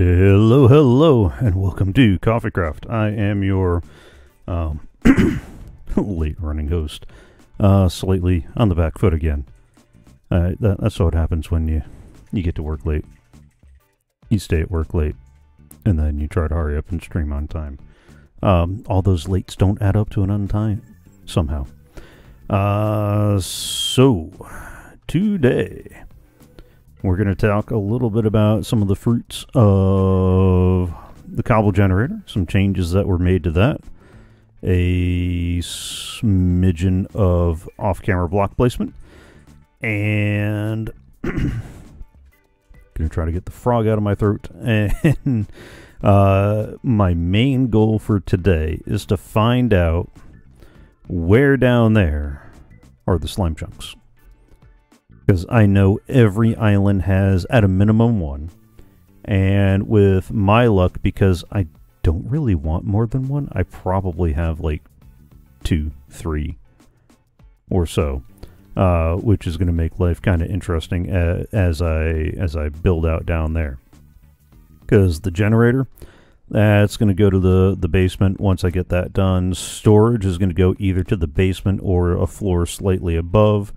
Hello, hello, and welcome to CoffeeCraft. I am your um, late running host, uh, slightly on the back foot again. Uh, that, that's what happens when you you get to work late. You stay at work late, and then you try to hurry up and stream on time. Um, all those lates don't add up to an untime somehow. Uh, so today we're going to talk a little bit about some of the fruits of the Cobble generator, some changes that were made to that, a smidgen of off camera block placement, and going to try to get the frog out of my throat. And uh, my main goal for today is to find out where down there are the slime chunks because I know every island has at a minimum one. And with my luck, because I don't really want more than one, I probably have like two, three, or so, uh, which is going to make life kind of interesting as, as I as I build out down there. Because the generator, that's going to go to the the basement once I get that done. Storage is going to go either to the basement or a floor slightly above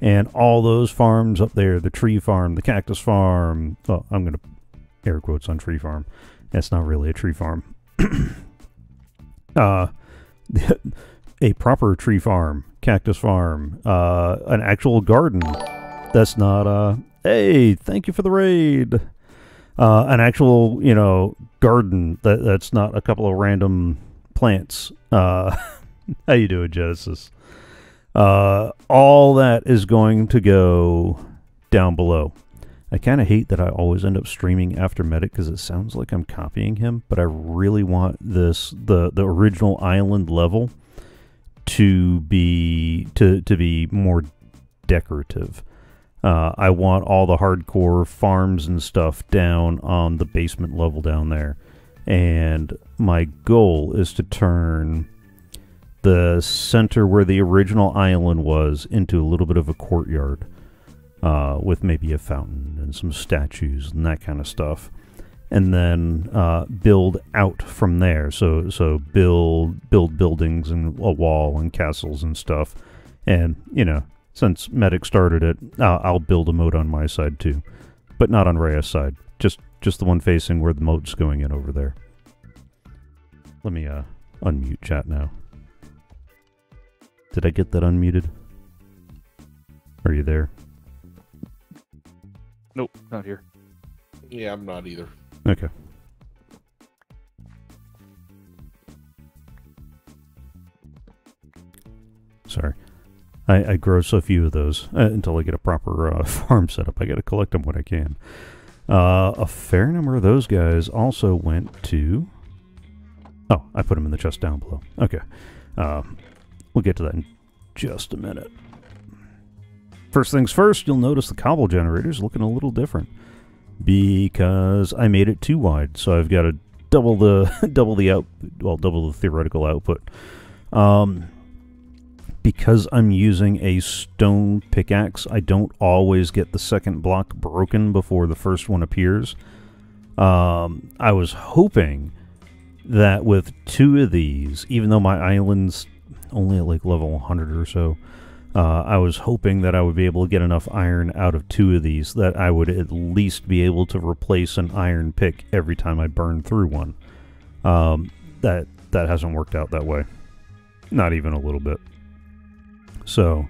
and all those farms up there the tree farm the cactus farm well i'm going to air quotes on tree farm. That's not really a tree farm. Uh a proper tree farm cactus farm uh an actual garden. That's not uh hey thank you for the raid. Uh an actual you know garden. That that's not a couple of random plants. Uh how you doing genesis uh, all that is going to go down below. I kind of hate that I always end up streaming after Medic because it sounds like I'm copying him, but I really want this the the original island level to be to to be more decorative. Uh, I want all the hardcore farms and stuff down on the basement level down there, and my goal is to turn the center where the original island was into a little bit of a courtyard uh, with maybe a fountain and some statues and that kind of stuff. And then uh, build out from there. So so build build buildings and a wall and castles and stuff. And you know, since Medic started it, uh, I'll build a moat on my side too, but not on Rhea's side. Just just the one facing where the moat's going in over there. Let me uh, unmute chat now. Did I get that unmuted? Are you there? Nope, not here. Yeah, I'm not either. Okay. Sorry. I, I grow so few of those uh, until I get a proper uh, farm setup. I got to collect them when I can. Uh, a fair number of those guys also went to. Oh, I put them in the chest down below. Okay. Uh, we'll get to that in just a minute. First things first, you'll notice the cobble generator is looking a little different because I made it too wide. So I've got to double the double the out well double the theoretical output. Um, because I'm using a stone pickaxe, I don't always get the second block broken before the first one appears. Um, I was hoping that with two of these, even though my island's only at like level 100 or so, uh, I was hoping that I would be able to get enough iron out of two of these that I would at least be able to replace an iron pick every time I burn through one. Um, that that hasn't worked out that way, not even a little bit. So,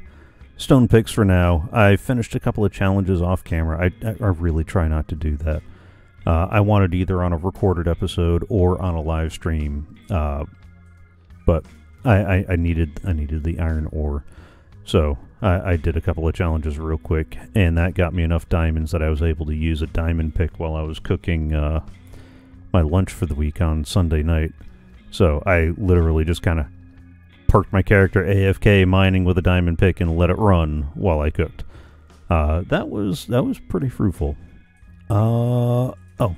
stone picks for now. I finished a couple of challenges off camera. I, I really try not to do that. Uh, I wanted either on a recorded episode or on a live stream, uh, but I, I, I, needed I needed the iron ore, so I, I, did a couple of challenges real quick, and that got me enough diamonds that I was able to use a diamond pick while I was cooking uh, my lunch for the week on Sunday night. So I literally just kind of parked my character AFK mining with a diamond pick and let it run while I cooked. Uh, that was that was pretty fruitful. Uh oh,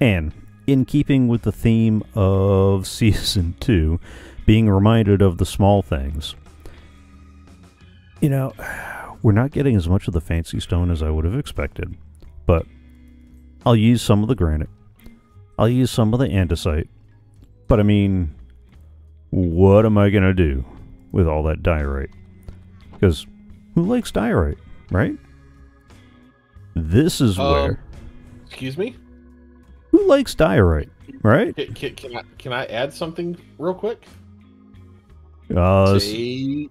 and in keeping with the theme of season two, being reminded of the small things. You know, we're not getting as much of the fancy stone as I would have expected, but I'll use some of the granite. I'll use some of the andesite. But I mean, what am I going to do with all that diorite? Because who likes diorite, right? This is Um, where. Excuse me. Who likes diorite, right? Can, can, can I can I add something real quick? Uh, Save,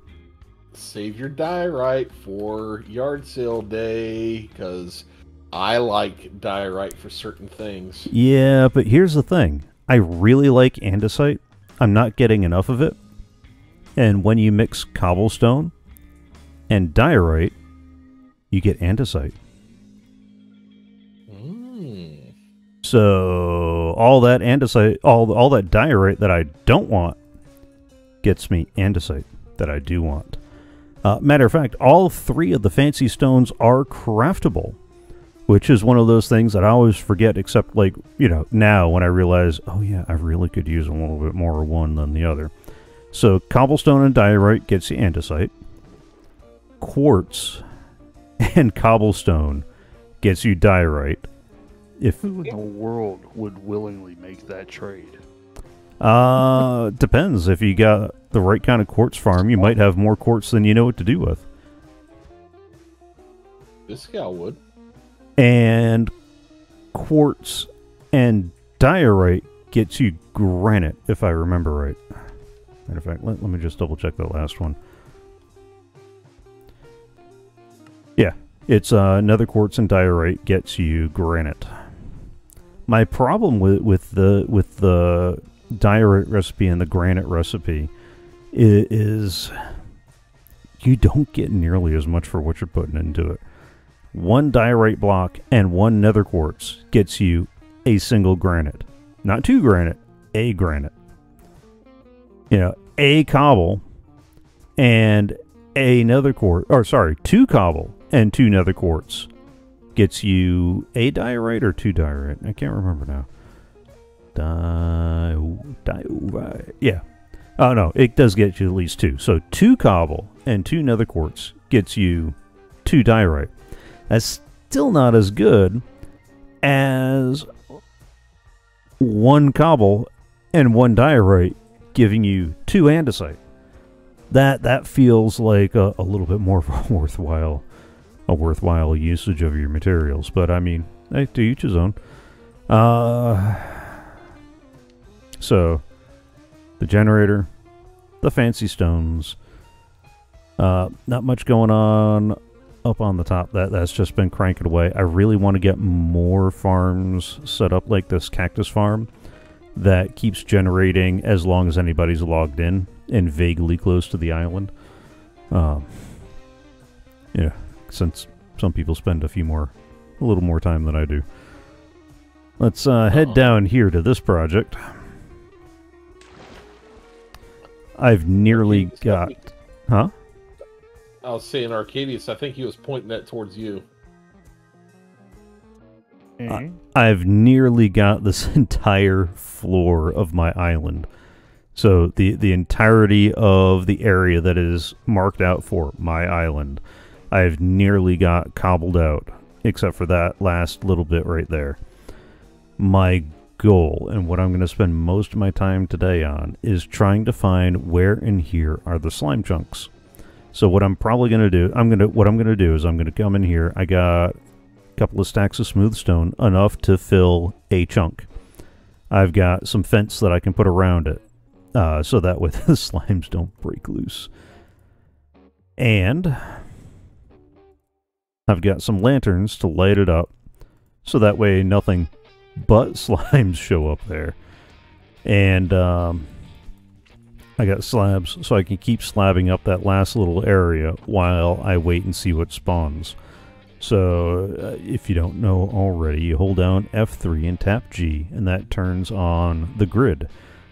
save your diorite for yard sale day because I like diorite for certain things. yeah, but here's the thing. I really like andesite. I'm not getting enough of it. And when you mix cobblestone and diorite, you get andesite. Mm. So all that andesite, all all that diorite that I don't want, gets me andesite that I do want. Uh, matter of fact, all three of the fancy stones are craftable, which is one of those things that I always forget. Except like you know now when I realize, oh yeah, I really could use a little bit more of one than the other. So cobblestone and diorite gets you andesite. Quartz and cobblestone gets you diorite. If Who in the world would willingly make that trade? Uh, depends. If you got the right kind of quartz farm, you might have more quartz than you know what to do with. This gal would. And quartz and diorite gets you granite, if I remember right. Matter of fact, let, let me just double check that last one. Yeah, it's uh, nether quartz and diorite gets you granite. My problem with with the with the diorite recipe and the granite recipe is you don't get nearly as much for what you're putting into it. One diorite block and one nether quartz gets you a single granite. Not two granite, a granite. You know, a cobble and a nether quartz, or sorry, two cobble and two nether quartz gets you a diorite or two diorite. I can't remember now. Di- diorite. Yeah. Oh, no, it does get you at least two. So two cobble and two nether quartz gets you two diorite. That's still not as good as one cobble and one diorite giving you two andesite. That that feels like a, a little bit more of a worthwhile a worthwhile usage of your materials. But I mean, hey, to each his own. Uh, so the generator, the fancy stones. Uh, not much going on up on the top. That that's just been cranking away. I really want to get more farms set up like this cactus farm that keeps generating as long as anybody's logged in and vaguely close to the island. Um, yeah, since some people spend a few more, a little more time than I do. Let's uh, head Oh. down here to this project. I've nearly Arcadius, I got, think- huh? I was saying Arcadius. I think he was pointing that towards you. Eh? I've nearly got this entire floor of my island. So the the entirety of the area that is marked out for my island, I've nearly got cobbled out, except for that last little bit right there. My goal and what I'm going to spend most of my time today on is trying to find where in here are the slime chunks. So what I'm probably going to do, I'm going to what I'm going to do is I'm going to come in here. I got a couple of stacks of smooth stone, enough to fill a chunk. I've got some fence that I can put around it, uh, so that way the slimes don't break loose. And I've got some lanterns to light it up, so that way nothing but slimes show up there. And um, I got slabs, so I can keep slabbing up that last little area while I wait and see what spawns. So, uh, if you don't know already, you hold down F3 and tap G, and that turns on the grid,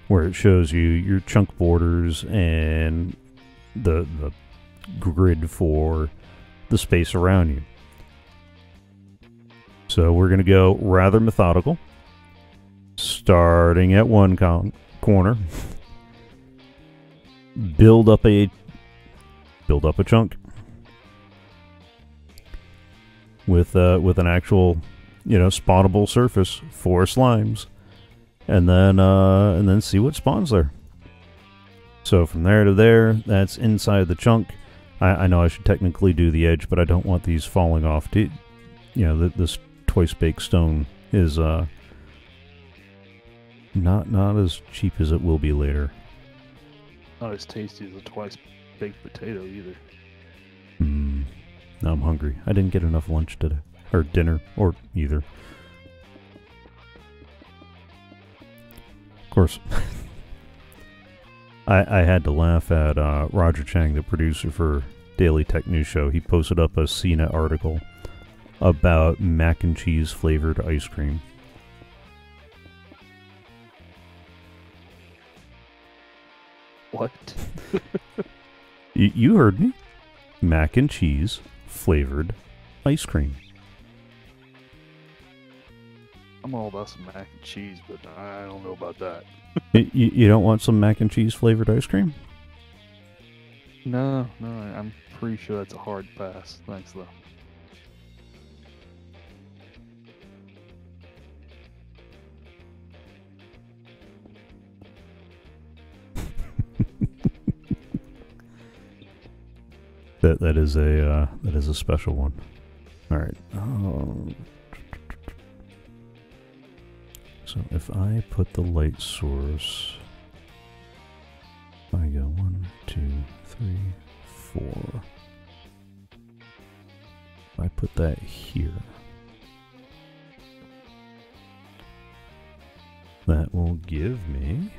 where it shows you your chunk borders and the the grid for the space around you. So we're going to go rather methodical, starting at one corner, build up a build up a chunk with uh, with an actual, you know, spawnable surface for slimes. and then uh, and then see what spawns there. So from there to there, that's inside the chunk. I, I know I should technically do the edge, but I don't want these falling off. Do, you know, th this twice baked stone is uh, not not as cheap as it will be later. Not as tasty as a twice baked potato either. Hmm. Now I'm hungry. I didn't get enough lunch today, or dinner, or either. Of course, I I had to laugh at uh, Roger Chang, the producer for Daily Tech News Show. He posted up a CNET article about mac and cheese flavored ice cream. What? You heard me. Mac and cheese flavored ice cream. I'm all about some mac and cheese, but I don't know about that. You, you don't want some mac and cheese flavored ice cream? No, no, I'm pretty sure that's a hard pass. Thanks, though. That that is a uh, that is a special one. All right. Um, so if I put the light source, I go one, two, three, four. I put that here, that will give me.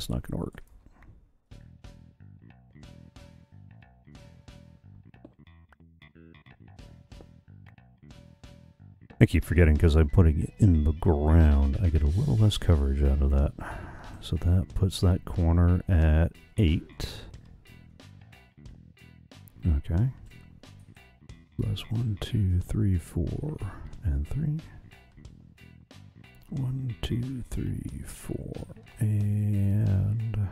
That's not going to work. I keep forgetting because I'm putting it in the ground. I get a little less coverage out of that. So that puts that corner at 8. Okay plus one, two, three, four, and three. One, two, three, four, and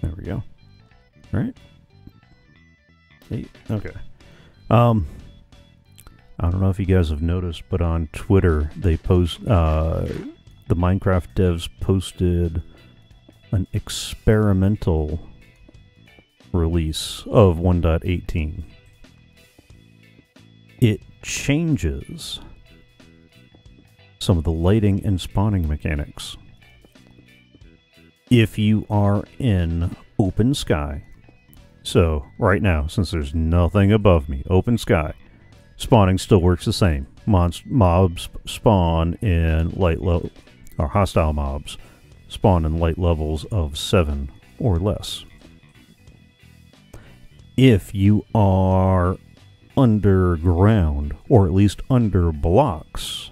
there we go. Right? Eight. Okay. Um, I don't know if you guys have noticed, but on Twitter they post uh, the Minecraft devs posted an experimental release of 1.18. It changes some of the lighting and spawning mechanics. If you are in open sky, so right now, since there's nothing above me, open sky, spawning still works the same. Monst- mobs spawn in light level, or hostile mobs spawn in light levels of 7 or less if you are underground or at least under blocks,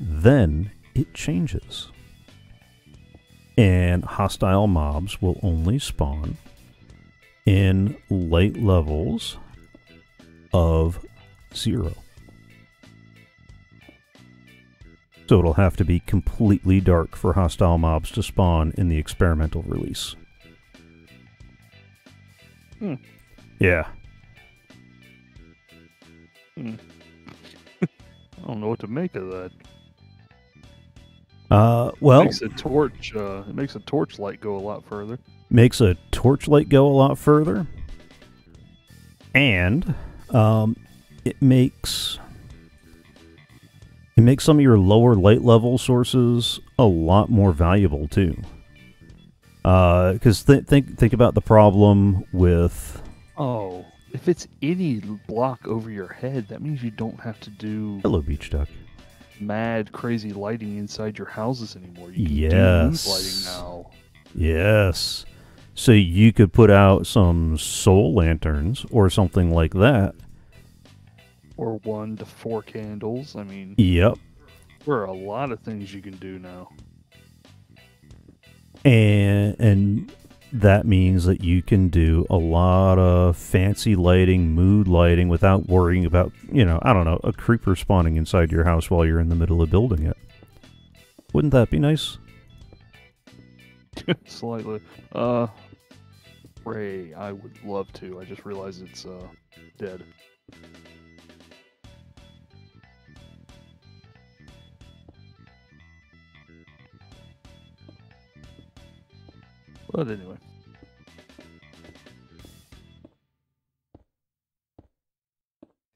then it changes. And hostile mobs will only spawn in light levels of zero. So it'll have to be completely dark for hostile mobs to spawn in the experimental release. Hmm. Yeah. Hmm. I don't know what to make of that. Uh, well, makes a torch. Uh, it makes a torch light go a lot further. makes a torch light go a lot further, and um, it makes it makes some of your lower light level sources a lot more valuable too. Because th- think think about the problem with Oh, if it's any block over your head, that means you don't have to do hello beach duck. Mad, crazy lighting inside your houses anymore. You can do Yes. lighting now. Yes. So you could put out some soul lanterns or something like that. Or one to four candles. I mean, Yep. there are a lot of things you can do now. and and that means that you can do a lot of fancy lighting, mood lighting, without worrying about, you know, I don't know, a creeper spawning inside your house while you're in the middle of building it. Wouldn't that be nice? Slightly. Uh, Ray, I would love to. I just realized it's uh dead. But anyway.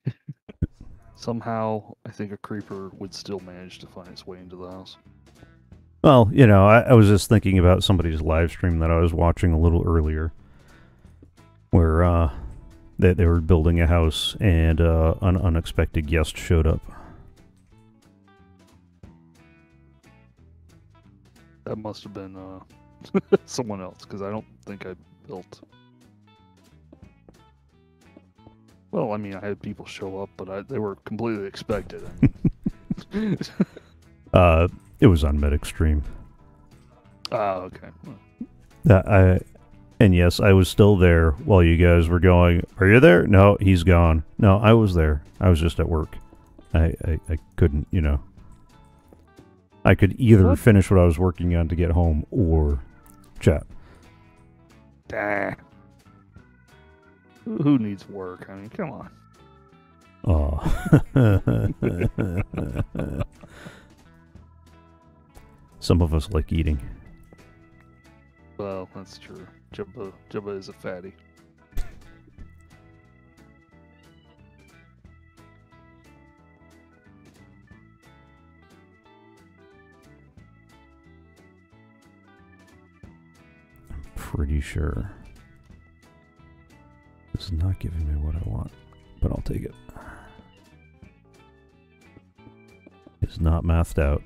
Somehow, I think a creeper would still manage to find its way into the house. Well, you know, I, I was just thinking about somebody's live stream that I was watching a little earlier, where uh, they they were building a house and uh, an unexpected guest showed up. That must have been uh, someone else because I don't think I built. Well, I mean, I had people show up, but I, they were completely expected. I mean. Uh, it was on Medic stream. Ah, okay. Well, That I, and yes, I was still there while you guys were going. Are you there? No, he's gone. No, I was there. I was just at work. I I, I couldn't, you know. I could either What? finish what I was working on to get home or chat. ah. Who needs work? I mean, come on. Oh. Some of us like eating. Well, that's true. Jubba, Jubba is a fatty. Pretty sure. This is not giving me what I want, but I'll take it. It's not mathed out,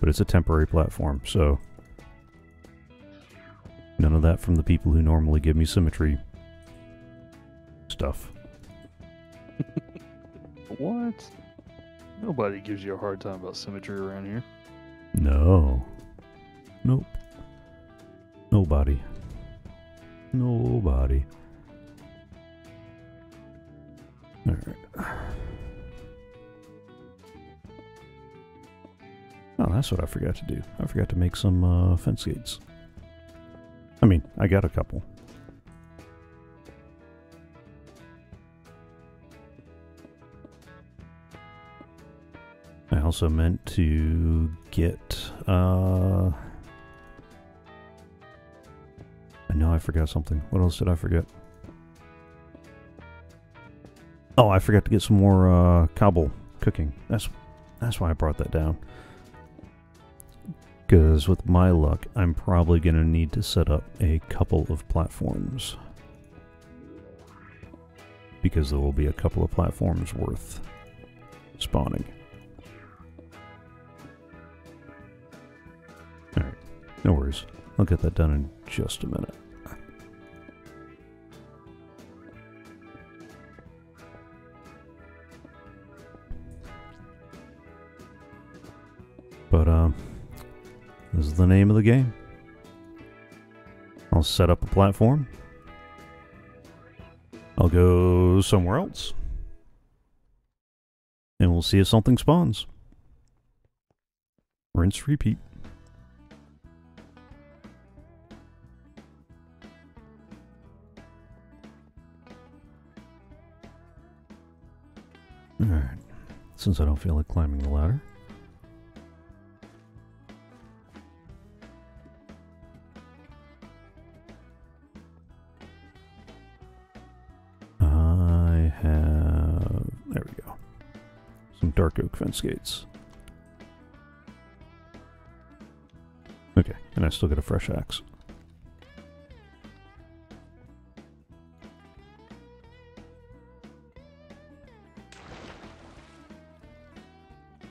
but it's a temporary platform, so none of that from the people who normally give me symmetry stuff. What? Nobody gives you a hard time about symmetry around here. No. Nope. Nobody. Nobody. Alright. Oh, that's what I forgot to do. I forgot to make some uh, fence gates. I mean, I got a couple. I also meant to get. Uh, Know I forgot something. What else did I forget? Oh, I forgot to get some more uh, cobble cooking. That's that's why I brought that down. Because with my luck, I'm probably going to need to set up a couple of platforms. Because there will be a couple of platforms worth spawning. Alright, no worries. I'll get that done in just a minute. But, um, this is the name of the game. I'll set up a platform. I'll go somewhere else. And we'll see if something spawns. Rinse, repeat. Alright. Since I don't feel like climbing the ladder. Dark oak fence gates. Okay, and I still get a fresh axe.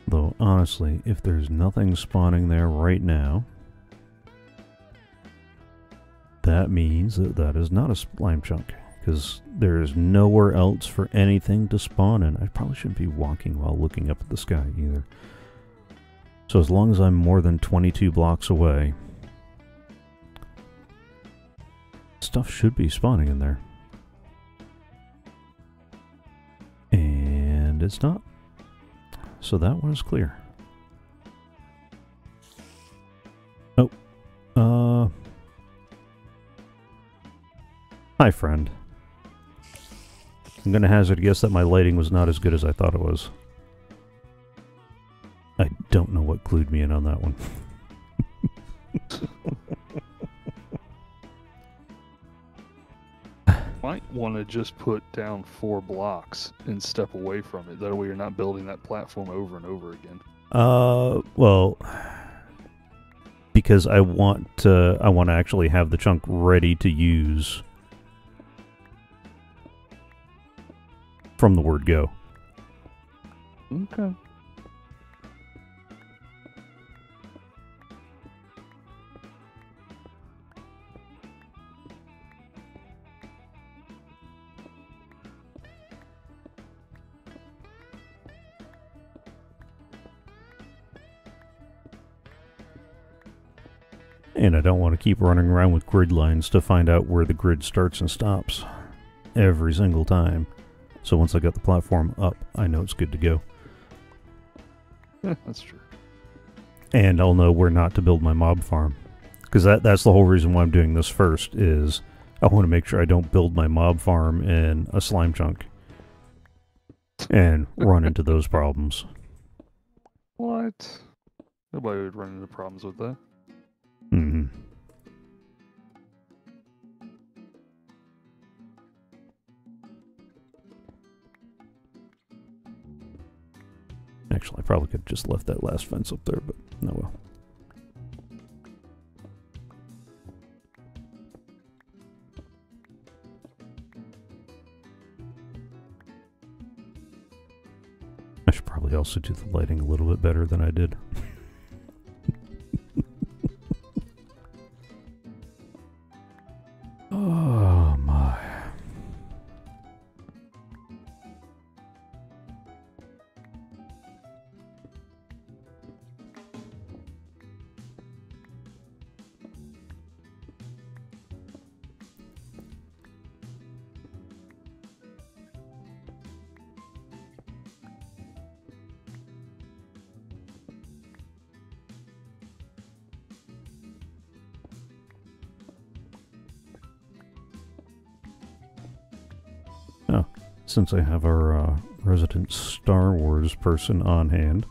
Though, honestly, if there's nothing spawning there right now, that means that that is not a slime chunk because there is nowhere else for anything to spawn in. I probably shouldn't be walking while looking up at the sky either. So as long as I'm more than 22 blocks away, stuff should be spawning in there. And it's not. So that one is clear. Oh. Uh. Hi, friend. I'm going to hazard a guess that my lighting was not as good as I thought it was. I don't know what clued me in on that one. Might want to just put down four blocks and step away from it. That way you're not building that platform over and over again. Uh, well, because I want to, I want to actually have the chunk ready to use from the word go. Okay. And I don't want to keep running around with grid lines to find out where the grid starts and stops every single time. So once I got the platform up, I know it's good to go. Yeah, that's true. And I'll know where not to build my mob farm. Because that, that's the whole reason why I'm doing this first, is I want to make sure I don't build my mob farm in a slime chunk. And run into those problems. What? Nobody would run into problems with that. Actually, I probably could have just left that last fence up there, but no well. I should probably also do the lighting a little bit better than I did. since I have our uh, resident Star Wars person on hand.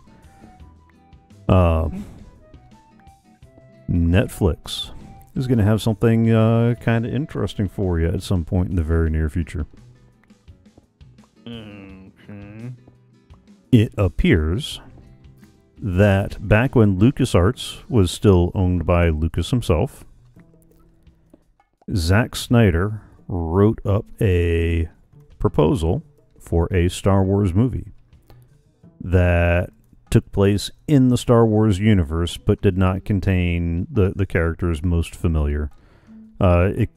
Uh, Netflix is going to have something uh, kind of interesting for you at some point in the very near future. Okay. It appears that back when LucasArts was still owned by Lucas himself, Zack Snyder wrote up a proposal for a Star Wars movie that took place in the Star Wars universe but did not contain the, the characters most familiar. Uh, it,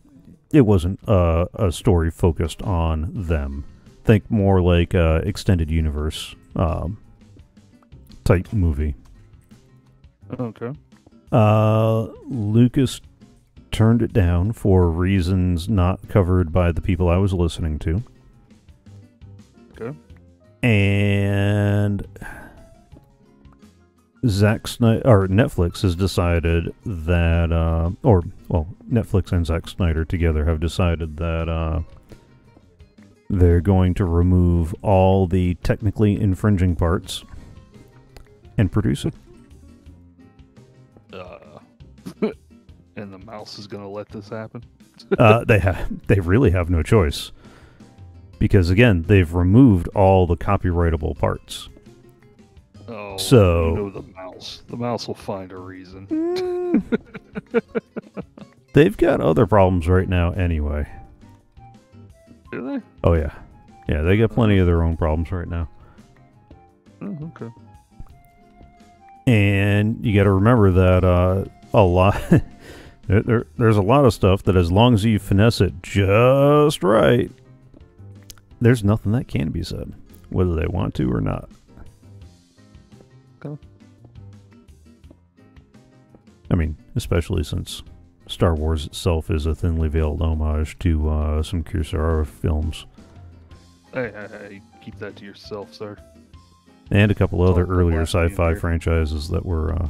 it wasn't uh, a story focused on them. Think more like a extended universe um, type movie. Okay. Uh, Lucas turned it down for reasons not covered by the people I was listening to. Okay. And Zack Snyder or Netflix has decided that, uh, or well, Netflix and Zack Snyder together have decided that uh, they're going to remove all the technically infringing parts and produce it. Uh, and the mouse is gonna let this happen. uh, they have they really have no choice because again they've removed all the copyrightable parts. Oh, So- you know the mouse. The mouse will find a reason. They've got other problems right now anyway. Do they? Oh yeah, yeah they got plenty of their own problems right now. Oh, okay. And you got to remember that uh, a lot. there, there, there's a lot of stuff that, as long as you finesse it just right, there's nothing that can be said, whether they want to or not. Okay. I mean, especially since Star Wars itself is a thinly veiled homage to uh, some Kurosawa films Hey, hey, hey, keep that to yourself, sir. and a couple other earlier sci-fi franchises that were uh,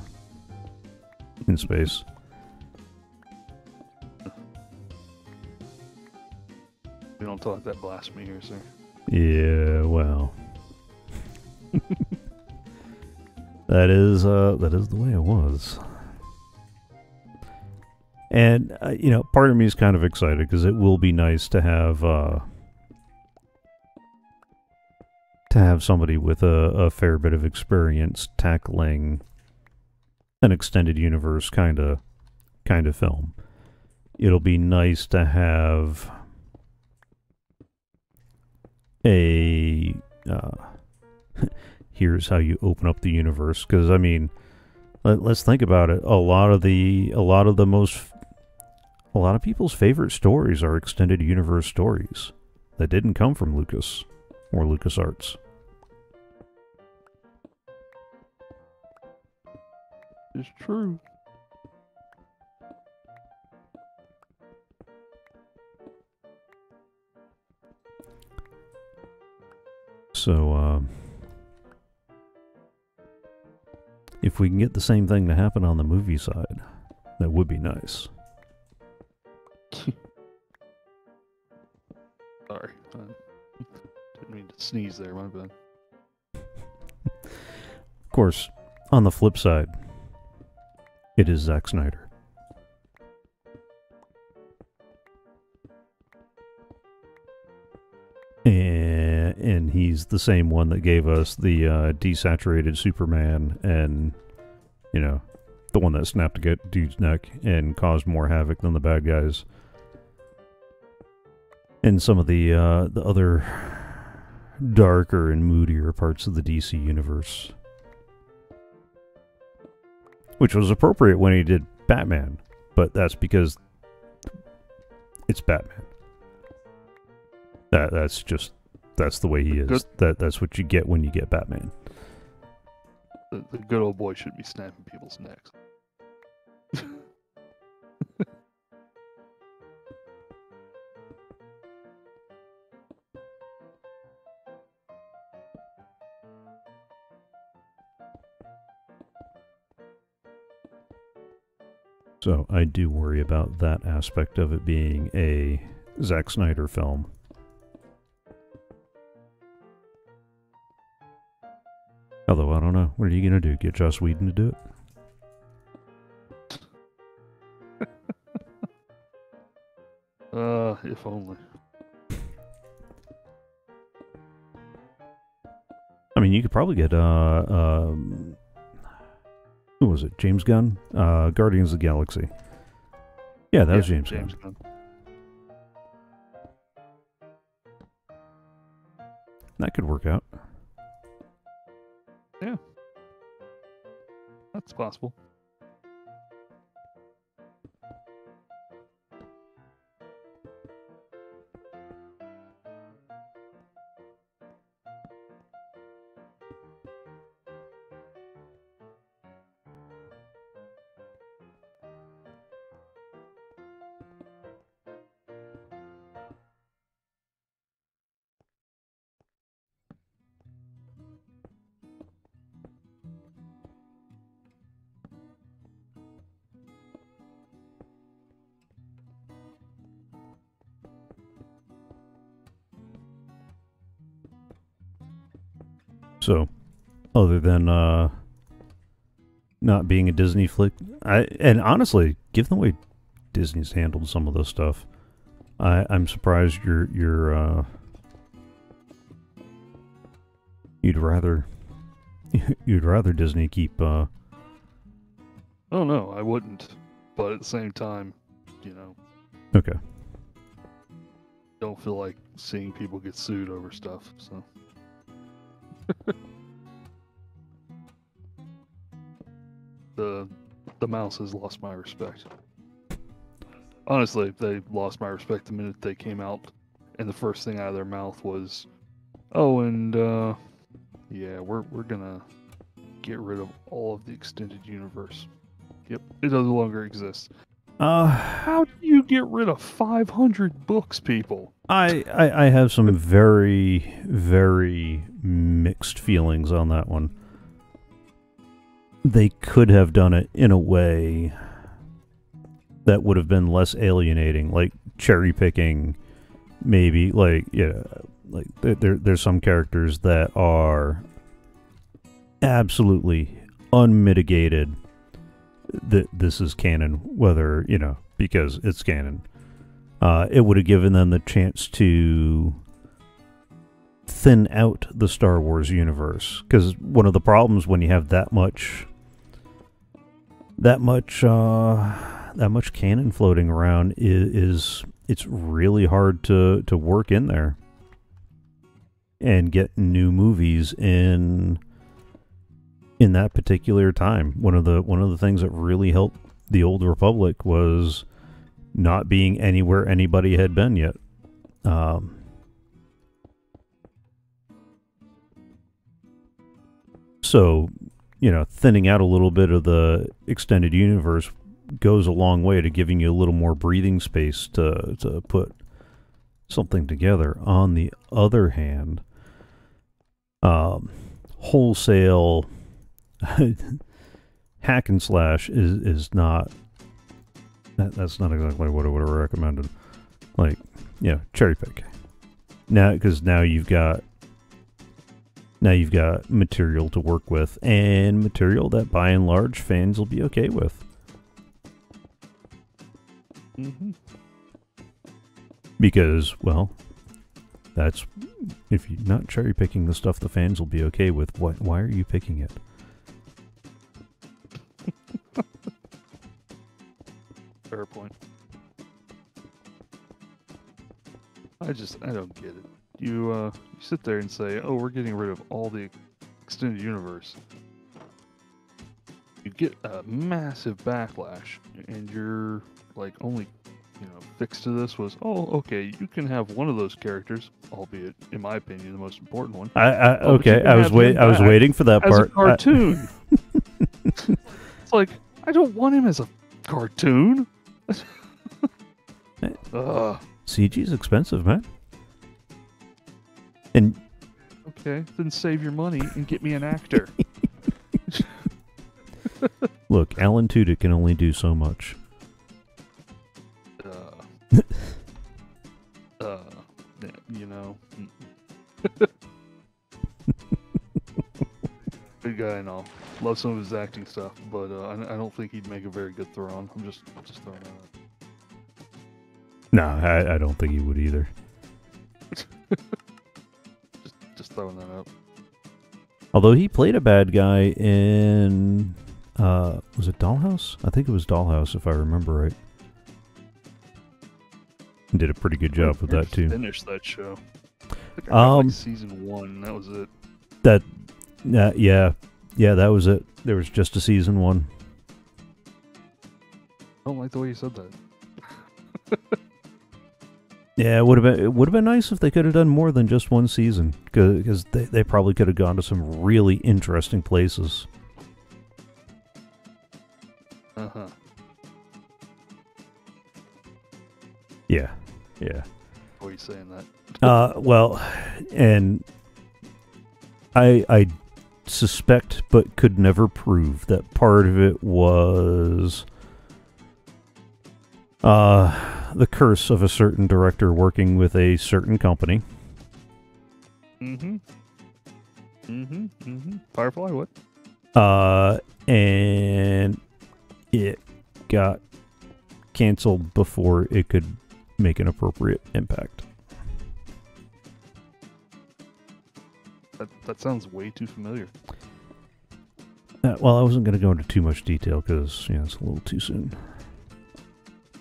in space. We don't talk that blasphemy here, sir. Yeah, well, that is uh, that is the way it was. And uh, you know, part of me is kind of excited because it will be nice to have uh, to have somebody with a, a fair bit of experience tackling an extended universe kind of kind of film. It'll be nice to have a uh, here's how you open up the universe because I mean let, let's think about it a lot of the a lot of the most a lot of people's favorite stories are extended universe stories that didn't come from Lucas or LucasArts. It's true. So um if we can get the same thing to happen on the movie side, that would be nice. Sorry. I didn't mean to sneeze there, my bad. Of course, on the flip side, it is Zack Snyder. And, and he's the same one that gave us the uh, desaturated Superman and, you know, the one that snapped a dude's neck and caused more havoc than the bad guys. And some of the uh, the other darker and moodier parts of the DC universe which was appropriate when he did Batman, but that's because it's Batman. That that's just that's the way he is. Good. That that's what you get when you get Batman. The, the good old boy should be snapping people's necks. So I do worry about that aspect of it being a Zack Snyder film. Although I don't know, what are you gonna do? Get Joss Whedon to do it? Uh, if only. I mean, you could probably get uh um, who was it? James Gunn, uh, Guardians of the Galaxy. Yeah, that was James, James Gunn. Gunn. That could work out. That's possible. Than uh, not being a Disney flick, I and honestly, given the way Disney's handled some of this stuff, I, I'm surprised you're you're uh, you'd rather you'd rather Disney keep uh, Oh no, I wouldn't. But at the same time, you know, okay. don't feel like seeing people get sued over stuff. So the mouse has lost my respect. Honestly, they lost my respect the minute they came out, and the first thing out of their mouth was, "Oh, and uh, yeah, we're we're gonna get rid of all of the extended universe. Yep, it no longer exists." Uh, How do you get rid of 500 books, people? I, I I have some very very mixed feelings on that one. They could have done it in a way that would have been less alienating, like cherry picking, maybe like yeah, like there, there there's some characters that are absolutely unmitigated that this is canon, whether you know because it's canon. Uh, it would have given them the chance to thin out the Star Wars universe because one of the problems when you have that much that much uh, that much canon floating around is, is it's really hard to to work in there and get new movies in in that particular time. One of the one of the things that really helped the old republic was not being anywhere anybody had been yet. Um, so, you know, thinning out a little bit of the extended universe goes a long way to giving you a little more breathing space to to put something together. On the other hand, um, wholesale hack and slash is is not that, that's not exactly what I would have recommended. Like, yeah, cherry pick. Now, because now you've got now you've got material to work with, and material that by and large fans will be okay with. Mm-hmm. Because, well, that's if you're not cherry picking the stuff the fans will be okay with. What? Why are you picking it? Fair point. I just I don't get it. You uh you sit there and say, "Oh, we're getting rid of all the extended universe." You get a massive backlash, and you're like only you know fixed to this was, "Oh, okay, you can have one of those characters, albeit in my opinion the most important one, I, I Oh, okay. I was wait. I was waiting for that as part. a cartoon." it's like I don't want him as a cartoon. Ugh. CG's expensive, man. And Okay, then save your money and get me an actor. look, Alan Tudyk can only do so much. uh, uh, you know. Good guy and all. Love some of his acting stuff, but uh, I, I don't think he'd make a very good Thrawn. I'm just just throwing that out. No, I, I don't think he would either. Throwing that out. Although he played a bad guy in, uh, was it Dollhouse? I think it was Dollhouse, if I remember right. And did a pretty good job with that too. Finished that show. I think I Um, like season one. That was it. That, uh, yeah, yeah, that was it. There was just a season one. I don't like the way you said that. Yeah, it would have been it would have been nice if they could have done more than just one season, because they they probably could have gone to some really interesting places. Uh huh. Yeah, yeah. Why are you saying that? Uh, well, and I I suspect, but could never prove that part of it was uh the curse of a certain director working with a certain company. Mm-hmm. Mm-hmm. Mm-hmm. Firefly, what? Uh, and it got canceled before it could make an appropriate impact. That that sounds way too familiar. Uh, well, I wasn't going to go into too much detail because you know it's a little too soon.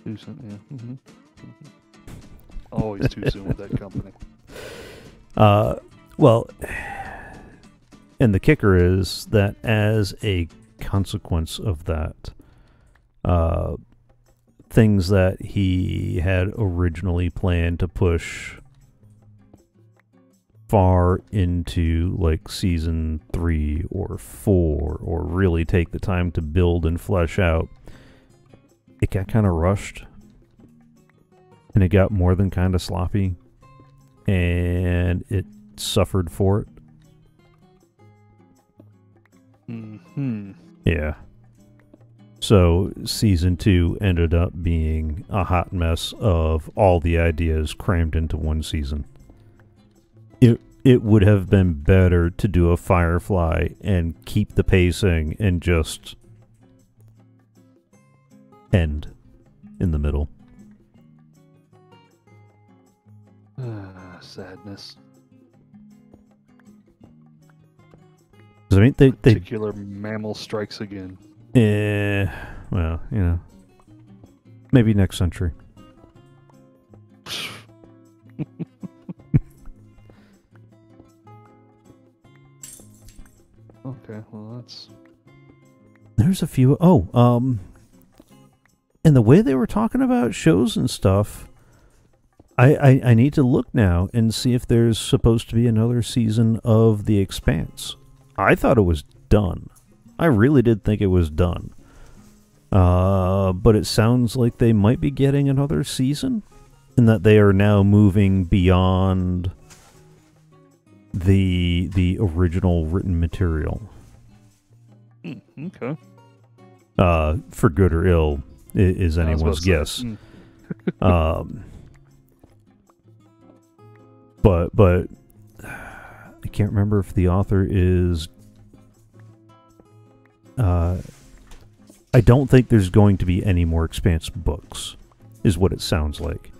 Too soon, yeah. Mm-hmm. Always too soon with that company. Uh, well, and the kicker is that as a consequence of that, uh, things that he had originally planned to push far into like season three or four, or really take the time to build and flesh out, it got kind of rushed, and it got more than kind of sloppy, and it suffered for it. Hmm. Yeah. So season two ended up being a hot mess of all the ideas crammed into one season. It it would have been better to do a Firefly and keep the pacing and just end in the middle. Ah, sadness. I mean, they they Particular mammal strikes again. eh, well, you know, maybe next century. Okay, well that's There's a few. Oh, um, and the way they were talking about shows and stuff, I, I I need to look now and see if there's supposed to be another season of The Expanse. I thought it was done. I really did think it was done. Uh, but it sounds like they might be getting another season, and that they are now moving beyond the the original written material. Hmm, okay. uh, for good or ill, is anyone's guess. hmm, um, but but I can't remember if the author is. Uh, I don't think there's going to be any more Expanse books, is what it sounds like,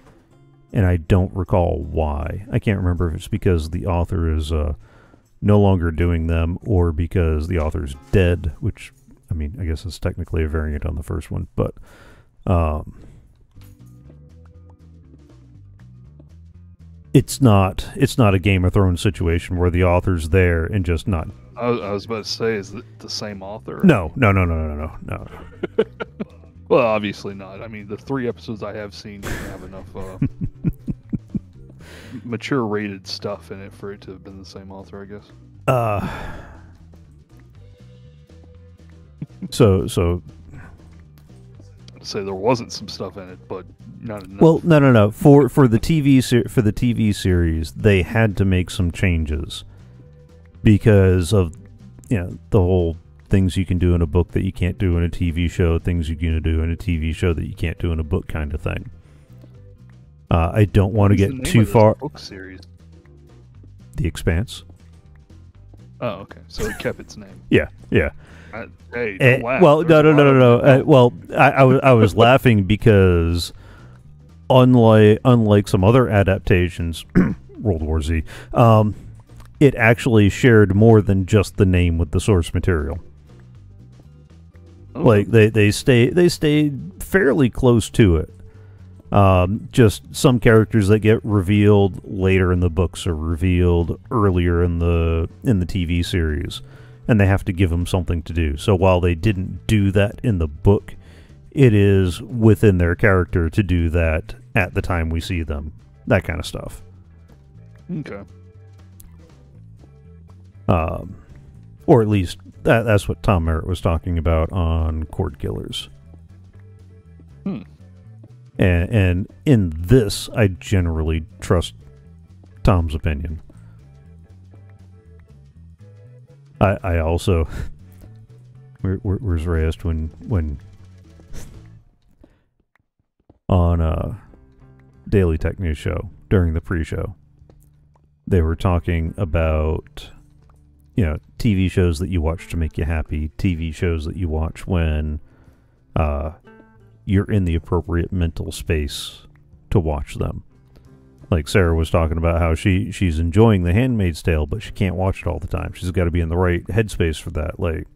and I don't recall why. I can't remember if it's because the author is uh, no longer doing them or because the author's dead, which I mean, I guess it's technically a variant on the first one, but um, it's not it's not a Game of Thrones situation where the author's there and just not. I, was- I was about to say, is it the same author? No, no, no, no, no, no, no. Well, obviously not. I mean, the three episodes I have seen didn't have enough uh, mature rated stuff in it for it to have been the same author, I guess. Uh, so so say there wasn't some stuff in it, but not enough. well no no no for for the TV ser- for the TV series they had to make some changes because of you know the whole things you can do in a book that you can't do in a TV show things you can do in a TV show that you can't do in a book kind of thing. Uh, I don't want to get name too of far. Book series. The Expanse. Oh, okay. So it kept its name. Yeah, yeah. I, hey, Eh, don't laugh. well, no, There's no, no, no, no. Uh, well, I, I was, I was laughing because unlike unlike some other adaptations, World War Z, um, it actually shared more than just the name with the source material. Oh, Like they they stay they stayed fairly close to it. Um, just some characters that get revealed later in the books are revealed earlier in the in the TV series, and they have to give them something to do. So while they didn't do that in the book, it is within their character to do that at the time we see them. That kind of stuff. okay. Um, or at least that, that's what Tom Merritt was talking about on Cordkillers. Hmm. And, and in this, I generally trust Tom's opinion. I, I also. Where, where, where's Reyes when when on a Daily Tech News show during the pre-show they were talking about you know TV shows that you watch to make you happy, TV shows that you watch when uh, you're in the appropriate mental space to watch them. Like Sarah was talking about how she she's enjoying The Handmaid's Tale, but she can't watch it all the time. She's got to be in the right headspace for that. Like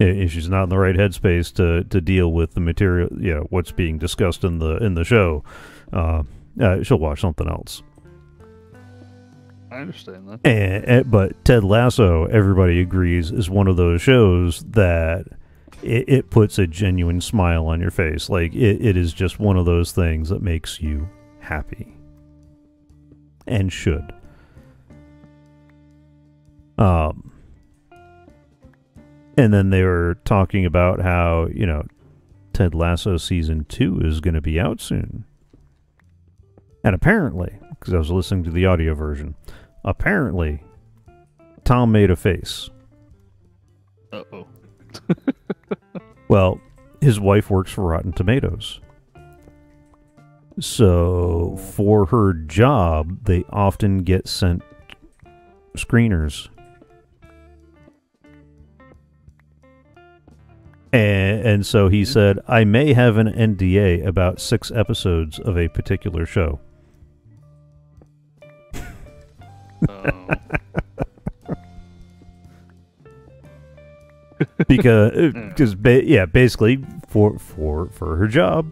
if she's not in the right headspace to to deal with the material, you know, what's being discussed in the in the show, uh, uh, she'll watch something else. I understand that. And, and- but Ted Lasso, everybody agrees, is one of those shows that it, it puts a genuine smile on your face. Like it, it is just one of those things that makes you happy, and should. Um, and then they were talking about how you know Ted Lasso season two is going to be out soon. And apparently, because I was listening to the audio version, apparently, Tom made a face. Uh oh. Well, his wife works for Rotten Tomatoes. So, for her job, they often get sent screeners. And, and so he mm-hmm. said, I may have an NDA about six episodes of a particular show. Oh. because uh, because ba- yeah basically for for for her job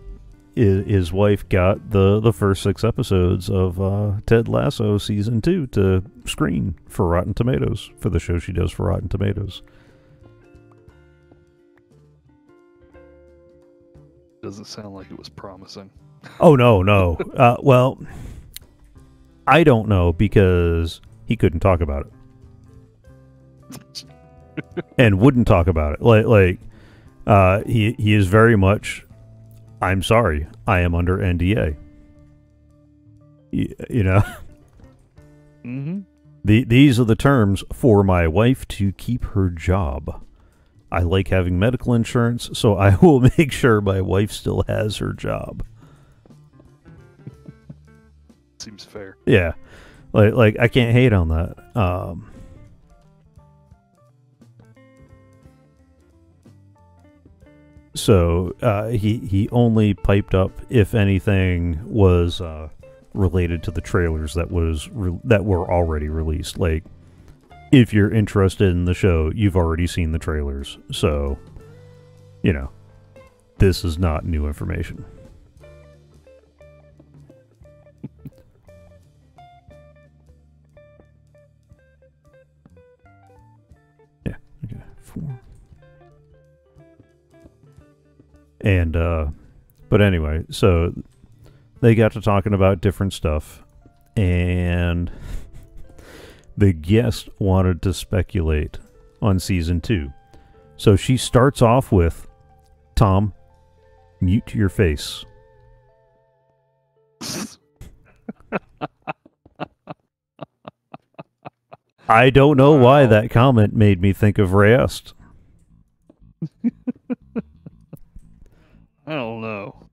his, wife got the the first six episodes of uh, Ted Lasso season 2 to screen for Rotten Tomatoes for the show she does for Rotten Tomatoes Doesn't sound like it was promising. oh no no uh, well I don't know because he couldn't talk about it and wouldn't talk about it. Like like uh, he he is very much. I'm sorry, I am under NDA. Y- You know, Mm-hmm. the, these are the terms for my wife to keep her job. I like having medical insurance, so I will make sure my wife still has her job. Seems fair. Yeah, like like I can't hate on that. Um, so uh, he he only piped up if anything was uh, related to the trailers that was that were already released. Like if you're interested in the show, you've already seen the trailers, so you know this is not new information. And uh but anyway, so they got to talking about different stuff and the guest wanted to speculate on season 2. So she starts off with Tom mute your face. I don't know why that comment made me think of Reyest. I don't know.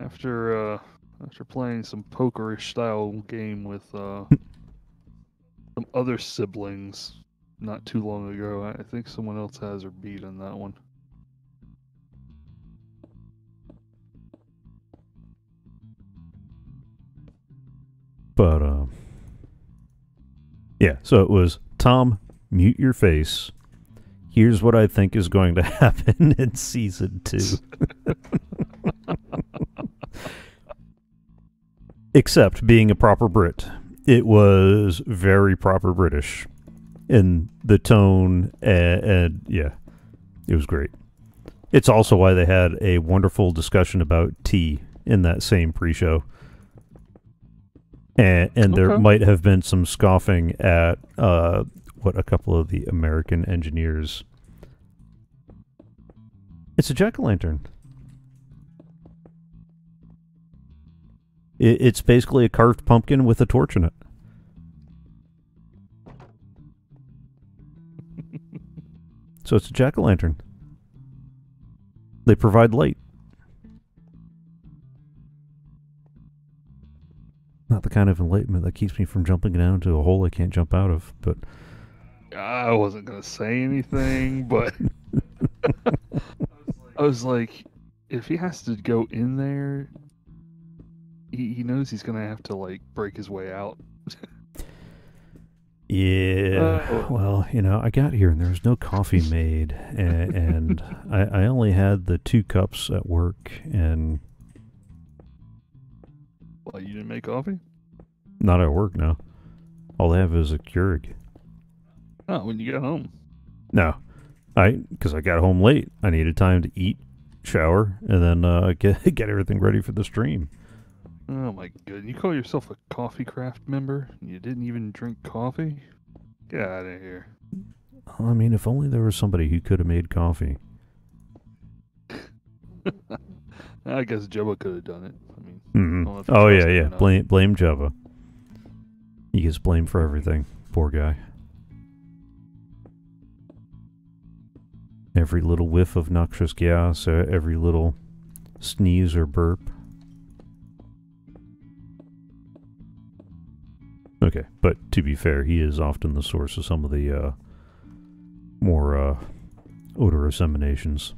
After uh after playing some pokerish style game with uh some other siblings not too long ago, I think someone else has her beat on that one. But uh, yeah, so it was Tom, mute your face. Here's what I think is going to happen in season two. Except being a proper Brit, it was very proper British in the tone and, and yeah, it was great. It's also why they had a wonderful discussion about tea in that same pre-show and, and there might have been some scoffing at uh, what a couple of the American engineers. It's a jack o' lantern. It, it's basically a carved pumpkin with a torch in it. so it's a jack o' lantern. They provide light. Not the kind of enlightenment that keeps me from jumping down to a hole I can't jump out of, but I wasn't gonna say anything, but I was like, if he has to go in there, he, he knows he's gonna have to like break his way out. yeah. Uh, well, you know, I got here and there was no coffee made, and, and I, I only had the two cups at work, and Well, you didn't make coffee? not at work now. All they have is a Keurig. Oh, when you get home. No, I because I got home late. I needed time to eat, shower, and then uh, get get everything ready for the stream. Oh my god, you call yourself a coffee craft member? You didn't even drink coffee? Get out of here. I mean, if only there was somebody who could have made coffee. I guess Jabba could have done it. I mean, Mhm. know if you Oh yeah, yeah. Blame blame Java. He gets blamed for everything. Poor guy. Every little whiff of noxious gas, uh, every little sneeze or burp. Okay, but to be fair, he is often the source of some of the uh, more uh, odorous emanations.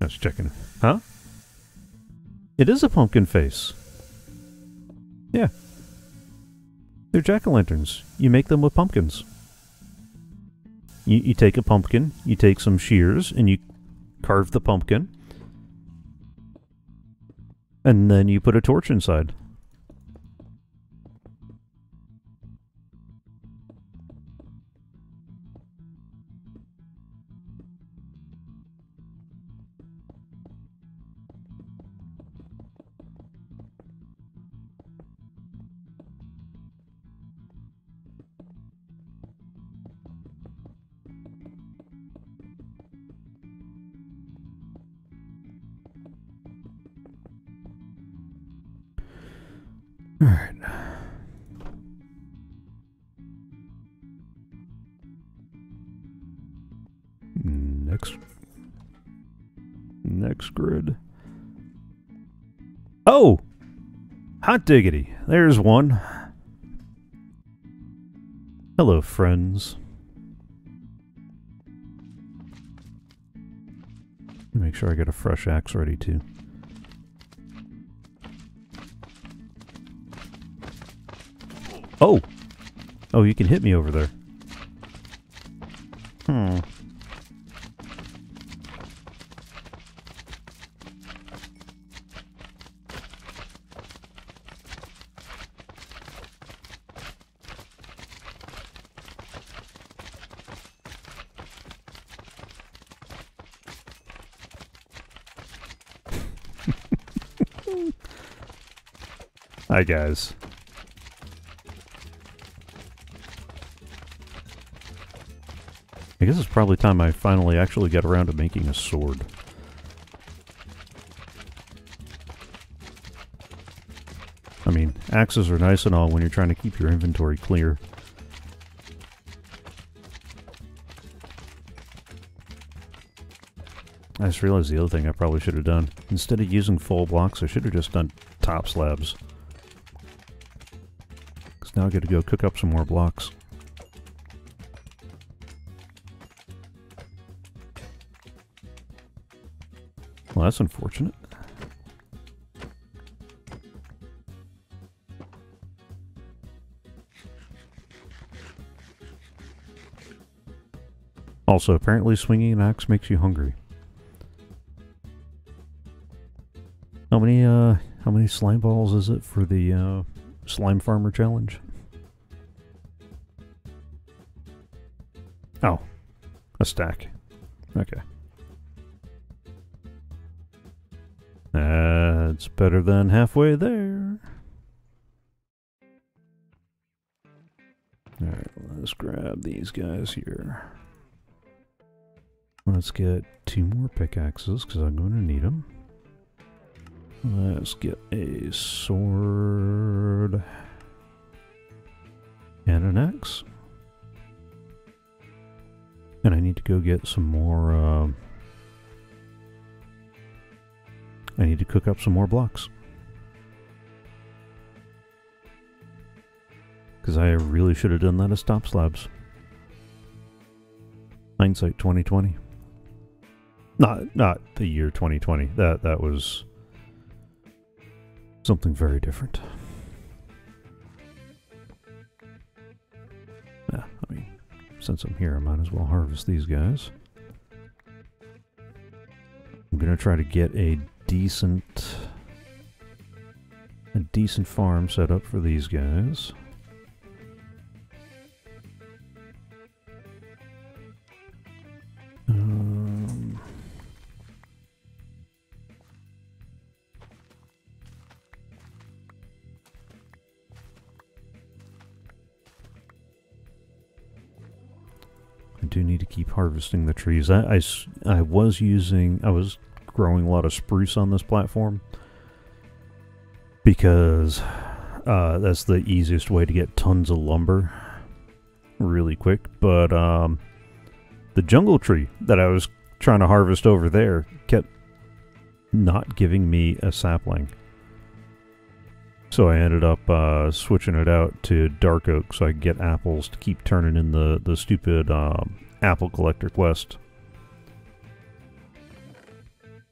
That's checking. Huh? It is a pumpkin face. Yeah. They're jack o' lanterns. You make them with pumpkins. You, you take a pumpkin, you take some shears, and you carve the pumpkin. And then you put a torch inside. Hot diggity. There's one. Hello, friends. Make sure I get a fresh axe ready too. Oh! Oh, you can hit me over there. Hmm. Hi, guys. I guess it's probably time I finally actually get around to making a sword. I mean, axes are nice and all when you're trying to keep your inventory clear. I just realized the other thing I probably should have done. Instead of using full blocks, I should have just done top slabs. Now I get to go cook up some more blocks. Well, that's unfortunate. Also, apparently swinging an axe makes you hungry. How many, uh, how many slime balls is it for the, uh, slime farmer challenge? Stack. Okay. That's better than halfway there. Alright, let's grab these guys here. Let's get two more pickaxes because I'm going to need them. Let's get a sword and an axe. Need to go get some more. Um, I need to cook up some more blocks. Because I really should have done that as top slabs. Hindsight 2020. Not not the year 2020. That that was something very different. Since I'm here, I might as well harvest these guys. I'm gonna try to get a decent a decent farm set up for these guys. Keep harvesting the trees. I I was using, I was growing a lot of spruce on this platform because uh, that's the easiest way to get tons of lumber really quick. But um, the jungle tree that I was trying to harvest over there kept not giving me a sapling. So I ended up uh, switching it out to dark oak so I could get apples to keep turning in the, the stupid um, apple collector quest.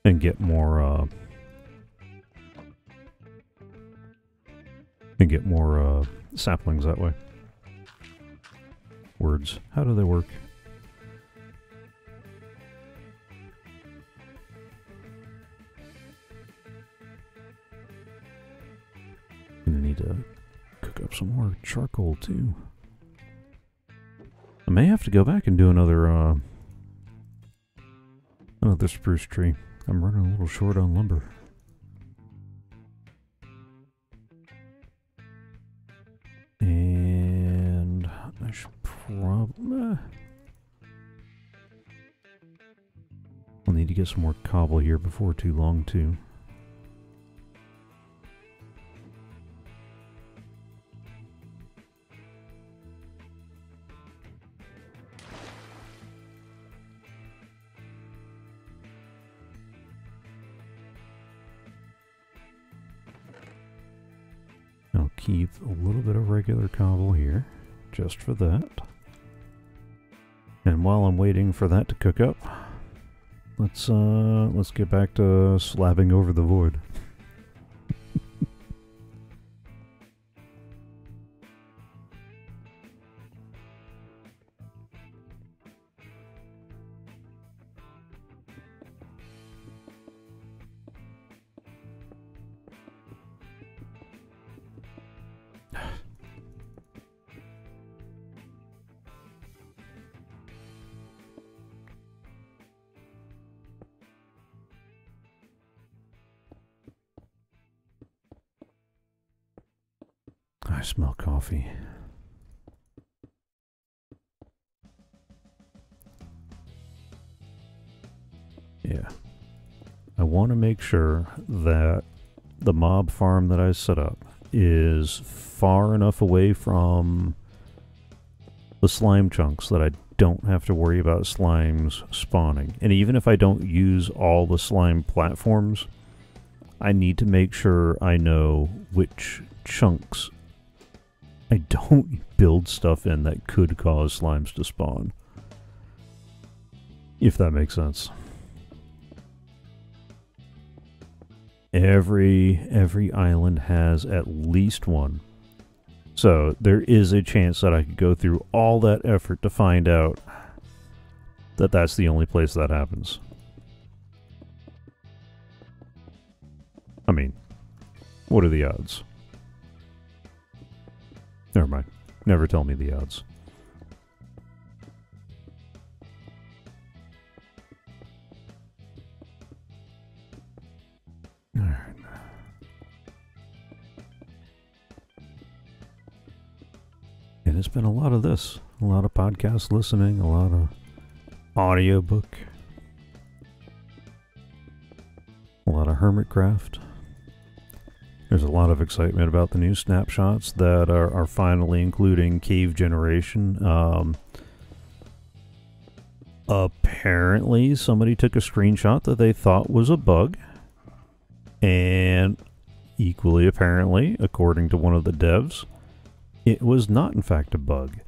And get more uh, and get more uh, saplings that way. Words. How do they work? Gonna need to cook up some more charcoal too. I may have to go back and do another uh another spruce tree. I'm running a little short on lumber. And I should probably I'll need to get some more cobble here before too long too. Keep a little bit of regular cobble here, just for that. And while I'm waiting for that to cook up, let's uh let's get back to slabbing over the void. Sure that the mob farm that I set up is far enough away from the slime chunks that I don't have to worry about slimes spawning. And even if I don't use all the slime platforms, I need to make sure I know which chunks I don't build stuff in that could cause slimes to spawn. If that makes sense. Every every island has at least one. So there is a chance that I could go through all that effort to find out that that's the only place that happens. I mean, what are the odds? Never mind. Never tell me the odds. And it's been a lot of this. A lot of podcast listening, a lot of audiobook, a lot of hermitcraft. There's a lot of excitement about the new snapshots that are, are finally including cave generation. Um, apparently, somebody took a screenshot that they thought was a bug. And equally apparently, according to one of the devs, it was not, in fact, a bug.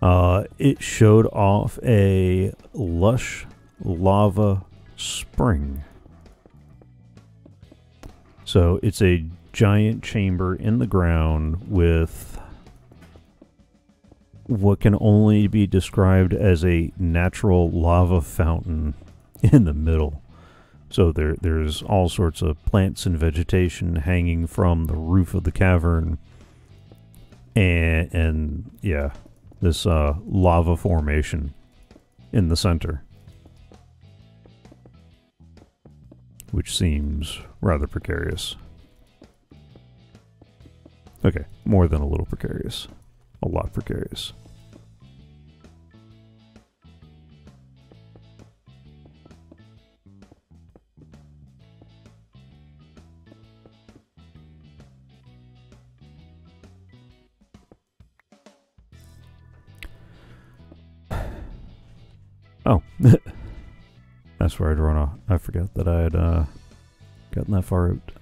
Uh, it showed off a lush lava spring. So it's a giant chamber in the ground with what can only be described as a natural lava fountain in the middle. So there there's all sorts of plants and vegetation hanging from the roof of the cavern. And and yeah, this uh, lava formation in the center. Which seems rather precarious. Okay, more than a little precarious. A lot precarious. Oh. That's where I'd run off. I forgot that I had uh, gotten that far out.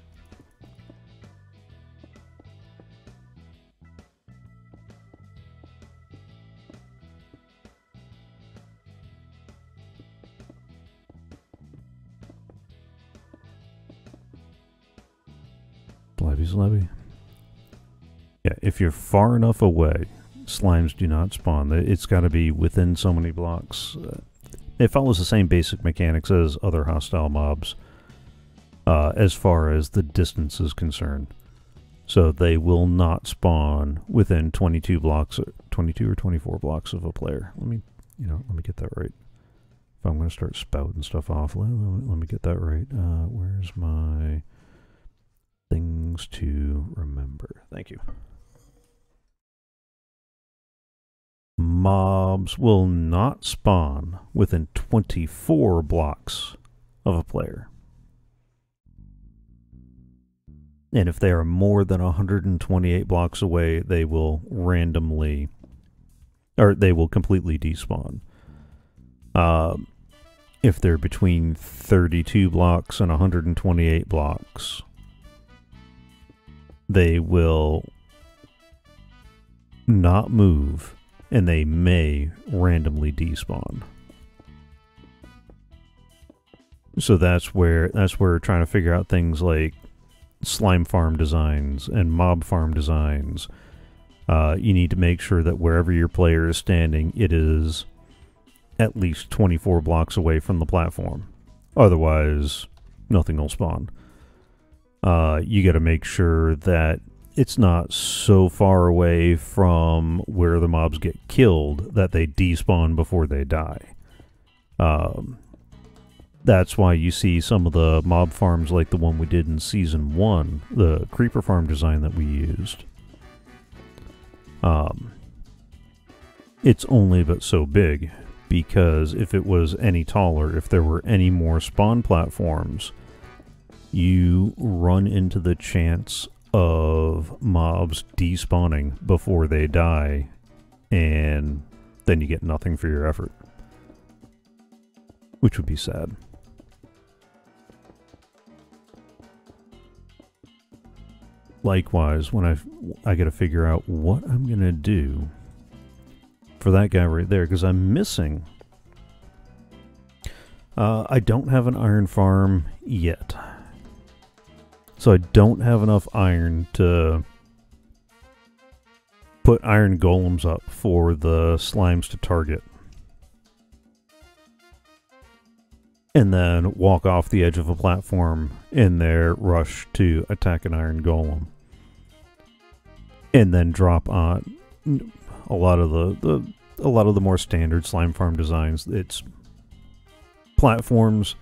Levy's levy. Yeah, if you're far enough away, slimes do not spawn. It's got to be within so many blocks. Uh, it follows the same basic mechanics as other hostile mobs uh, as far as the distance is concerned. So they will not spawn within 22 blocks, 22 or 24 blocks of a player. Let me, you know, let me get that right. If I'm going to start spouting stuff off, let, let me get that right. Uh, where's my things to remember? Thank you. Mobs will not spawn within 24 blocks of a player. And if they are more than 128 blocks away, they will randomly, or they will completely despawn. Uh, if they're between 32 blocks and 128 blocks, they will not move and they may randomly despawn. So that's where that's where trying to figure out things like slime farm designs and mob farm designs. Uh, you need to make sure that wherever your player is standing, it is at least 24 blocks away from the platform. Otherwise, nothing will spawn. Uh, you got to make sure that it's not so far away from where the mobs get killed that they despawn before they die. Um, that's why you see some of the mob farms like the one we did in season one, the creeper farm design that we used. Um, it's only but so big because if it was any taller, if there were any more spawn platforms, you run into the chance of mobs despawning before they die, and then you get nothing for your effort. Which would be sad. Likewise, when I I got to figure out what I'm gonna do for that guy right there, because I'm missing. Uh, I don't have an iron farm yet. So I don't have enough iron to put iron golems up for the slimes to target. And then walk off the edge of a platform in their rush to attack an iron golem. And then drop on a lot of the, the a lot of the more standard slime farm designs. It's platforms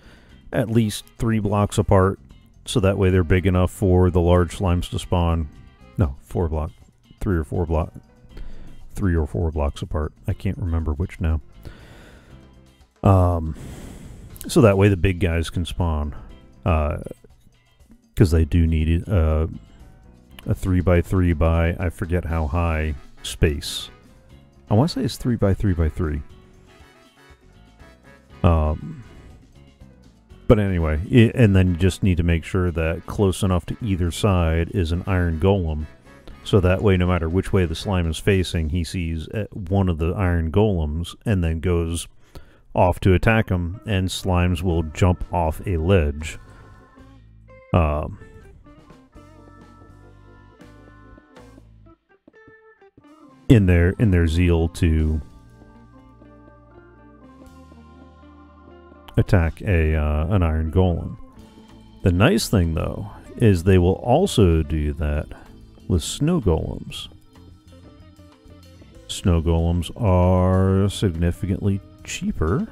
at least three blocks apart so that way they're big enough for the large slimes to spawn. No, four block, three or four block, three or four blocks apart. I can't remember which now. Um, so that way the big guys can spawn, because uh, they do need uh, a three by three by I forget how high space. I want to say it's three by three by three. Um, but anyway, it, and then you just need to make sure that close enough to either side is an iron golem. So that way, no matter which way the slime is facing, he sees uh, one of the iron golems and then goes off to attack him, and slimes will jump off a ledge. Um, in their in their zeal to attack a uh, an iron golem. The nice thing, though, is they will also do that with snow golems. Snow golems are significantly cheaper.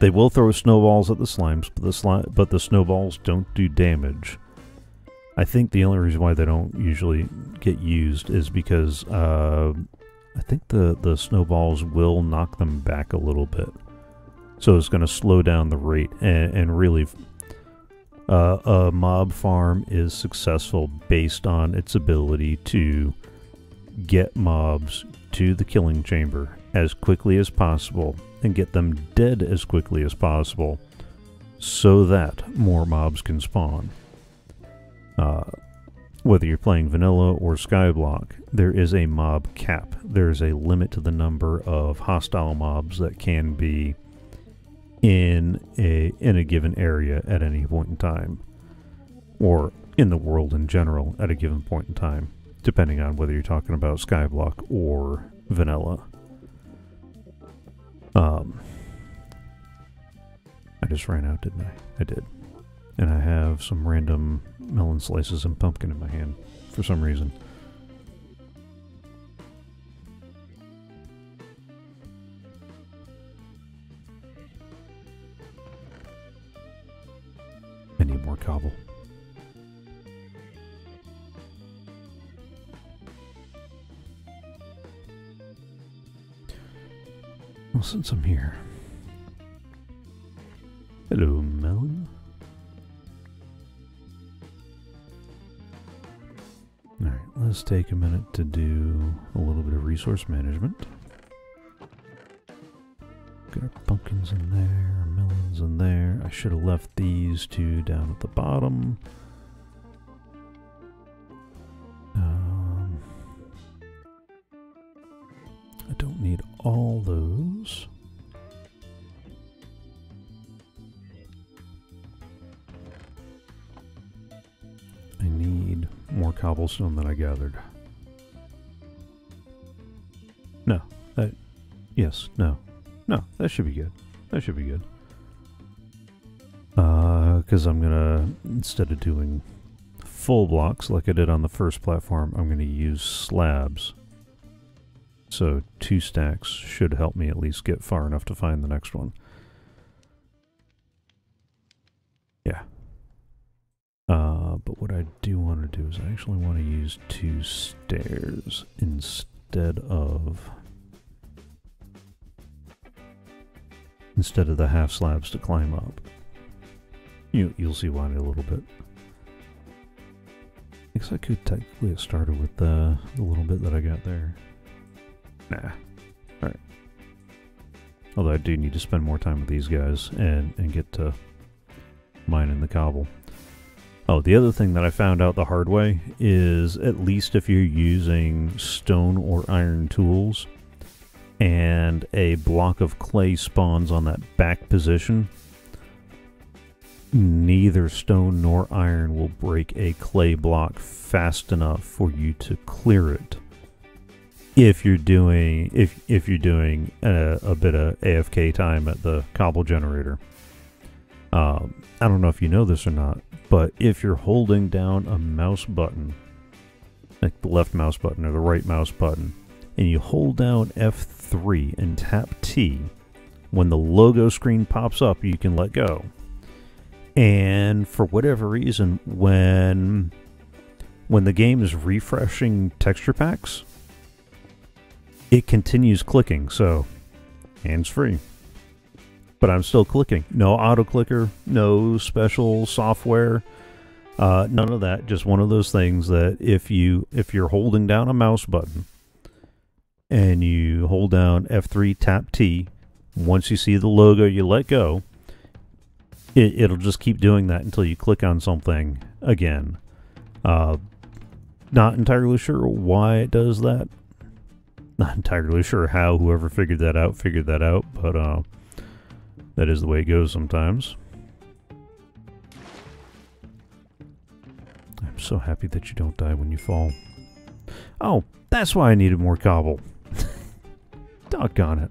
They will throw snowballs at the slimes, but the sli but the snowballs don't do damage. I think the only reason why they don't usually get used is because uh, I think the the snowballs will knock them back a little bit. So it's going to slow down the rate and, and really uh, a mob farm is successful based on its ability to get mobs to the killing chamber as quickly as possible and get them dead as quickly as possible so that more mobs can spawn. Uh, whether you're playing vanilla or skyblock, there is a mob cap. There is a limit to the number of hostile mobs that can be in a in a given area at any point in time, or in the world in general at a given point in time, depending on whether you're talking about skyblock or vanilla. Um, I just ran out, didn't I? I did. And I have some random melon slices and pumpkin in my hand for some reason. I need more cobble. Well, since I'm here. Hello, Melon. Alright, let's take a minute to do a little bit of resource management. Got our pumpkins in there, our melons in there. I should have left these two down at the bottom. Um, I don't need all those. I need more cobblestone than I gathered. No. Yes, no. No, that should be good. That should be good. Uh, because I'm gonna, instead of doing full blocks like I did on the first platform, I'm gonna use slabs. So two stacks should help me at least get far enough to find the next one. Yeah. Uh, but what I do want to do is I actually want to use two stairs instead of instead of the half slabs to climb up. You you'll see why in a little bit. I guess I could technically have started with the, the little bit that I got there. Nah. Alright. Although I do need to spend more time with these guys and, and get to mining the cobble. Oh, the other thing that I found out the hard way is at least if you're using stone or iron tools and a block of clay spawns on that back position, neither stone nor iron will break a clay block fast enough for you to clear it if you're doing if if you're doing a, a bit of AFK time at the cobble generator. Um, I don't know if you know this or not, but if you're holding down a mouse button, like the left mouse button or the right mouse button, and you hold down F3 and tap T, when the logo screen pops up, you can let go. And for whatever reason, when when the game is refreshing texture packs, it continues clicking, so hands free. But I'm still clicking. No auto clicker, no special software, uh, none of that. Just one of those things that if you if you're holding down a mouse button and you hold down F3 tap T, once you see the logo, you let go. It, it'll just keep doing that until you click on something again. Uh, not entirely sure why it does that not entirely sure how whoever figured that out figured that out, but uh, that is the way it goes sometimes. I'm so happy that you don't die when you fall. Oh, that's why I needed more cobble. Doggone it.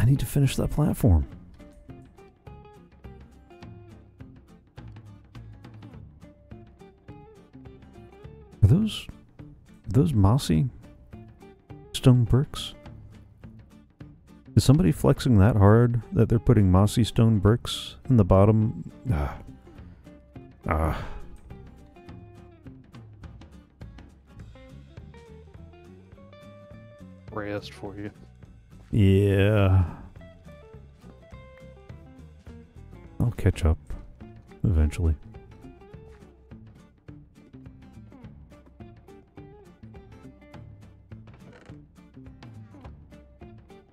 I need to finish that platform. Are those are those mossy stone bricks? Is somebody flexing that hard that they're putting mossy stone bricks in the bottom? Ah. Ah. Rest for you. Yeah. I'll catch up eventually.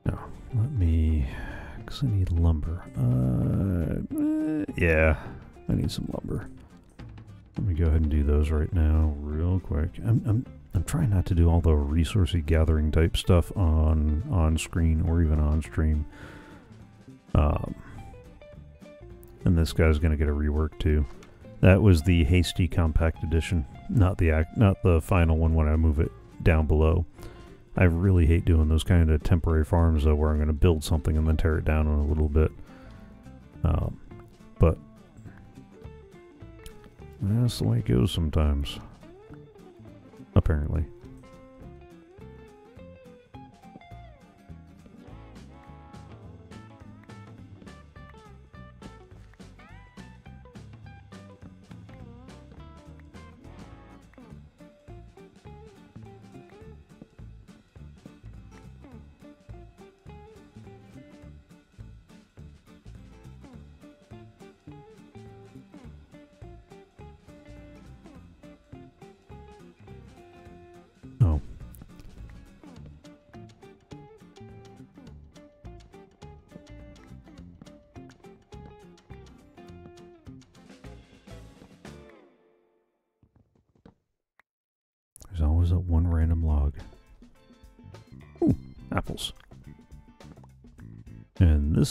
No, let me, because I need lumber. Uh, yeah, I need some lumber. Let me go ahead and do those right now, real quick. I'm, I'm, I'm trying not to do all the resourcey gathering type stuff on on screen or even on stream. Um, and this guy's gonna get a rework too. That was the hasty compact edition, not the act, not the final one when I move it down below. I really hate doing those kind of temporary farms though, where I'm going to build something and then tear it down in a little bit. Um, but that's the way it goes sometimes. Apparently.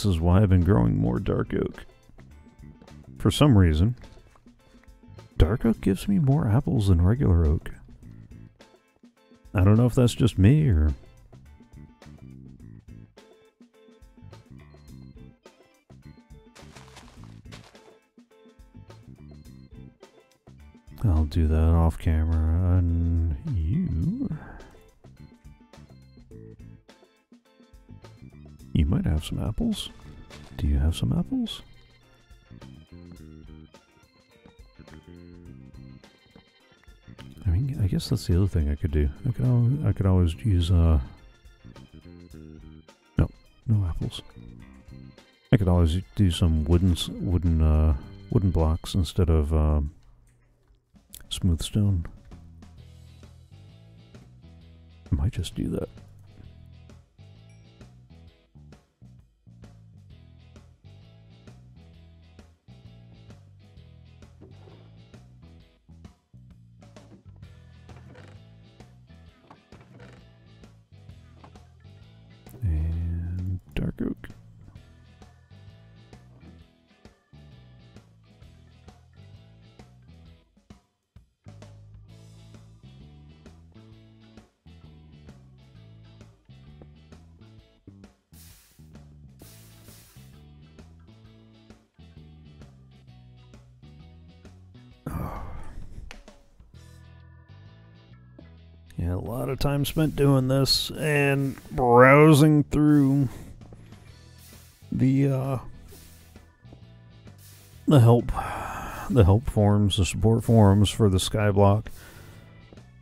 This is why I've been growing more dark oak. For some reason, dark oak gives me more apples than regular oak. I don't know if that's just me or. I'll do that off camera. And you. Have some apples. Do you have some apples? I mean, I guess that's the other thing I could do. I could I could always use uh. No, no apples. I could always do some wooden wooden uh wooden blocks instead of um, smooth stone. I might just do that. Time spent doing this and browsing through the uh the help the help forums, the support forums for the Skyblock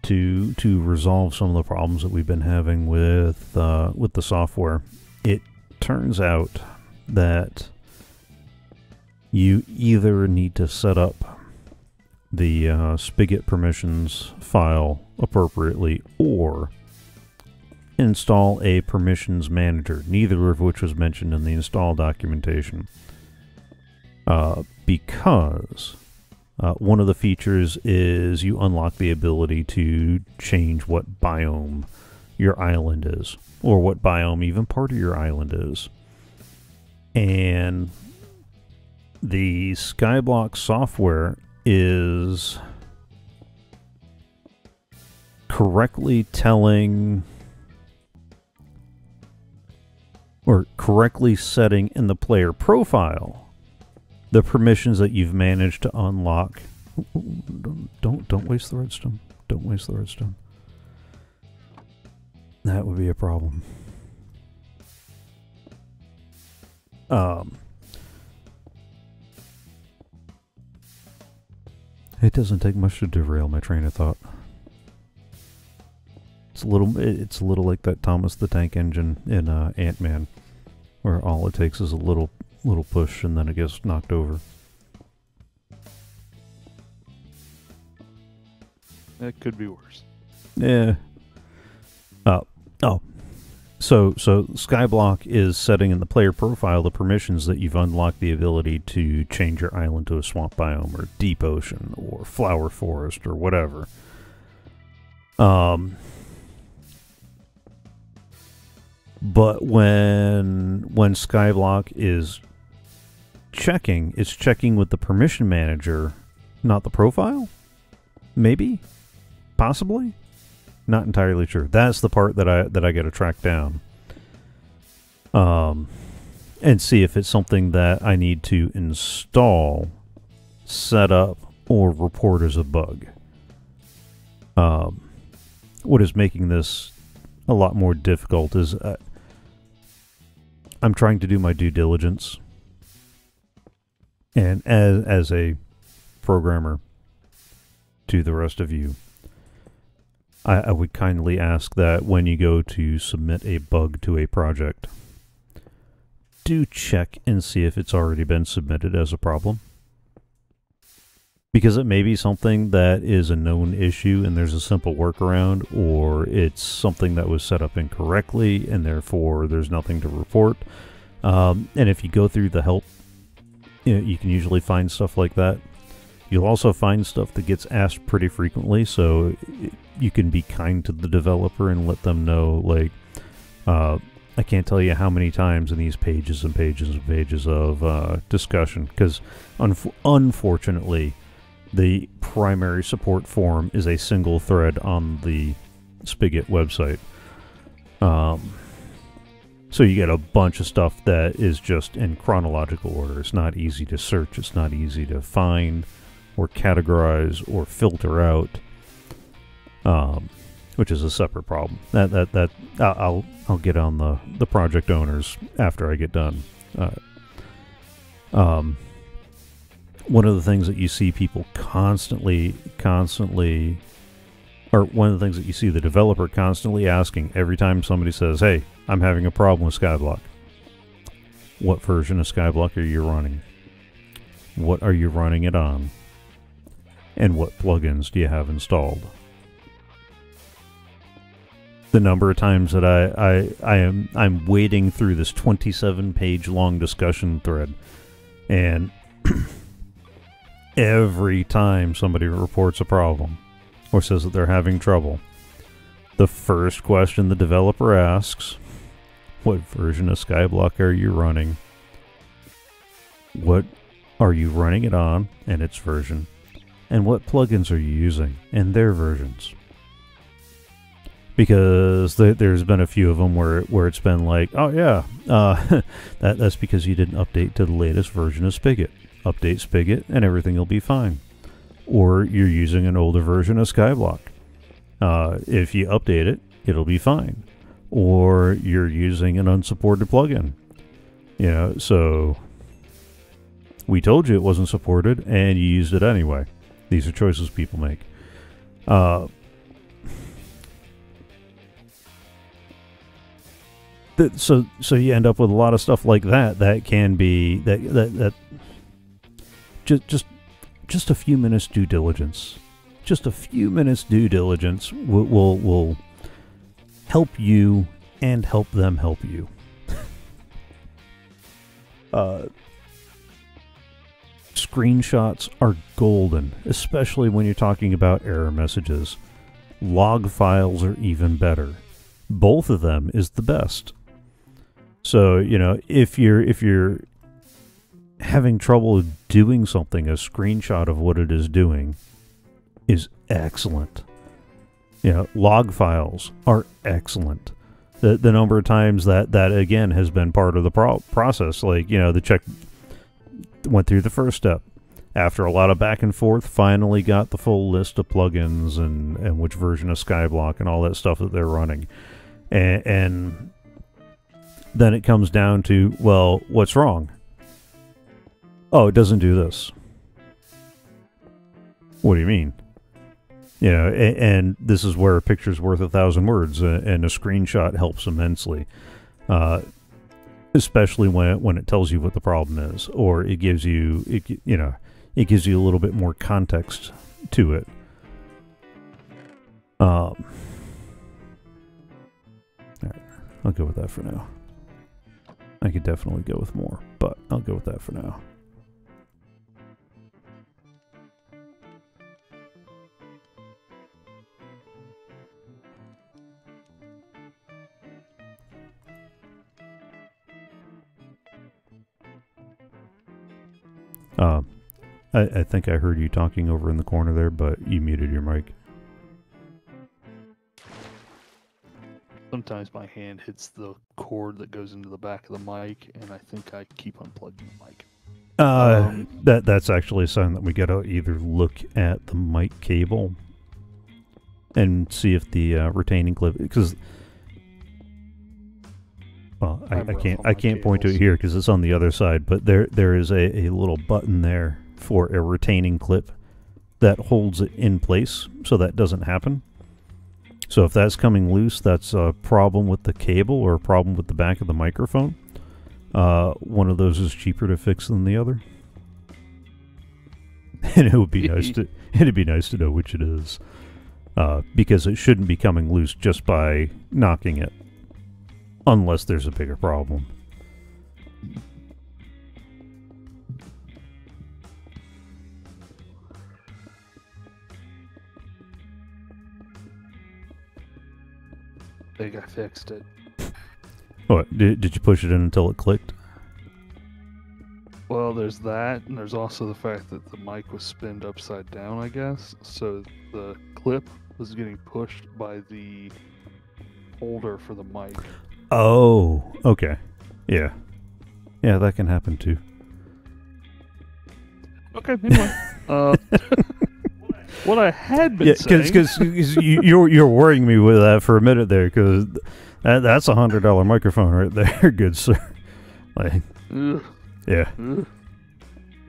to to resolve some of the problems that we've been having with uh, with the software. It turns out that you either need to set up the uh, spigot permissions file appropriately or install a permissions manager, neither of which was mentioned in the install documentation. Uh, because uh, one of the features is you unlock the ability to change what biome your island is, or what biome even part of your island is. And the Skyblock software is correctly telling or correctly setting in the player profile the permissions that you've managed to unlock. Don't don't, don't waste the redstone. Don't waste the redstone. That would be a problem. Um, it doesn't take much to derail my train of thought. It's a little. It's a little like that Thomas the Tank Engine in uh, Ant Man, where all it takes is a little little push and then it gets knocked over. That could be worse. Yeah. Uh, oh. So so Skyblock is setting in the player profile the permissions that you've unlocked the ability to change your island to a swamp biome or deep ocean or flower forest or whatever. Um, but when when Skyblock is checking, it's checking with the permission manager, not the profile. Maybe, possibly, not entirely sure. That's the part that I that I got to track down. Um, and see if it's something that I need to install, set up, or report as a bug. Um, what is making this a lot more difficult is uh, I'm trying to do my due diligence, and as as a programmer to the rest of you, I, I would kindly ask that when you go to submit a bug to a project, do check and see if it's already been submitted as a problem. Because it may be something that is a known issue and there's a simple workaround, or it's something that was set up incorrectly and therefore there's nothing to report. Um, and if you go through the help, you, know, you can usually find stuff like that. You'll also find stuff that gets asked pretty frequently, so you can be kind to the developer and let them know, like, uh, I can't tell you how many times in these pages and pages and pages of uh, discussion, because unf- unfortunately, the primary support forum is a single thread on the Spigot website. Um, so you get a bunch of stuff that is just in chronological order. It's not easy to search. It's not easy to find or categorize or filter out, um, which is a separate problem. That that that I'll I'll get on the the project owners after I get done. Uh, um, one of the things that you see people constantly constantly or one of the things that you see the developer constantly asking every time somebody says, "Hey, I'm having a problem with Skyblock." What version of Skyblock are you running? What are you running it on? And what plugins do you have installed. The number of times that I, I, I am I'm wading through this 27 page long discussion thread and every time somebody reports a problem or says that they're having trouble, the first question the developer asks, what version of Skyblock are you running? What are you running it on and its version? And what plugins are you using and their versions. Because th- there's been a few of them where where it's been like, oh yeah, uh, that that's because you didn't update to the latest version of Spigot. Update Spigot and everything will be fine. Or you're using an older version of Skyblock. Uh, if you update it, it'll be fine. Or you're using an unsupported plugin. You know, so we told you it wasn't supported and you used it anyway. These are choices people make. Uh, so so you end up with a lot of stuff like that that can be that that, that just just just a few minutes due diligence just a few minutes due diligence will will, will help you and help them help you uh Screenshots are golden, especially when you're talking about error messages. Log files are even better. Both of them is the best. So, you know, if you're if you're having trouble doing something, a screenshot of what it is doing is excellent. You know, log files are excellent. The, the number of times that that again has been part of the pro- process, like you know, the check went through the first step. After a lot of back and forth, finally got the full list of plugins and, and which version of Skyblock and all that stuff that they're running. And, and then it comes down to, well, what's wrong? Oh, it doesn't do this. What do you mean? You know, and, and this is where a picture's worth a thousand words, and a screenshot helps immensely. Uh, especially when it, when it tells you what the problem is, or it gives you it, you know it gives you a little bit more context to it. Um, all right, I'll go with that for now. I could definitely go with more, but I'll go with that for now. Uh, I, I think I heard you talking over in the corner there, but you muted your mic. Sometimes my hand hits the cord that goes into the back of the mic, and I think I keep unplugging the mic. Uh, Um, that that's actually a sign that we got to either look at the mic cable and see if the uh, retaining clip because well I, I can't I can't point to it here because it's on the other side but there there is a, a little button there for a retaining clip that holds it in place so that doesn't happen so if that's coming loose that's a problem with the cable or a problem with the back of the microphone uh, one of those is cheaper to fix than the other. and it would be nice to it'd be nice to know which it is. Uh, because it shouldn't be coming loose just by knocking it. Unless there's a bigger problem. I think I fixed it. What did, did you push it in until it clicked? Well, there's that, and there's also the fact that the mic was spinned upside down, I guess. So the clip was getting pushed by the holder for the mic. Oh, okay. Yeah. Yeah, that can happen too. Okay, anyway. uh, what I had been Yeah, saying. because you, you're you're worrying me with that for a minute there because that, that's a hundred dollar microphone right there, good sir. Like, Ugh, yeah, ugh.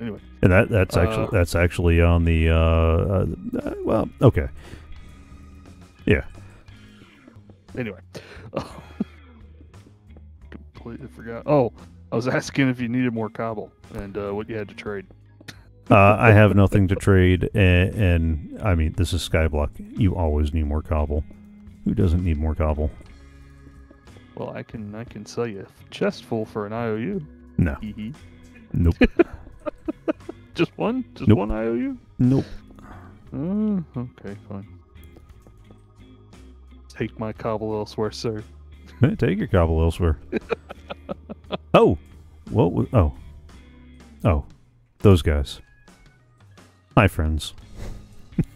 Anyway, and that that's actually Uh, that's actually on the uh, uh, well, okay, yeah anyway. Completely forgot. Oh, I was asking if you needed more cobble and uh, what you had to trade. uh, I have nothing to trade, and, and I mean this is Skyblock. You always need more cobble. Who doesn't need more cobble? Well, I can I can sell you a chest full for an IOU. No, nope, Just one? Just Nope. one IOU? nope. Oh, okay, fine. Take my cobble elsewhere, sir. Eh, Take your cobble elsewhere. oh, what? Oh, oh, those guys. Hi, friends.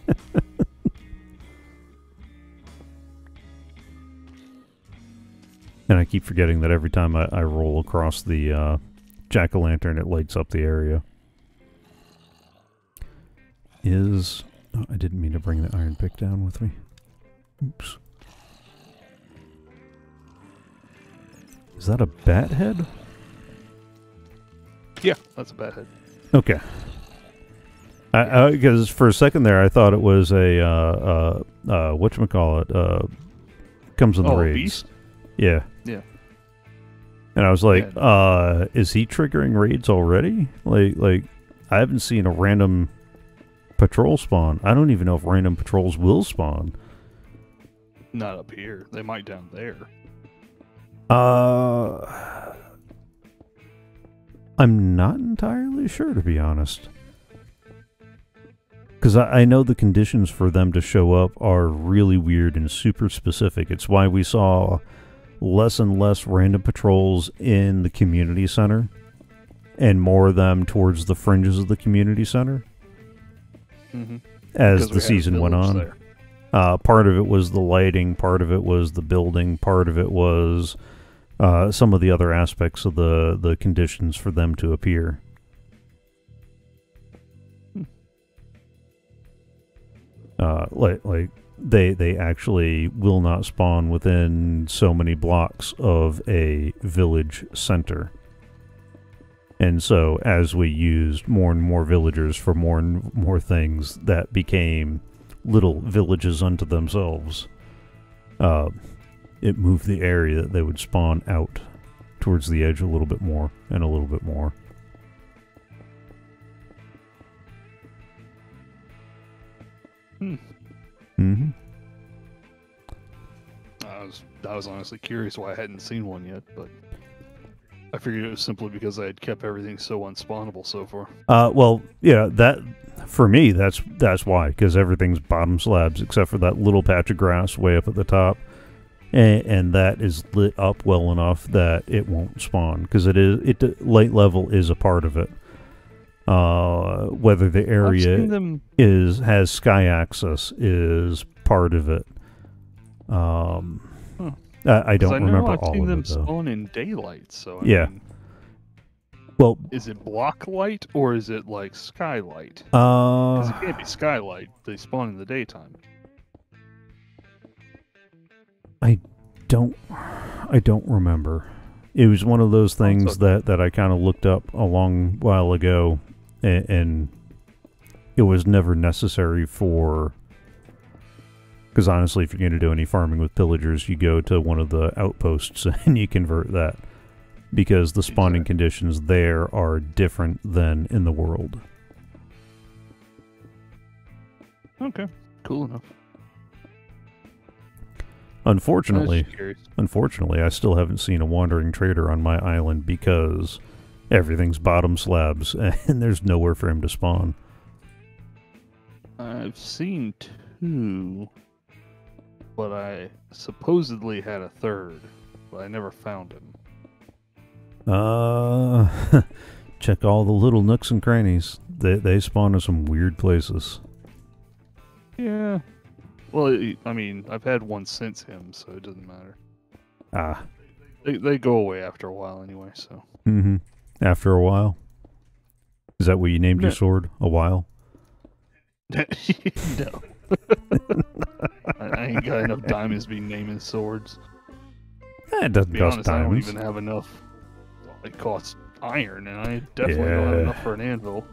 and I keep forgetting that every time I, I roll across the uh, jack o' lantern, it lights up the area. Is oh, I didn't mean to bring the iron pick down with me. Oops. Is that a bat head? Yeah, that's a bat head. Okay. I because for a second there I thought it was a uh uh uh whatchamacallit, uh comes in the Oh, raids. beast? Yeah. Yeah. And I was like, Yeah. uh is he triggering raids already? Like like I haven't seen a random patrol spawn. I don't even know if random patrols will spawn. Not up here. They might down there. Uh I'm not entirely sure to be honest. Because I, I know the conditions for them to show up are really weird and super specific. It's why we saw less and less random patrols in the community center and more of them towards the fringes of the community center Mm-hmm. as the season went on. Uh, part of it was the lighting, part of it was the building, part of it was uh, some of the other aspects of the, the conditions for them to appear. Hmm. Uh, like like they they actually will not spawn within so many blocks of a village center. And so, as we used more and more villagers for more and more things, that became little villages unto themselves. Uh, it moved the area that they would spawn out towards the edge a little bit more and a little bit more. Hmm. hmm Uh, I was I was honestly curious why I hadn't seen one yet, but I figured it was simply because I had kept everything so unspawnable so far. Uh, well, yeah, that for me, that's that's why because everything's bottom slabs except for that little patch of grass way up at the top, and, and that is lit up well enough that it won't spawn because it is it light level is a part of it. Uh, whether the area them. is has sky access is part of it. Um, Huh. I, I don't I remember I've all seen of them it spawn in daylight. So I Yeah. mean, Well, is it block light or is it like skylight? Because uh, it can't be skylight. They spawn in the daytime. Don't I don't remember. It was one of those oh, things okay. that that I kind of looked up a long while ago, and, and it was never necessary for. Because honestly, if you're going to do any farming with pillagers, you go to one of the outposts and you convert that, because the spawning Exactly. conditions there are different than in the world. Okay, cool enough. Unfortunately. Unfortunately, I still haven't seen a wandering trader on my island because everything's bottom slabs and there's nowhere for him to spawn. I've seen two, but I supposedly had a third, but I never found him. Uh, check all the little nooks and crannies. They they spawn in some weird places. Yeah. Well, it- I mean, I've had one since him, so it doesn't matter. Ah, They they go away after a while anyway. So mm-hmm. After a while, is that what you named your sword? A while? no, I, I ain't got enough diamonds to be naming swords. Eh, it To doesn't cost honest, I don't even have enough. It costs iron, and I definitely don't have enough for an anvil.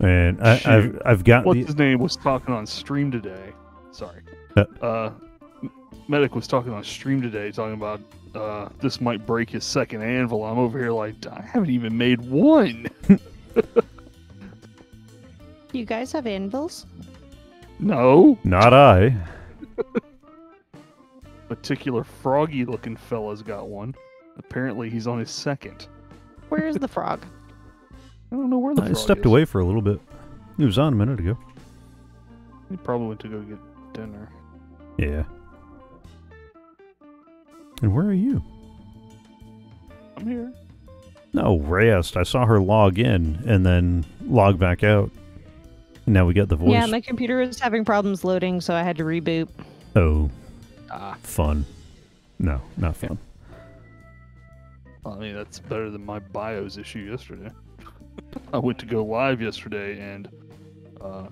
And I, I've I've got What's the his name was talking on stream today. Sorry. Uh. Uh, Medic was talking on stream today, talking about uh, this might break his second anvil. I'm over here like, I haven't even made one. You guys have anvils? No, not I. particular froggy looking fella's got one. Apparently, he's on his second. Where is the frog? I don't know where the I frog stepped is. away for a little bit. He was on a minute ago. He probably went to go get dinner. Yeah. And where are you? I'm here. No, rest. I saw her log in and then log back out. And now we got the voice. Yeah, my computer was having problems loading, so I had to reboot. oh, Ah, fun. No, not fun. I mean that's better than my BIOS issue yesterday. I went to go live yesterday, and uh,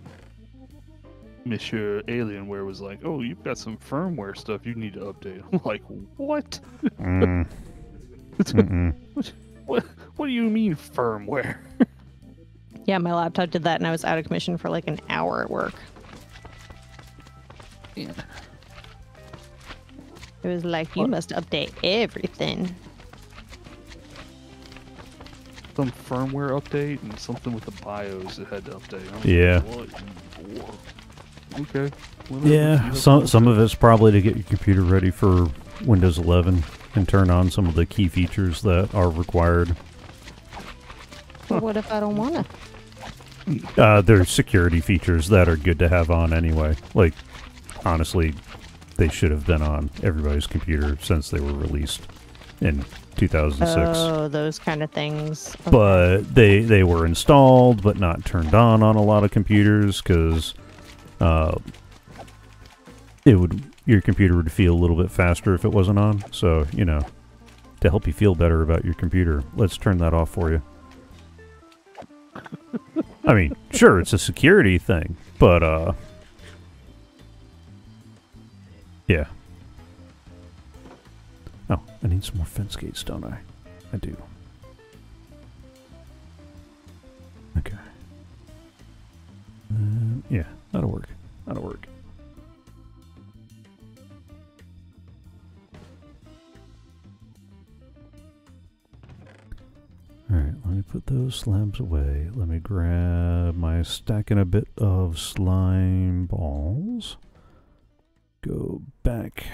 Monsieur Alienware was like, "Oh, you've got some firmware stuff you need to update." I'm like, "What? Mm, mm-mm. What? What do you mean firmware?" Yeah, my laptop did that, and I was out of commission for like an hour at work. Yeah. It was like, you What? must update everything. Some firmware update and something with the BIOS that had to update. I was Yeah. Like, what? in the world? Okay. whatever, Yeah, some some of it's probably to get your computer ready for Windows 11 and turn on some of the key features that are required. But what if I don't wanna? Uh, there's security features that are good to have on anyway. Like, honestly, they should have been on everybody's computer since they were released in 2006. Oh, those kind of things. Okay. but they they were installed but not turned on on a lot of computers because uh, it would your computer would feel a little bit faster if it wasn't on. So you know, to help you feel better about your computer, let's turn that off for you. I mean, sure, it's a security thing, but uh, yeah. I need some more fence gates, don't I? I do. Okay. Um, yeah, that'll work. That'll work. Alright, let me put those slabs away. Let me grab my stack and a bit of slime balls. go back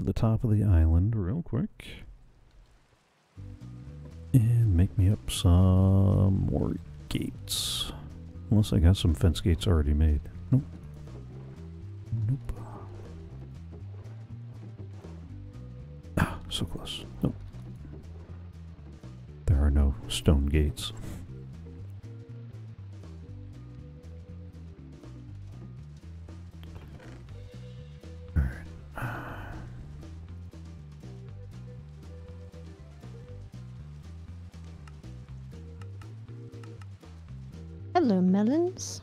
to the top of the island real quick. And make me up some more gates. Unless I got some fence gates already made. Nope. Nope. Ah, so close. Nope. There are no stone gates. Hello, melons.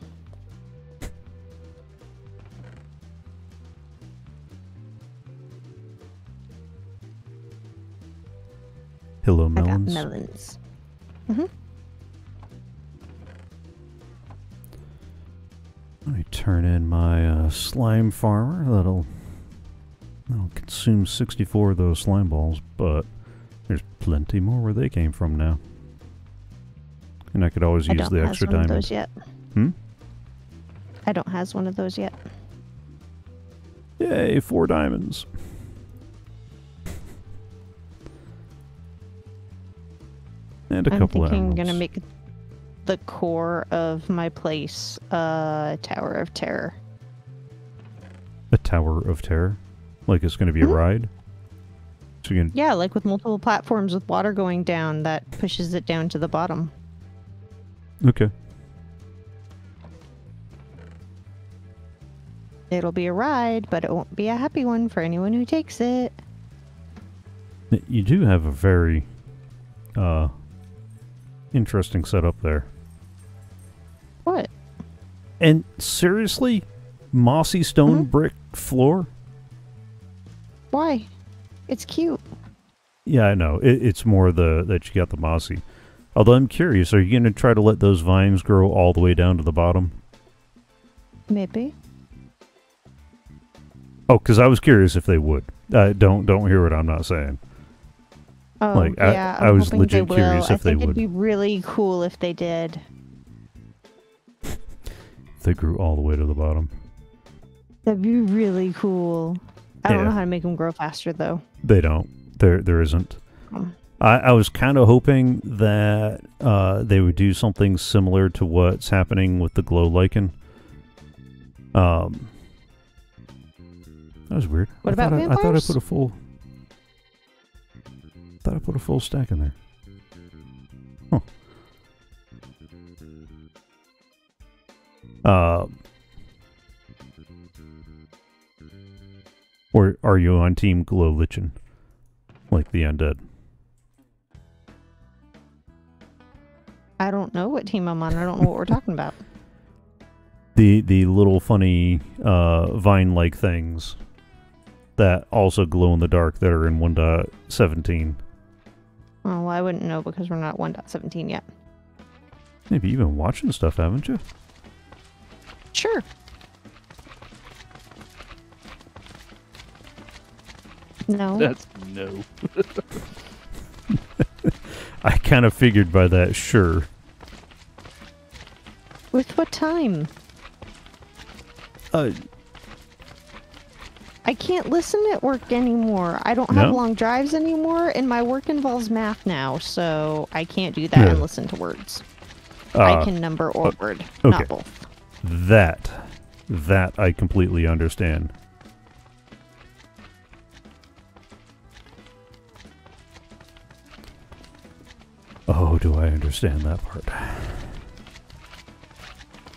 Hello, melons. I got melons. melons. Let me turn in my uh, slime farmer. That'll that'll consume 64 of those slime balls, but there's plenty more where they came from now. And I could always I use don't the extra one of diamonds. those yet. Hmm? I don't has one of those yet. Yay, four diamonds. And a I'm couple thinking I'm gonna make the core of my place uh Tower of Terror. a tower of terror, like it's going to be Mhm. a ride. So you can Yeah, like with multiple platforms with water going down that pushes it down to the bottom. Okay. It'll be a ride, but it won't be a happy one for anyone who takes it. You do have a very uh interesting setup there. What? And seriously, mossy stone Mhm. brick floor? Why? It's cute. Yeah, I know. It, it's more the that you got the mossy. Although I'm curious, are you going to try to let those vines grow all the way down to the bottom? Maybe. Oh, because I was curious if they would. Uh, don't don't hear what I'm not saying. Oh, Like, yeah. I I'm was legit they will. curious I if they think would. It'd be really cool if they did. If they grew all the way to the bottom. That'd be really cool. I don't know how to make them grow faster though. They don't. There there isn't. Hmm. I, I was kind of hoping that uh, they would do something similar to what's happening with the glow lichen. Um, that was weird. What I about thought I, I thought I put a full. Thought I put a full stack in there. Huh. Uh, or are you on Team Glow Lichen, like the undead? I don't know what team I'm on. I don't know what we're talking about. the the little funny uh, vine like things that also glow in the dark that are in 1.17. Oh, well, I wouldn't know because we're not 1.17 yet. Maybe you've been watching stuff, haven't you? Sure. No. That's no. I kind of figured by that, sure. With what time? Uh, I can't listen at work anymore. I don't have No? long drives anymore, and my work involves math now, so I can't do that and listen to words. uh, I can number or word, okay. not both. That, that I completely understand. Oh, do I understand that part?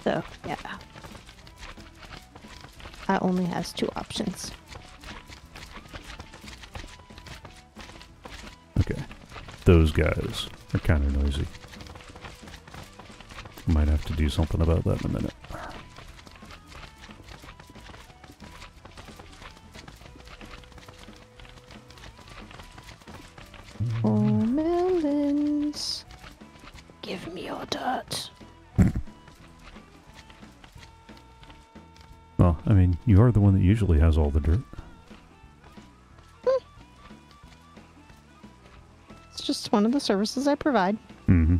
So, yeah. That only has two options. Okay. Those guys are kind of noisy. Might have to do something about that in a minute. Oh, melons. Give me your dirt. Well, I mean, you are the one that usually has all the dirt. It's just one of the services I provide. Mm-hmm.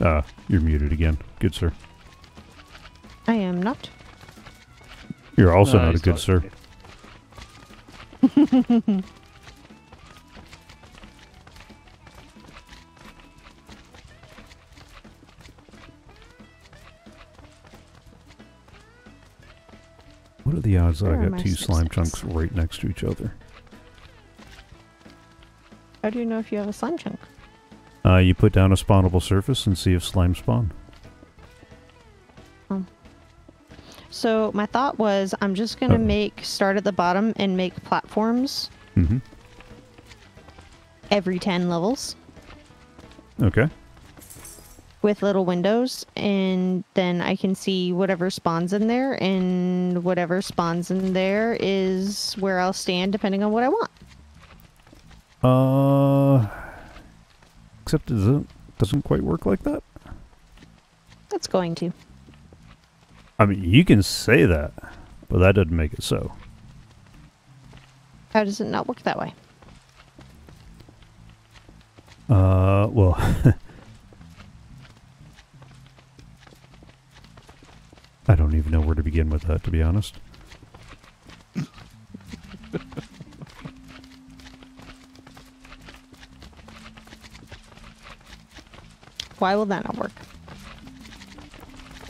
Uh, you're muted again. Good sir. I am not. You're also No, not a good sir. What are the odds that I are got my two slime statistics? chunks right next to each other? How do you know if you have a slime chunk? Uh, you put down a spawnable surface and see if slime spawn. So my thought was I'm just gonna Uh-oh. make start at the bottom and make platforms Mm-hmm. every ten levels Okay. with little windows and then I can see whatever spawns in there and whatever spawns in there is where I'll stand depending on what I want. Uh, except it doesn't, doesn't quite work like that. That's going to. I mean, you can say that, but that doesn't make it so. How does it not work that way? Uh, well, I don't even know where to begin with that, to be honest. Why will that not work?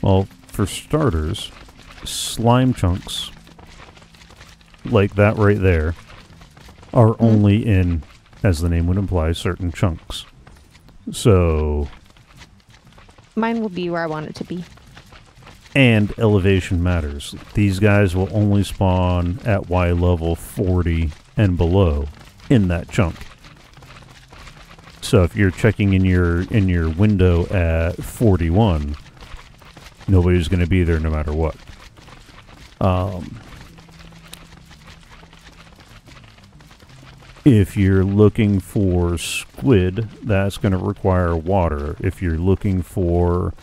Well, for starters, slime chunks, like that right there, are hmm. only in, as the name would imply, certain chunks. So, Mine will be where I want it to be. and elevation matters. These guys will only spawn at Y level 40 and below in that chunk. So if you're checking in your in your window at 41, nobody's going to be there no matter what. Um, if you're looking for squid, that's going to require water. If you're looking for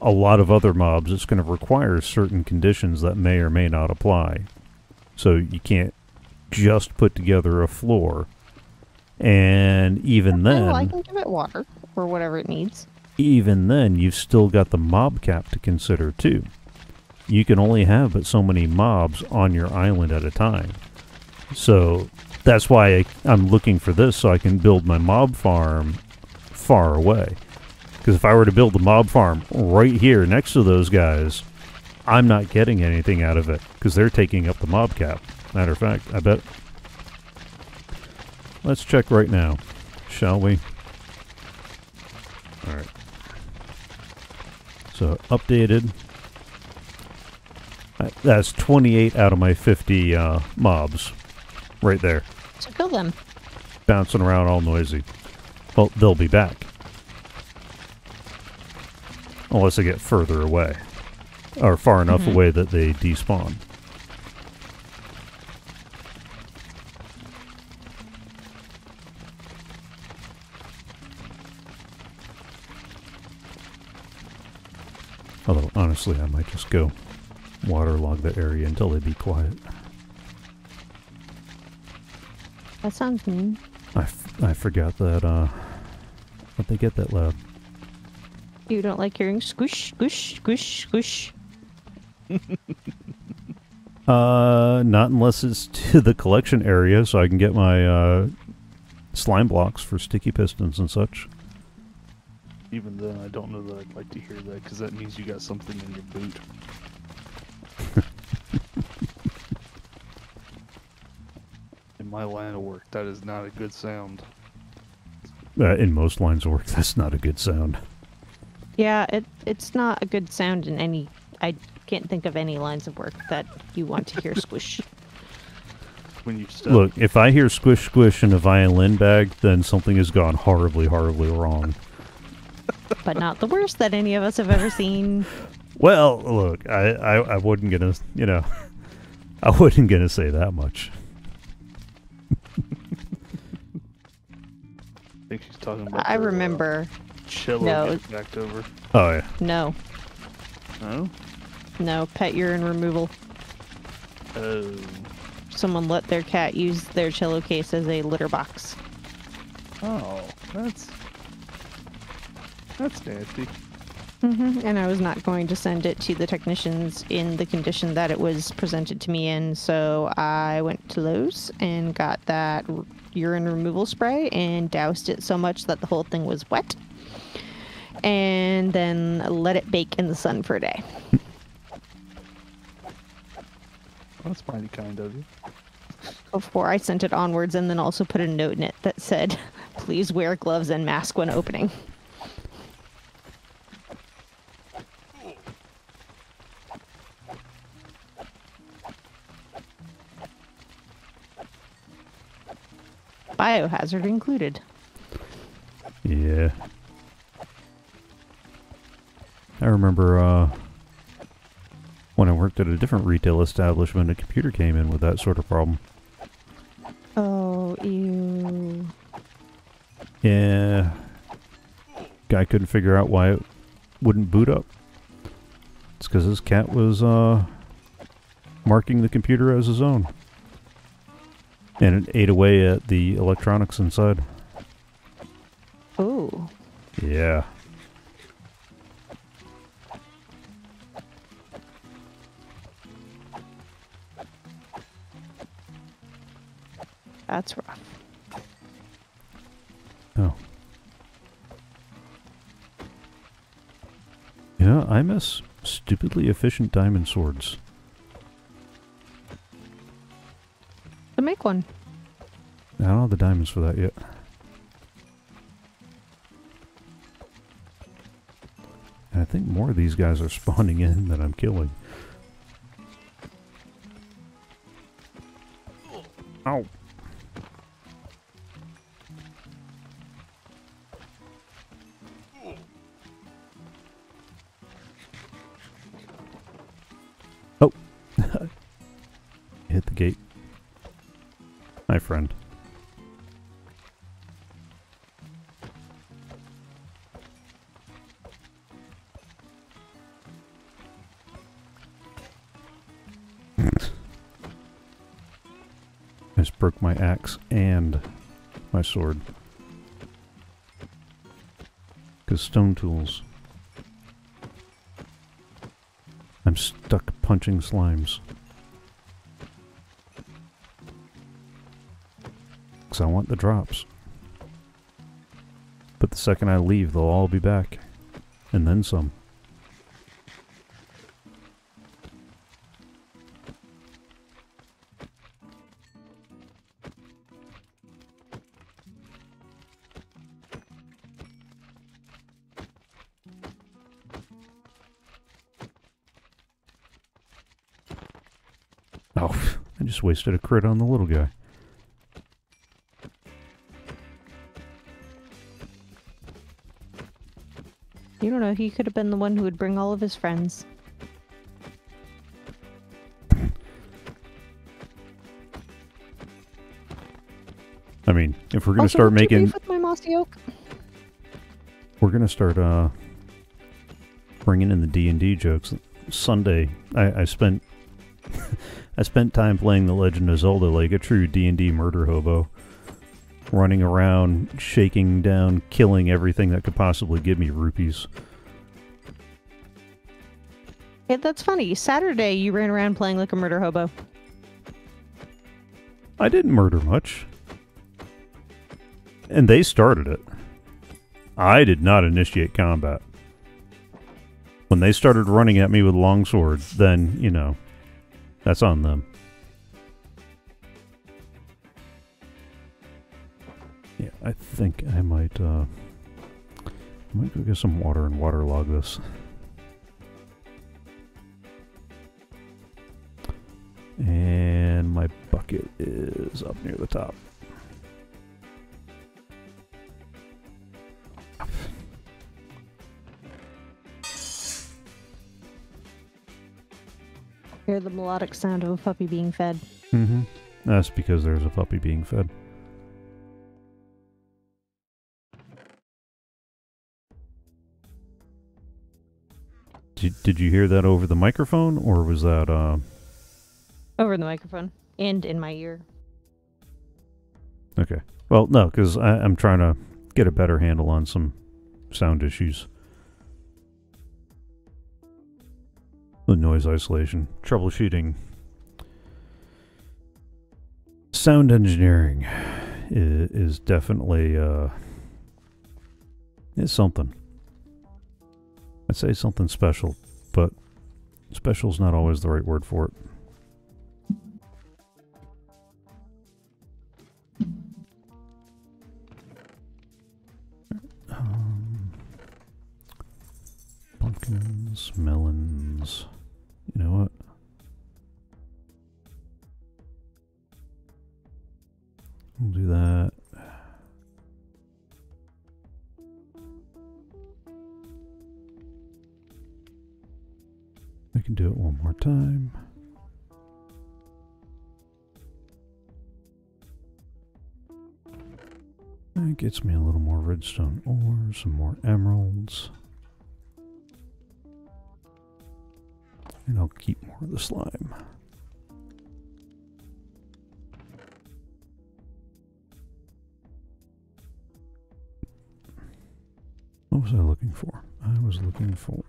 a lot of other mobs, it's going to require certain conditions that may or may not apply. So you can't just put together a floor. And even Oh, I can give it water or whatever it needs. Even then, you've still got the mob cap to consider too. You can only have but so many mobs on your island at a time. So that's why I, I'm looking for this so I can build my mob farm far away. Because if I were to build the mob farm right here next to those guys, I'm not getting anything out of it because they're taking up the mob cap. Matter of fact, I bet. Let's check right now, shall we? All right. So updated. That's 28 out of my 50 uh, mobs, right there, So kill them. bouncing around all noisy. Well, they'll be back. Unless I get further away. Or far enough Mhm. away that they despawn. Although, honestly, I might just go waterlog that area until they be quiet. That sounds mean. I, f- I forgot that, uh, that they get that loud. You don't like hearing squish, squish, squish, squish. Uh, not unless it's to the collection area, so I can get my uh, slime blocks for sticky pistons and such. Even then, I don't know that I'd like to hear that because that means you got something in your boot. in my line of work, that is not a good sound. Uh, in most lines of work, that's not a good sound. Yeah, it it's not a good sound in any. I can't think of any lines of work that you want to hear squish. When you step, Look, if I hear squish squish in a violin bag, then something has gone horribly, horribly wrong. But not the worst that any of us have ever seen. Well, look, I, I, I wasn't gonna, you know, I wasn't gonna say that much. I think she's talking about. I her, uh, remember. cello No. getting backed over. Oh yeah, No, No. no, pet urine removal. Oh. Someone let their cat use their cello case as a litter box. Oh, that's. That's nasty. hmm And I was not going to send it to the technicians in the condition that it was presented to me in, so I went to Lowe's and got that urine removal spray and doused it so much that the whole thing was wet. And then let it bake in the sun for a day. That's mighty kind of you. Before I sent it onwards, and then also put a note in it that said, please wear gloves and mask when opening. Biohazard included. Yeah. I remember uh, when I worked at a different retail establishment, a computer came in with that sort of problem. Oh, ew. Yeah. Guy couldn't figure out why it wouldn't boot up. It's because his cat was uh, marking the computer as his own. And it ate away at the electronics inside. Oh. Yeah. That's rough. Oh. Yeah, I miss stupidly efficient diamond swords. So make one. I don't have the diamonds for that yet. And I think more of these guys are spawning in than I'm killing. Ow. Oh. Hit the gate. My friend. I just broke my axe and my sword. Because stone tools. I'm stuck punching slimes. Because I want the drops. But the second I leave, they'll all be back. And then some. Oh, I just wasted a crit on the little guy. Know, he could have been the one who would bring all of his friends. I mean, if we're gonna also, start making, with my mossy oak. we're gonna start uh bringing in the D and D jokes. Sunday, I, I spent I spent time playing The Legend of Zelda like a true D and D murder hobo, running around, shaking down, killing everything that could possibly give me rupees. That's funny. Saturday, you ran around playing like a murder hobo. I didn't murder much, and they started it. I did not initiate combat. When they started running at me with long swords, then, you know, that's on them. Yeah, I think I might, uh, I might go get some water and waterlog this. And my bucket is up near the top. Hear the melodic sound of a puppy being fed. Mm-hmm. That's because there's a puppy being fed. Did, did you hear that over the microphone, or was that, uh... Over the microphone. And in my ear. Okay. Well, no, because I'm trying to get a better handle on some sound issues. The noise isolation, troubleshooting, sound engineering is, is definitely uh, is something. I'd say something special, but special is not always the right word for it. Pumpkins, melons. You know what? We'll do that. We can do it one more time. That gets me a little more redstone ore, some more emeralds. And I'll keep more of the slime. What was I looking for? I was looking for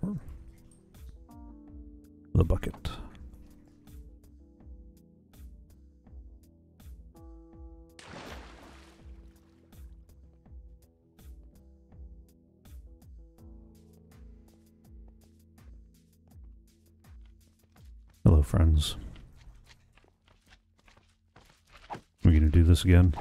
the bucket. Friends. We're going to do this again.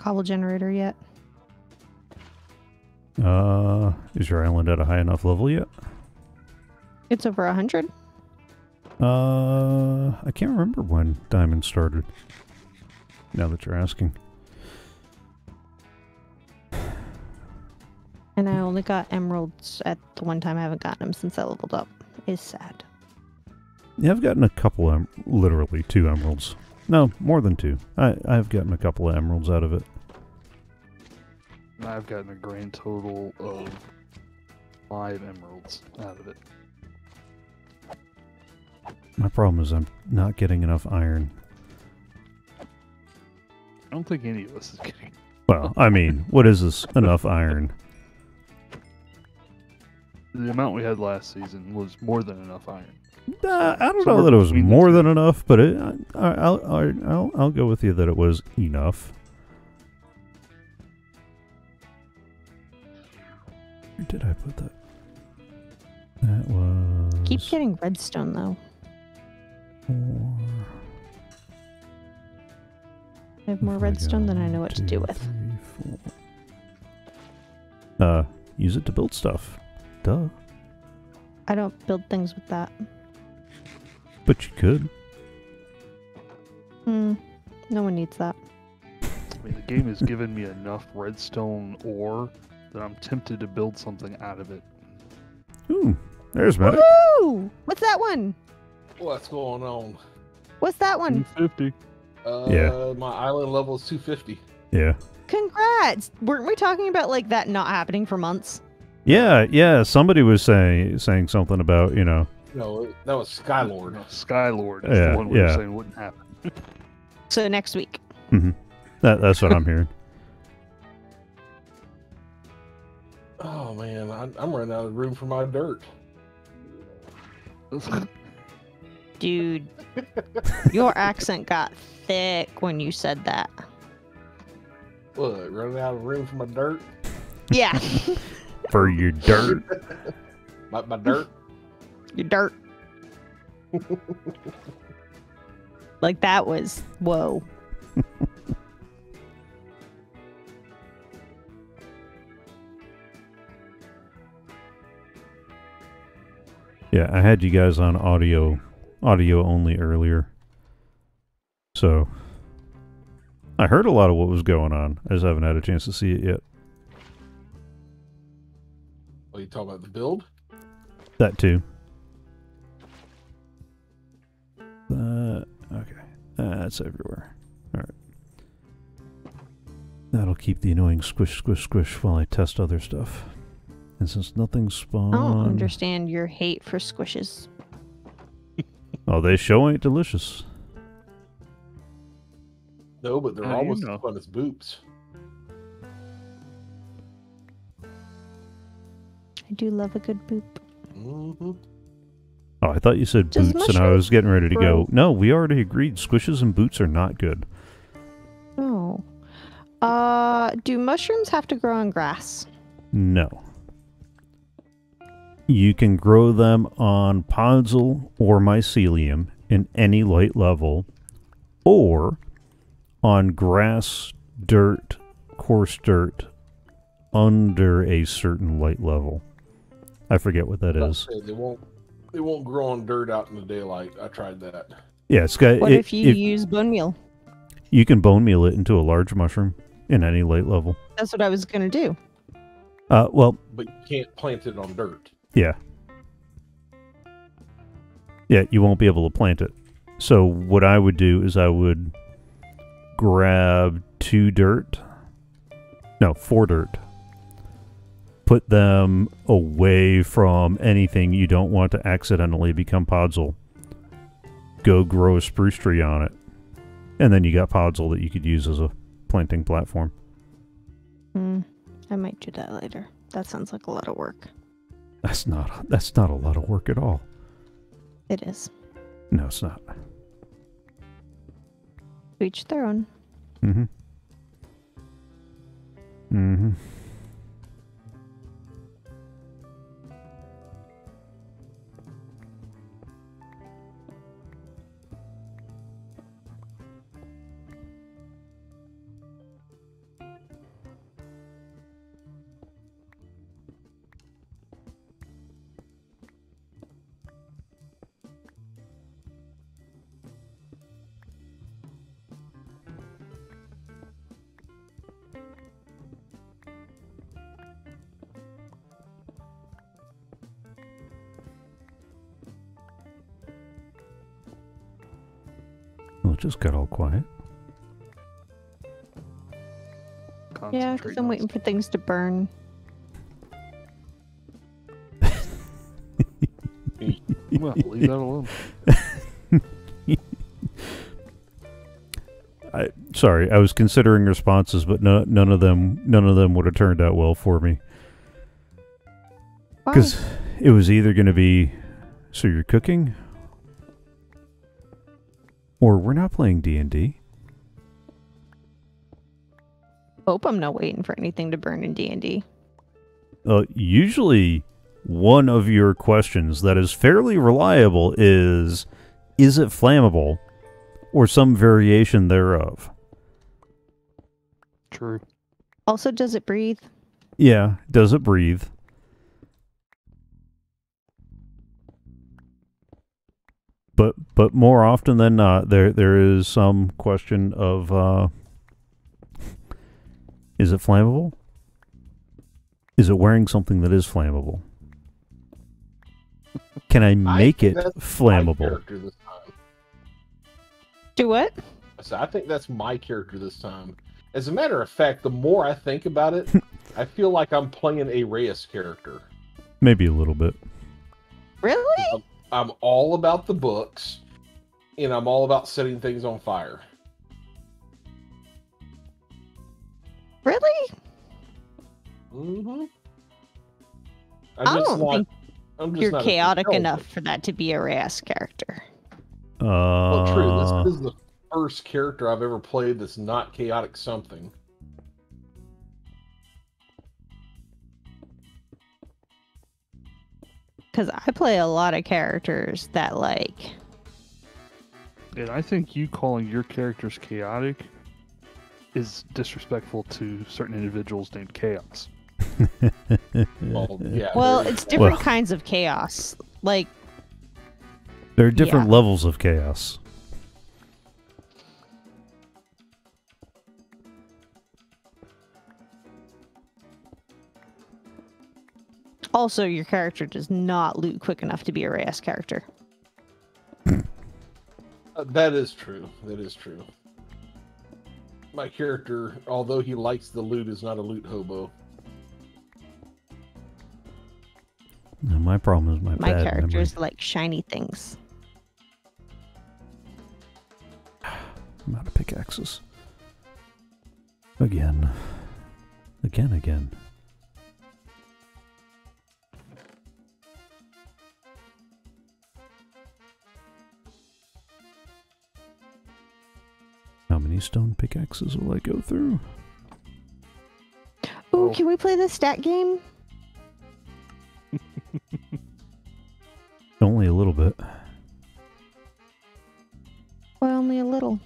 Cobble generator yet. Uh, is your island at a high enough level yet? It's over a hundred. Uh, I can't remember when diamond started. Now that you're asking. And I only got emeralds at the one time I haven't gotten them since I leveled up. Is sad. Yeah, I've gotten a couple, em- literally two emeralds. No, more than two. I, I've gotten a couple of emeralds out of it. And I've gotten a grand total of five emeralds out of it. My problem is I'm not getting enough iron. I don't think any of us is getting. Well, I mean, what is this enough iron? The amount we had last season was more than enough iron. Uh, I don't So know that it was more than enough, but it, I, I, I'll, I'll, I'll, I'll go with you that it was enough. Where did I put that? That was. Keep getting redstone though. four. I have more redstone than I know what to do with. three, four. Uh, use it to build stuff. Duh. I don't build things with that. But you could. Hmm. No one needs that. I mean, the game has given me enough redstone ore that I'm tempted to build something out of it. Ooh, there's medic. Woo! What's that one? What's going on? What's that one? 250. Uh, Yeah. My island level is 250. Yeah. Congrats! Weren't we talking about like that not happening for months? Yeah, yeah. Somebody was saying saying something about you know. No, that was Skylord. No, Skylord is Yeah, the one we were yeah. saying wouldn't happen. So next week. mhm. That that's what I'm hearing. Oh man, I, I'm running out of room for my dirt. Dude, your accent got thick when you said that. What? Running out of room for my dirt? Yeah, For your dirt. My, my dirt? Your dirt. like that was whoa. Yeah, I had you guys on audio audio only earlier. So I heard a lot of what was going on. I just haven't had a chance to see it yet. What are you talking about? The build? That too. Uh, okay. That's everywhere. All right. That'll keep the annoying squish, squish, squish while I test other stuff. And since nothing's spawned, I don't understand your hate for squishes. oh, they show ain't delicious. No, but they're How do you almost know? as fun as boops. I do love a good boop. hmm Oh, I thought you said Does boots, and I was getting ready to go. No, we already agreed. Squishes and boots are not good. Oh. Uh, do mushrooms have to grow on grass? No. You can grow them on podzol or mycelium in any light level, or on grass, dirt, coarse dirt under a certain light level. I forget what that is. They won't. They won't grow on dirt out in the daylight. I tried that. Yeah, it's got. What it- if you use bone meal? you can bone meal it into a large mushroom in any light level. That's what I was gonna do. Uh, well, But you can't plant it on dirt. Yeah. Yeah, you won't be able to plant it. So what I would do is I would grab two dirt. No, four dirt. Put them away from anything you don't want to accidentally become podzol. Go grow a spruce tree on it. And then you got podzol that you could use as a planting platform. Hmm. I might do that later. That sounds like a lot of work. That's not that's not a lot of work at all. It is. No, it's not. To Each their own. Mm-hmm. Mm-hmm. Just got all quiet. Yeah, because I'm waiting for things to burn. Well, leave that alone. I sorry, I was considering responses, but no, none of them none of them would have turned out well for me because it was either going to be so you're cooking or we're not playing D and D. Hope I'm not waiting for anything to burn in D and D. Uh, usually, one of your questions that is fairly reliable is, "Is it flammable?" or some variation thereof. True. Also, does it breathe? Yeah, does it breathe? But but more often than not, there there is some question of uh, is it flammable? Is it wearing something that is flammable? Can I make think it flammable? this time. Do what? So I think that's my character this time. As a matter of fact, the more I think about it, I feel like I'm playing a Reyes character. Maybe a little bit. Really? I'm all about the books, and I'm all about setting things on fire. Really? Mm-hmm. I don't think I'm just You're chaotic enough for that to be a Reyes character. Uh, Well, true. This is the first character I've ever played that's not chaotic something. Because I play a lot of characters that like. And I think you calling your characters chaotic is disrespectful to certain individuals named Chaos. Well, yeah. Well, it's different Well- kinds of chaos. Like, there are different yeah. levels of chaos. Also, your character does not loot quick enough to be a Reyes character. Uh, that is true. That is true. My character, although he likes the loot, is not a loot hobo. No, my problem is my, My bad characters like shiny things. I'm out of pickaxes. Again. Again, again. Stone pickaxes will I go through? Ooh, Oh. can we play the stat game? Only a little bit. Well, only a little.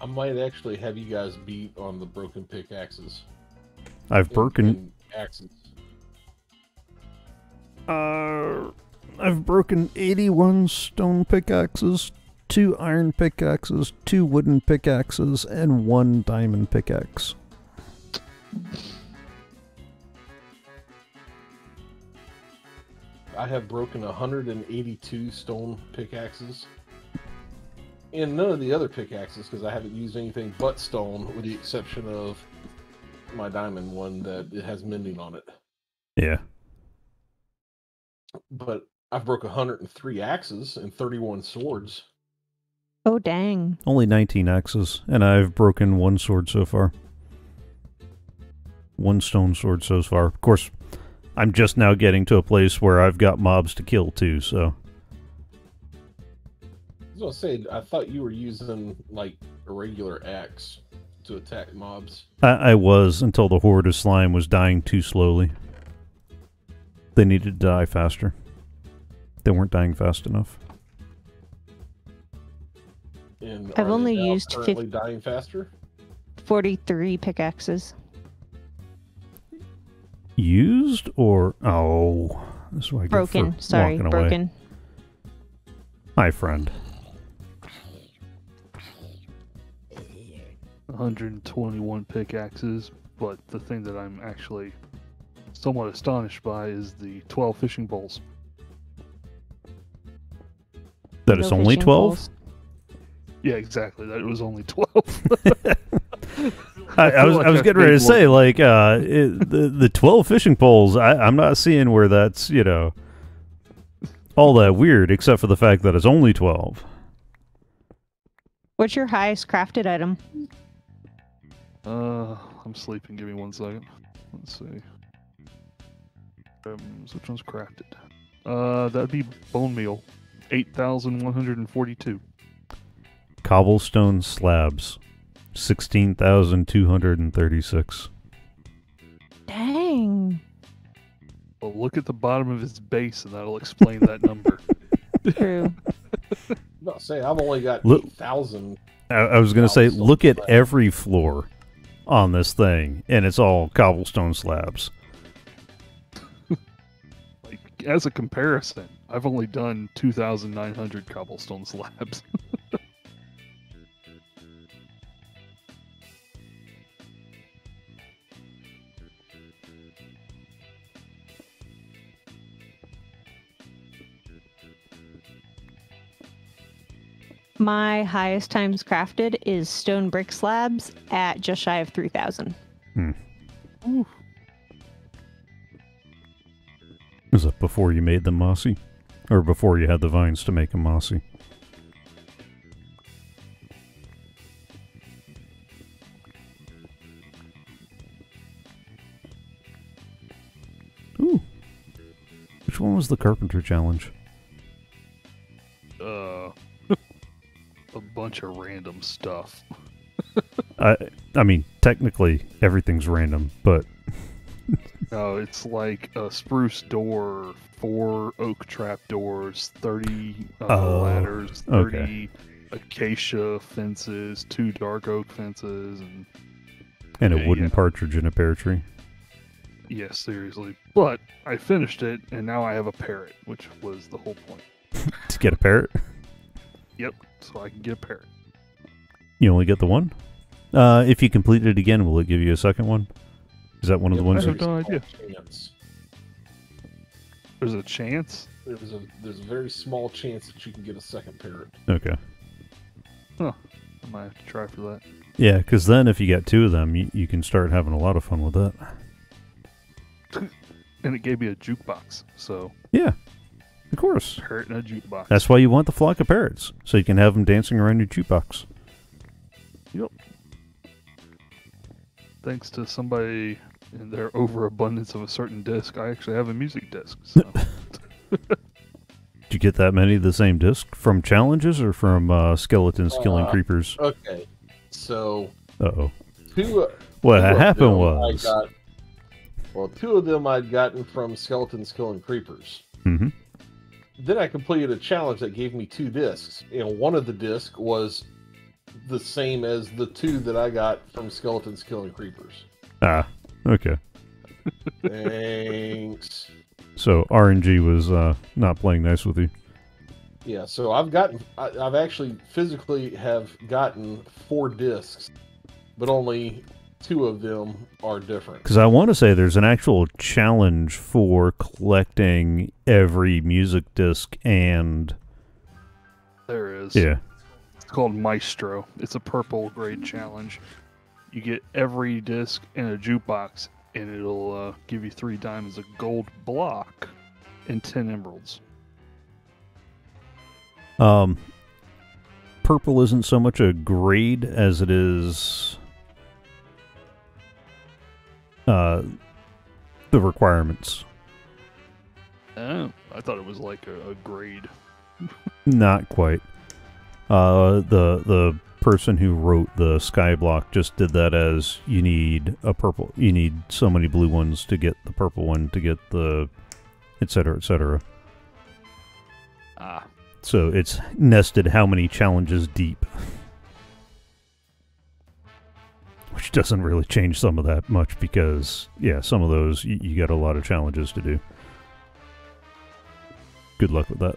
I might actually have you guys beat on the broken pickaxes. I've broken. axes. Uh, I've broken 81 stone pickaxes, two iron pickaxes, two wooden pickaxes, and one diamond pickaxe. I have broken 182 stone pickaxes. And none of the other pickaxes, because I haven't used anything but stone, with the exception of my diamond one that it has mending on it. Yeah. But I've broke 103 axes and 31 swords. Oh, dang. Only 19 axes, and I've broken one sword so far. One stone sword so far. Of course, I'm just now getting to a place where I've got mobs to kill too, so. I was gonna say, I thought you were using like a regular axe to attack mobs. I, I was until the horde of slime was dying too slowly. They needed to die faster. They weren't dying fast enough. And I've are they only now used fif- currently dying faster. 43 pickaxes. Used or oh, this is what I Broken. Sorry, walking away. broken. My friend. 121 pickaxes, but the thing that I'm actually somewhat astonished by is the 12 fishing bowls. That No it's only fishing twelve. Poles. Yeah, exactly. That it was only 12. I, I was like I was getting ready made to say like uh it, the the twelve fishing poles. I, I'm not seeing where that's you know all that weird, except for the fact that it's only twelve. What's your highest crafted item? uh, I'm sleeping. Give me one second. Let's see. Um, so which one's crafted? Uh, that'd be bone meal. 8,142. Cobblestone slabs, sixteen thousand two hundred and thirty-six. Dang. Well, look at the bottom of his base, and that'll explain that number. True. Not say I've only got Look- 8,000. I, I was gonna say, Cobblestone look at slabs. every floor on this thing, and it's all cobblestone slabs. Like, as a comparison, I've only done 2,900 cobblestone slabs. My highest times crafted is stone brick slabs at just shy of 3,000. Hmm. Is that before you made them mossy, or before you had the vines to make them mossy? Ooh. Which one was the carpenter challenge? Bunch of random stuff. I I mean, technically everything's random, but No, it's like a spruce door, four oak trap doors, 30 uh, Oh, ladders, okay. 30 acacia fences, two dark oak fences, and and a Yeah, wooden yeah. partridge in a pear tree. yes, seriously. But I finished it, and now I have a parrot, which was the whole point. To get a parrot, So I can get a parrot. you only get the one. Uh, if you complete it again, will it give you a second one? Is that one of the ones? I have no idea. Chance. There's a chance. There's a there's a very small chance that you can get a second parrot. Okay. Huh. I might have to try for that. Yeah, because then if you get two of them, you, you can start having a lot of fun with that. And it gave me a jukebox. So Yeah, of course. parrot and a jukebox. That's why you want the flock of parrots, so you can have them dancing around your jukebox. Yep. Thanks to somebody in their overabundance of a certain disc, I actually have a music disc. So Did you get that many of the same disc from challenges or from uh, skeletons killing Uh, creepers? Okay, so Uh oh. two. What two happened was. I got, well, two of them I'd gotten from skeletons killing creepers. hmm Then I completed a challenge that gave me two discs, and one of the discs was the same as the two that I got from skeletons killing creepers. Ah, okay. Thanks. So RNG was uh, not playing nice with you. Yeah, so I've gotten, I, I've actually physically have gotten four discs, but only two of them are different. Because I want to say there's an actual challenge for collecting every music disc and. there is. Yeah. It's called Maestro. It's a purple grade challenge. You get every disc in a jukebox, and it'll uh, give you three diamonds, a gold block, and ten emeralds. Um, purple isn't so much a grade as it is uh, the requirements. Oh, I thought it was like a, a grade. Not quite. Uh, the the person who wrote the skyblock just did that as you need a purple, you need so many blue ones to get the purple one to get the, etc. cetera, et cetera. Ah, So it's nested how many challenges deep. Which doesn't really change some of that much because, yeah, some of those you, you got a lot of challenges to do. Good luck with that.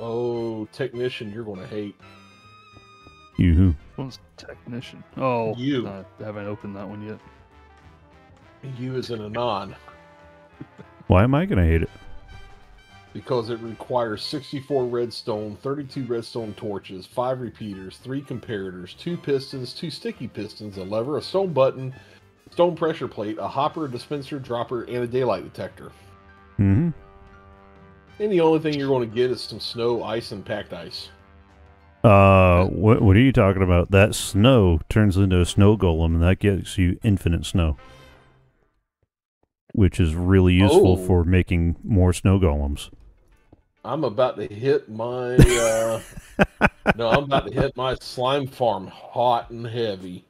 Oh, technician, you're going to hate. You one's technician. Oh, You. I haven't opened that one yet. You as an anon. Why am I going to hate it? Because it requires 64 redstone, 32 redstone torches, 5 repeaters, 3 comparators, 2 pistons, 2 sticky pistons, a lever, a stone button, stone pressure plate, a hopper, a dispenser, dropper, and a daylight detector. Mm-hmm. And the only thing you're going to get is some snow, ice, and packed ice. Uh, what, what are you talking about? That snow turns into a snow golem, and that gives you infinite snow. Which is really useful Oh. for making more snow golems. I'm about to hit my uh No, I'm about to hit my slime farm hot and heavy.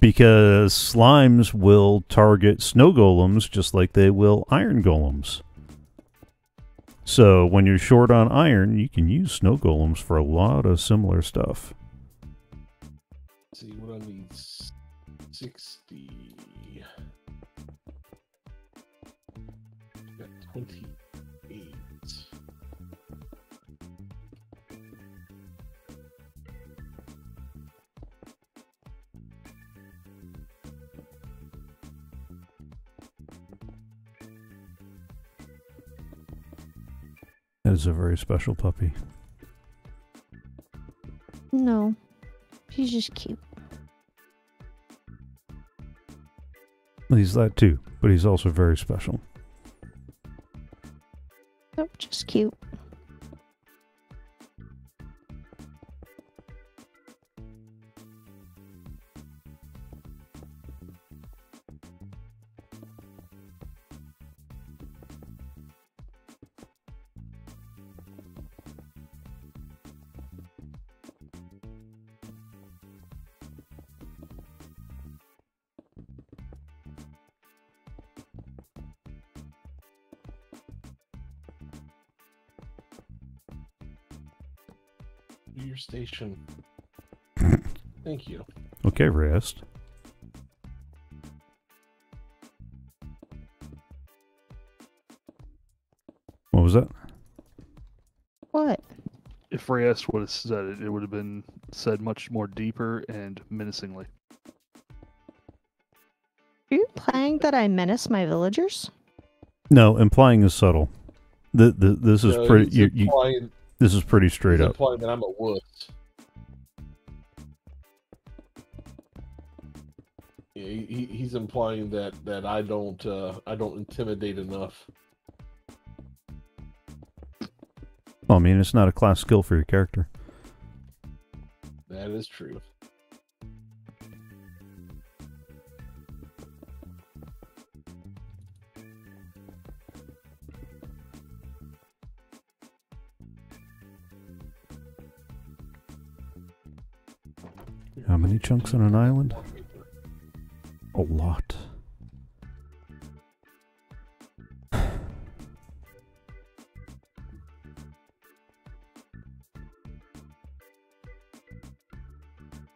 Because slimes will target snow golems just like they will iron golems. So when you're short on iron, you can use snow golems for a lot of similar stuff. Let's see what I need. S- is a very special puppy. No. He's just cute. He's that too, but he's also very special. Nope, just cute. Do your station. Thank you. Okay, rest. What was that? What? If Reyes would have said it, it would have been said much more deeper and menacingly. Are you pla- implying that I menace my villagers? No, implying is subtle. The, the, this is No, pretty. You, you, implying, this is pretty straight he's up. implying that I'm a wuss. Yeah, he, he- he's implying that that I don't uh, I don't intimidate enough. Well, I mean, it's not a class skill for your character. That is true. On an island? A lot.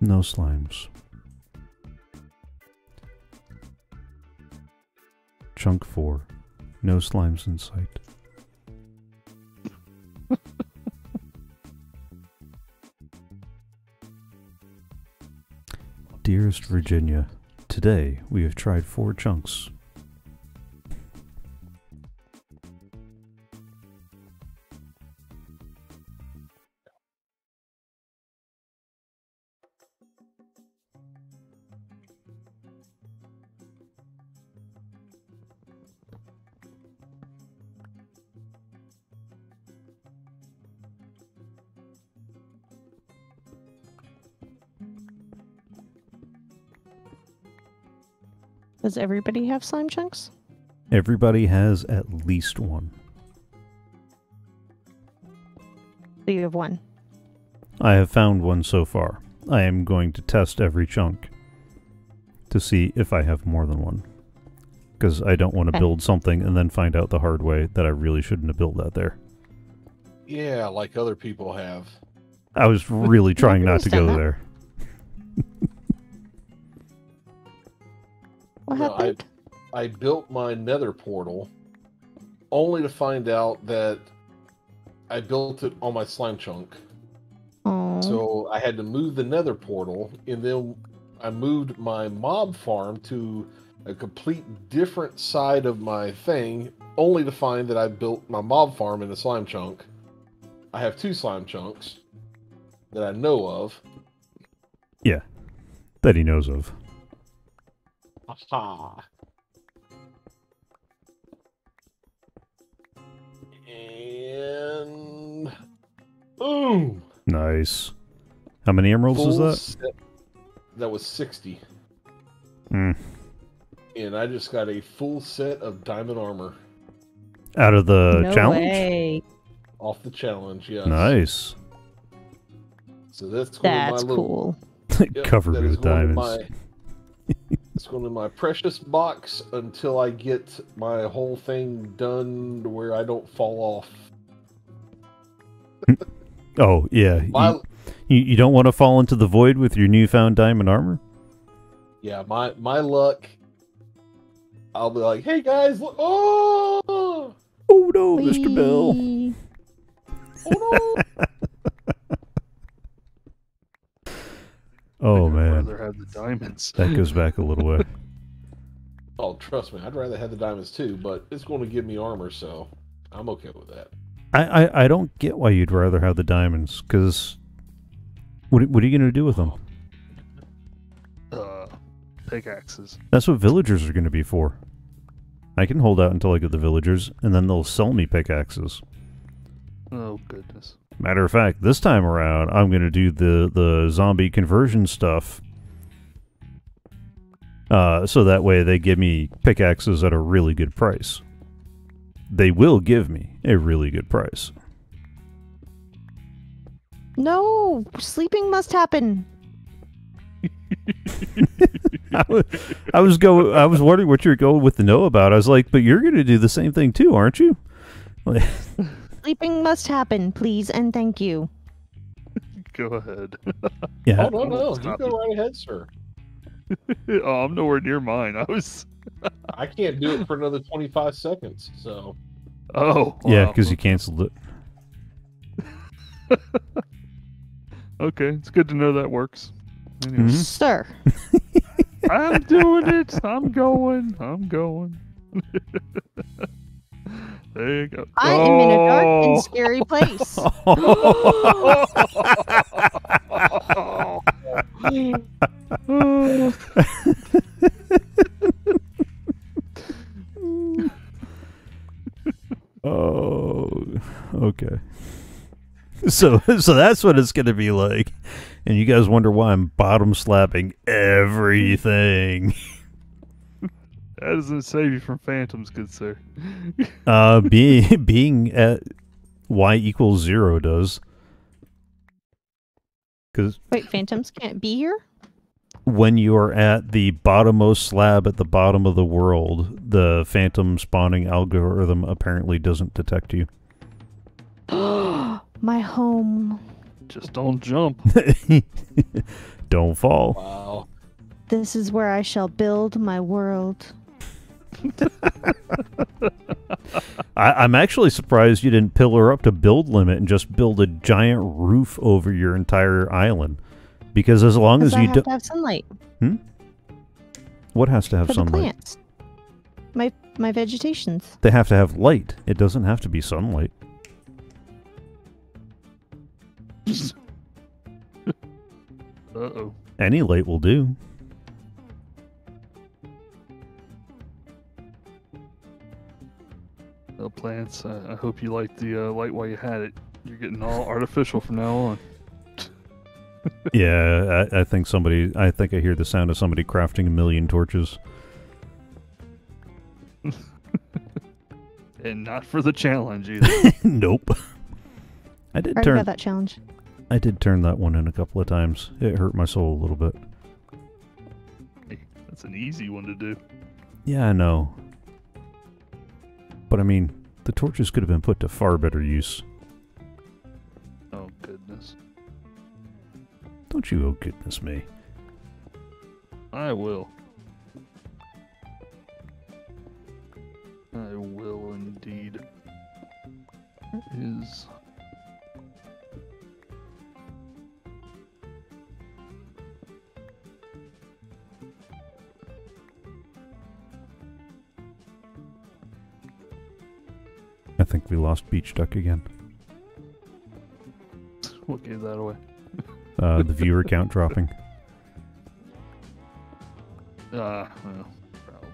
No slimes. Chunk 4. No slimes in sight. Dearest Virginia, today we have tried four chunks. Everybody have slime chunks? Everybody has at least one. So you have one. I have found one so far. I am going to test every chunk to see if I have more than one. Because I don't want to Okay. build something and then find out the hard way that I really shouldn't have built that there. Yeah, like other people have. I was really trying not to go that. there. I built my nether portal only to find out that I built it on my slime chunk. Oh, So I had to move the nether portal, and then I moved my mob farm to a complete different side of my thing, only to find that I built my mob farm in a slime chunk. I have two slime chunks that I know of. Yeah, that he knows of. Aha. And boom. Nice. How many emeralds was Full that? set- that was 60. Mm. And I just got a full set of diamond armor Out of the no challenge? way. off the challenge. Yes. Nice. So that's going That's my little cool. yep, Covered that is with going to diamonds. my- it's going to my precious box until I get my whole thing done to where I don't fall off. Oh, yeah. My, You, you, you don't want to fall into the void with your newfound diamond armor? yeah, my my luck. I'll be like, hey guys, look! Oh, Oh no, Mr. Bell. Whee! oh no! Oh I'd man, rather have the diamonds. that goes back a little way. oh, trust me, I'd rather have the diamonds too, but it's going to give me armor, so I'm okay with that. I, I, I don't get why you'd rather have the diamonds, because what, what are you going to do with them? Uh, pickaxes. That's what villagers are going to be for. I can hold out until I get the villagers, and then they'll sell me pickaxes. Oh goodness. Matter of fact, this time around, I'm going to do the, the zombie conversion stuff. Uh, so that way they give me pickaxes at a really good price. They will give me a really good price. No, sleeping must happen. I wa- I was go. I was wondering what you were going with the no about. I was like, but you're going to do the same thing too, aren't you? Sleeping must happen, please and thank you. Go ahead. Yeah. Oh no, no, you go right ahead, sir. oh, I'm nowhere near mine. I was. I can't do it for another 25 seconds, so Oh. Yeah, wow. because you canceled it. Okay, it's good to know that works. Anyways, Mhm. Sir, I'm doing it. I'm going. I'm going. there you go. I am in a dark Oh. and scary place. Oh. Oh, okay. So, so that's what it's going to be like, and you guys wonder why I'm bottom slapping everything. That doesn't save you from phantoms, good sir. Uh, being being at y equals zero does, because Wait, phantoms can't be here? when you are at the bottommost slab at the bottom of the world, the phantom spawning algorithm apparently doesn't detect you. My home. Just don't jump. Don't fall. Wow. This is where I shall build my world. I, I'm actually surprised you didn't pillar up to build limit and just build a giant roof over your entire island. Because as long as I you have do, to have sunlight what has to have for the sunlight? plants. My my vegetations. They have to have light. It doesn't have to be sunlight. Uh oh. Any light will do. Well, plants. Uh, I hope you liked the uh, light while you had it. You're getting all artificial from now on. yeah, I, I think somebody. I think I hear the sound of somebody crafting a million torches. And not for the challenge either. nope. I did I turn. got that challenge. I did turn that one in a couple of times. It hurt my soul a little bit. That's an easy one to do. Yeah, I know. But I mean, the torches could have been put to far better use. Oh goodness. Don't you? Oh goodness me. I will. I will indeed. Where is I think we lost Beach Duck again. what gave that away? Uh, the viewer count dropping. Ah, well, probably.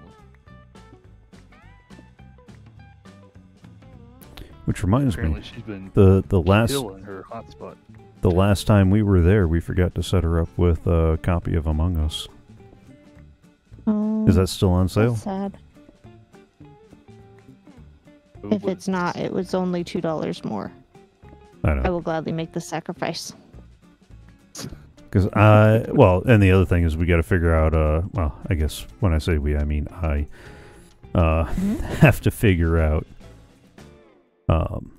Which reminds Apparently, me, she's been the the last killing her hotspot. the last time we were there, we forgot to set her up with a copy of Among Us. Oh, Is that still on sale? that's sad. If it's not, it was only two dollars more. I I will gladly make the sacrifice. Because I well, and the other thing is we got to figure out. Uh, well, I guess when I say we, I mean I. Uh, Mhm. have to figure out. Um.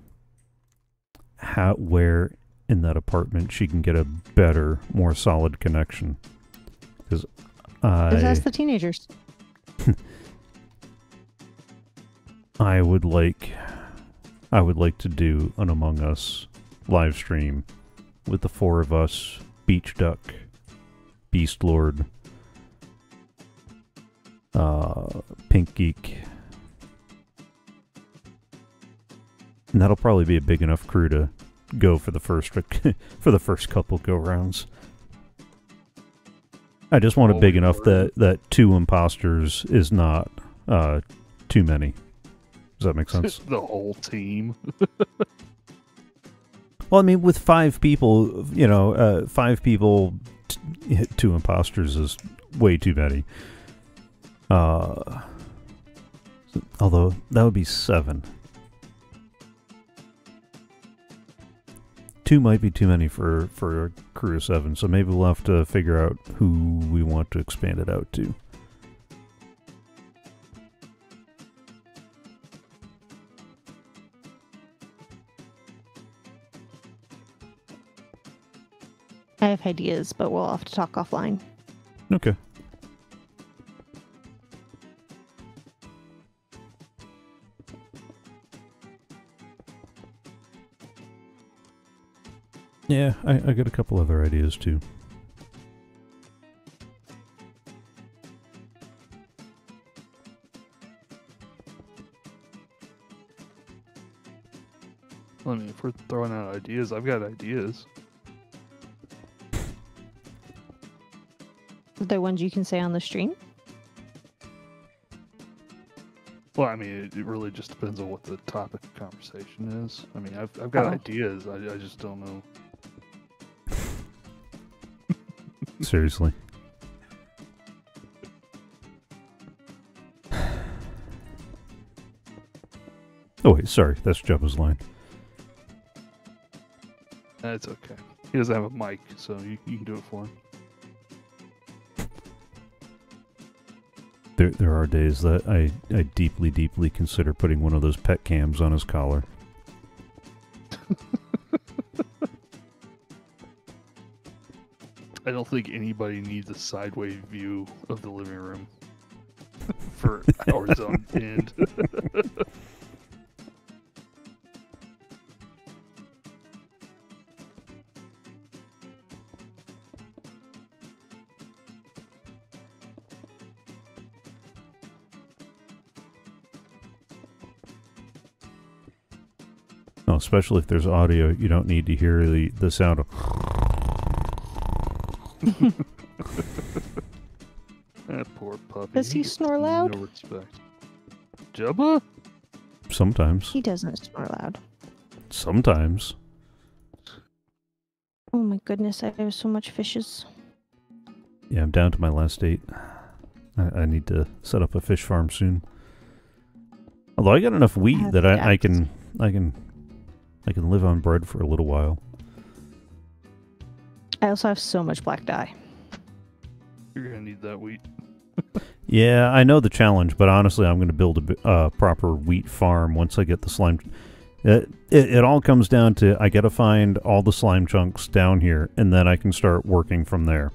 How where in that apartment she can get a better, more solid connection. Because I. Just ask the teenagers. I would like I would like to do an Among Us live stream with the four of us, Beach Duck, Beast Lord, uh, Pink Geek. And that'll probably be a big enough crew to go for the first for the first couple go rounds. I just want it big enough that that two imposters is not uh, too many. Does that make sense? the whole team. well, I mean, with five people, you know, uh, five people, t- two imposters is way too many. Uh, although that would be seven. Two might be too many for for a crew of seven, so maybe we'll have to figure out who we want to expand it out to. I have ideas, but we'll have to talk offline. Okay. Yeah, I, I got a couple other ideas too. I mean, if we're throwing out ideas, I've got ideas. Are there ones you can say on the stream? Well, I mean, it, it really just depends on what the topic of conversation is. I mean, I've, I've got Oh. ideas. I, I just don't know. Seriously. Oh wait, sorry, that's Jabba's line. That's okay. He doesn't have a mic, so you, you can do it for him. There, are days that I, I deeply, deeply consider putting one of those pet cams on his collar. I don't think anybody needs a sideways view of the living room for hours on end. especially if there's audio, you don't need to hear the, the sound of. That poor puppy. Does he gets snore loud? No respect. Jabba? Sometimes. He doesn't snore loud. Sometimes. Oh my goodness, I have so much fishes. Yeah, I'm down to my last eight. I, I need to set up a fish farm soon. Although I got enough wheat have that I, I can I can I can live on bread for a little while. I also have so much black dye. You're gonna need that wheat. Yeah, I know the challenge, but honestly, I'm going to build a uh, proper wheat farm once I get the slime. It, it, it all comes down to I got to find all the slime chunks down here, and then I can start working from there.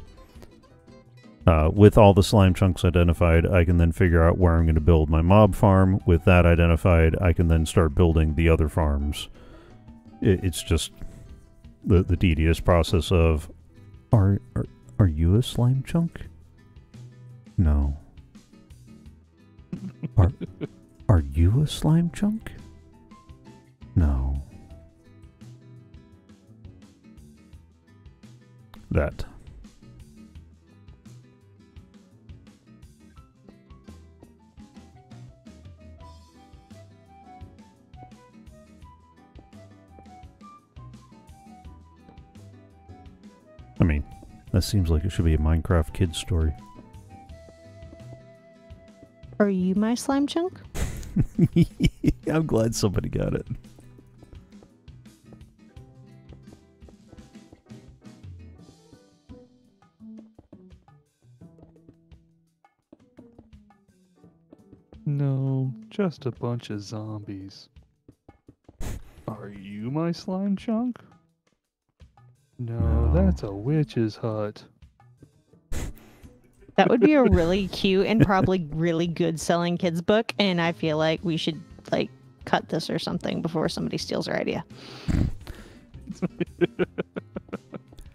Uh, with all the slime chunks identified, I can then figure out where I'm going to build my mob farm. With that identified, I can then start building the other farms. It, it's just the the tedious process of are are are you a slime chunk? No. Are are you a slime chunk? No. That. I mean, that seems like it should be a Minecraft kid story. Are you my slime chunk? I'm glad somebody got it. No, just a bunch of zombies. Are you my slime chunk? No, No. that's a witch's hut. That would be a really cute and probably really good selling kids book, and I feel like we should like cut this or something before somebody steals our idea.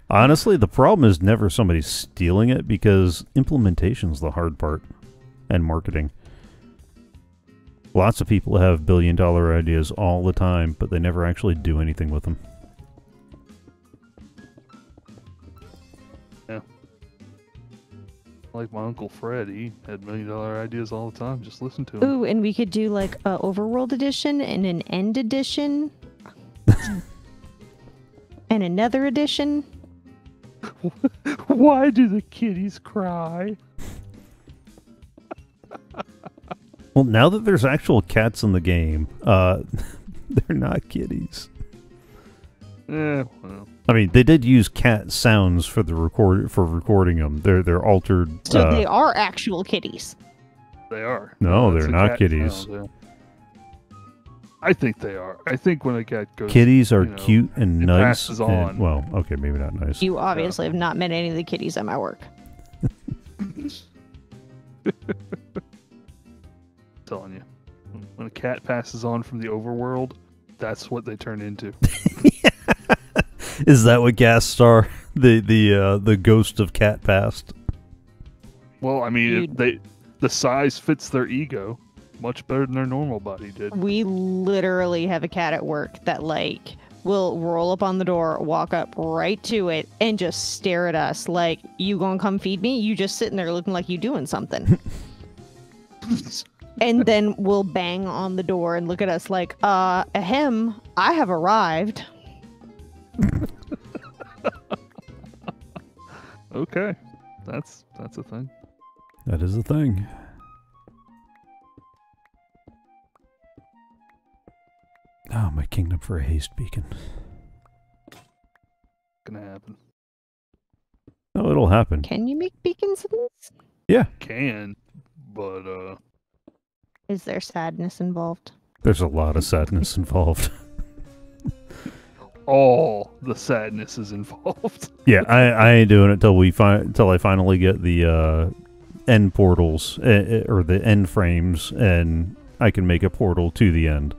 Honestly, the problem is never somebody stealing it because implementation's the hard part and marketing. Lots of people have billion dollar ideas all the time, but they never actually do anything with them. Like my uncle Fred, he had million dollar ideas all the time. Just listen to him. Ooh, and we could do like a overworld edition and an end edition. and another edition. Why do the kitties cry? Well, now that there's actual cats in the game, uh, they're not kitties. Eh, well, I mean, they did use cat sounds for the record for recording them. They're they're altered. So uh, they are actual kitties. they are. No, That's they're not kitties. sound, yeah. I think they are. I think when a cat goes, kitties are you know, cute and it nice. passes and- well, okay, maybe not nice. You obviously have not met any of the kitties at my work. telling you, when- when a cat passes on from the overworld, that's what they turn into. Is that what ghasts are, the the uh, the ghost of Cat Past? Well, I mean, You- it, they the size fits their ego. much better than their normal body did. We literally have a cat at work that like will roll up on the door, walk up right to it, and just stare at us like, "You gonna come feed me? You just sitting there looking like you doing something." and then we'll bang on the door and look at us like, "Uh, ahem, I have arrived." Okay, that's that's a thing. That is the thing. Oh, my kingdom for a haste beacon. Gonna happen. Oh, it'll happen. Can you make beacons in this? Yeah. Can, but uh, Is there sadness involved? There's a lot of sadness involved. all the sadness is involved. Yeah, I, I ain't doing it till we find until I finally get the uh, end portals uh, or the end frames, and I can make a portal to the end,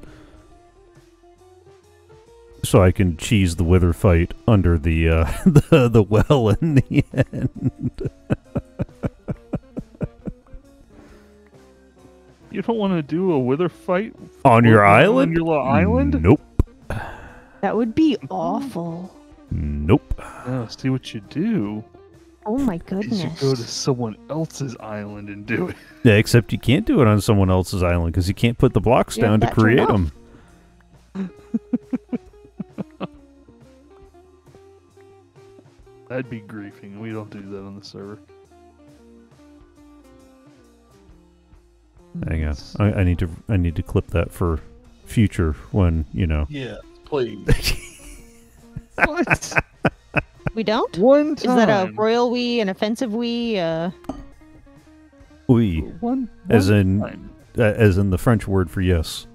so I can cheese the wither fight under the uh, the the well in the end. You don't want to do a wither fight On your on island? your little island? Nope. That would be awful. Nope. No, see what you do Oh my goodness. you go to someone else's island and do it. Yeah, except you can't do it on someone else's island because you can't put the blocks Yeah, down to create them. That'd be griefing. We don't do that on the server. Hang on, hmm. I, I need to I need to clip that for future when you know. Yeah, please. What? we don't? One time. Is that a royal we, an offensive we? Uh, Oui, One, as in time. uh, as in the French word for yes.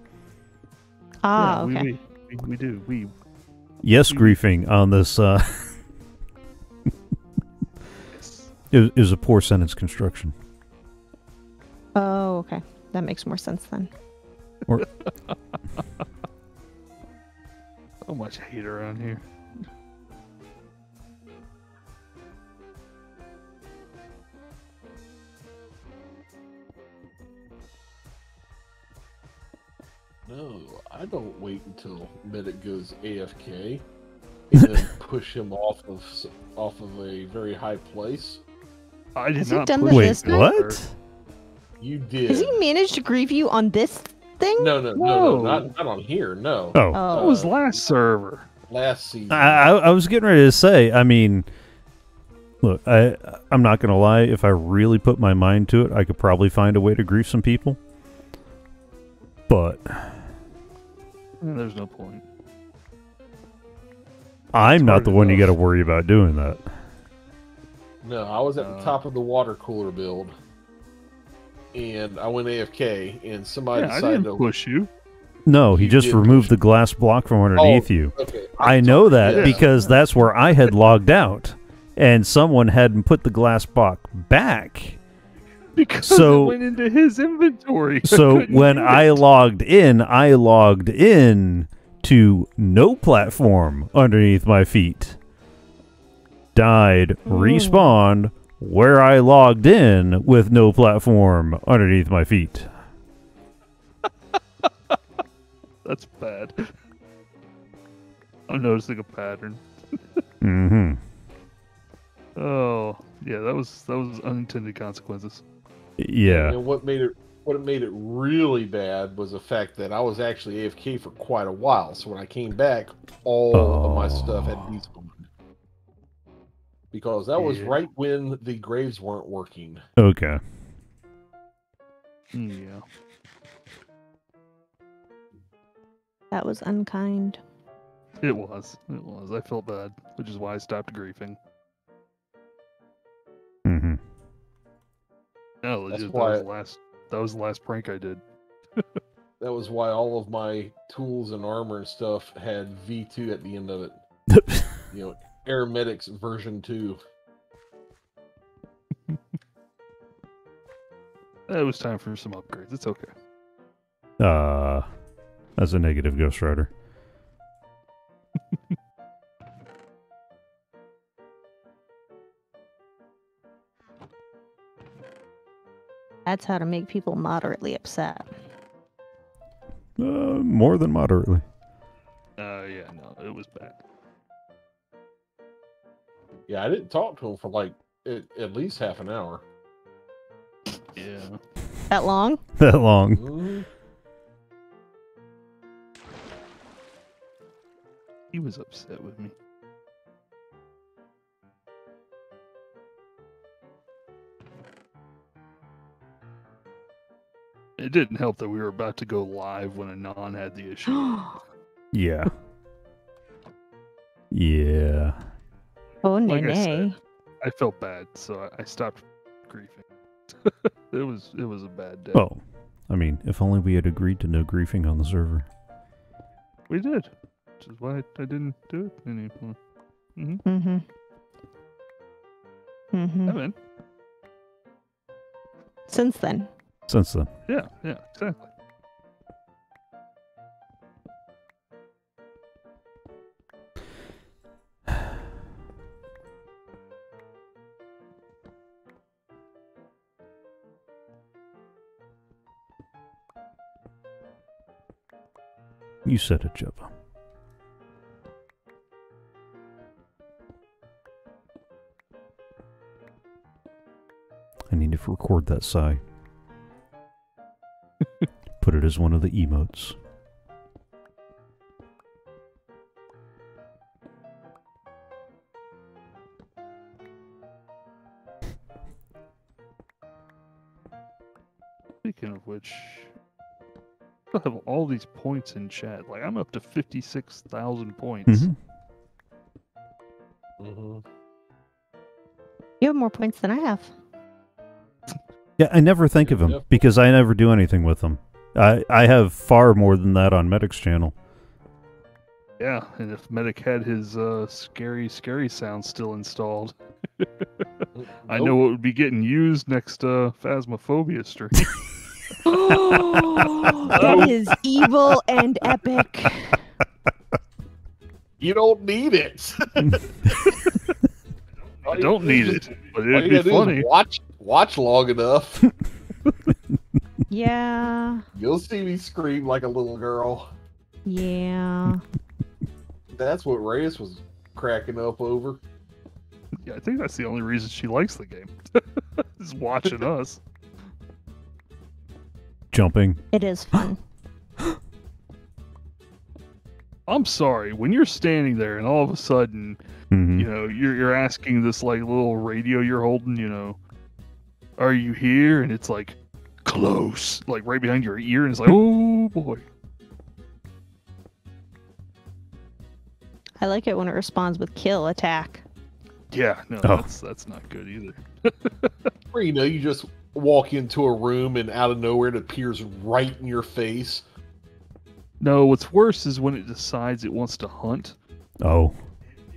ah, Yeah, we- okay. we, we, we do. We Yes, Mm. griefing on this. Uh, it, was- it was a poor sentence construction. Oh, okay. That makes more sense then. so much hate around here. No, I don't wait until Medic goes AFK and then push him off of off of a very high place. I did Has he not done push that Wait, this you, what? You did. Has he managed to grieve you on this thing? No, no, no, No. no, not, not on here. No, Oh, Oh. That was last server. last season. I, I I was getting ready to say. I mean, look, I I'm not gonna lie. If I really put my mind to it, I could probably find a way to grief some people. But There's no point. I'm It's not the one you got to worry about doing that. No, I was at Uh, the top of the water cooler build, and I went AFK, and somebody Yeah, I decided didn't to. push you. No, he You just removed the glass block from underneath oh, you. Okay, I know that Yeah. because that's where I had logged out, and someone hadn't put the glass block back. Because So- it went into his inventory. So couldn't when I it. logged in, I logged in to no platform underneath my feet. Died, oh. respawned where I logged in with no platform underneath my feet. That's bad. I'm noticing a pattern. mm-hmm. Oh, yeah, that was that was unintended consequences. Yeah. And what made it what made it really bad was the fact that I was actually AFK for quite a while. So when I came back, all of my stuff had Oh. Despawned. Because that was Yeah. right when the graves weren't working. Okay. Yeah. That was unkind. It was. It was. I felt bad, which is why I stopped griefing. Mm hmm No, That's legit, why- that was the last. That was the last prank I did. That was why all of my tools and armor and stuff had V2 at the end of it. You know, Aeromedics version 2. It was time for some upgrades. It's okay. uh, that's a negative Ghost Rider. That's how to make people moderately upset. Uh, more than moderately. Uh, yeah, no, it was bad. Yeah, I didn't talk to him for like at, at least half an hour. Yeah. That long? That long. Mhm. He was upset with me. It didn't help that we were about to go live when Anon had the issue. Yeah. Yeah. Oh, nay, I said. I felt bad, so I, I stopped griefing. it was it was a bad day. Well, I mean, if only we had agreed to no griefing on the server. We did, which is why I didn't do it anymore. Mm-hmm. Mm-hmm. Mm-hmm. Evan, Since then. Since then. yeah, yeah, exactly. You said it, Jeva. I need to record that sigh. Put it as one of the emotes. Speaking of which, I have all these points in chat. Like I'm up to fifty-six thousand points. Mhm. Mhm. You have more points than I have. Yeah, I never think of them Yep. because I never do anything with them. I I have far more than that on Medic's channel. Yeah, and if Medic had his uh, scary, scary sound still installed, I know Nope. what would be getting used next uh, Phasmophobia stream. that oh. is evil and epic. You don't need it. I don't need it, but it'd be gotta do is funny. watch watch long enough. Yeah. You'll see me scream like a little girl. Yeah. That's what Reyes was cracking up over. Yeah, I think that's the only reason she likes the game. is watching us. Jumping. It is fun. I'm sorry, when you're standing there and all of a sudden, hmm you know, you're you're asking this like little radio you're holding, you know, are you here? And it's like close, like right behind your ear, and it's like, oh boy. I like it when it responds with kill attack. Yeah, no, Oh. that's that's not good either. or you know you just walk into a room and out of nowhere it appears right in your face. No, what's worse is when it decides it wants to hunt, Oh.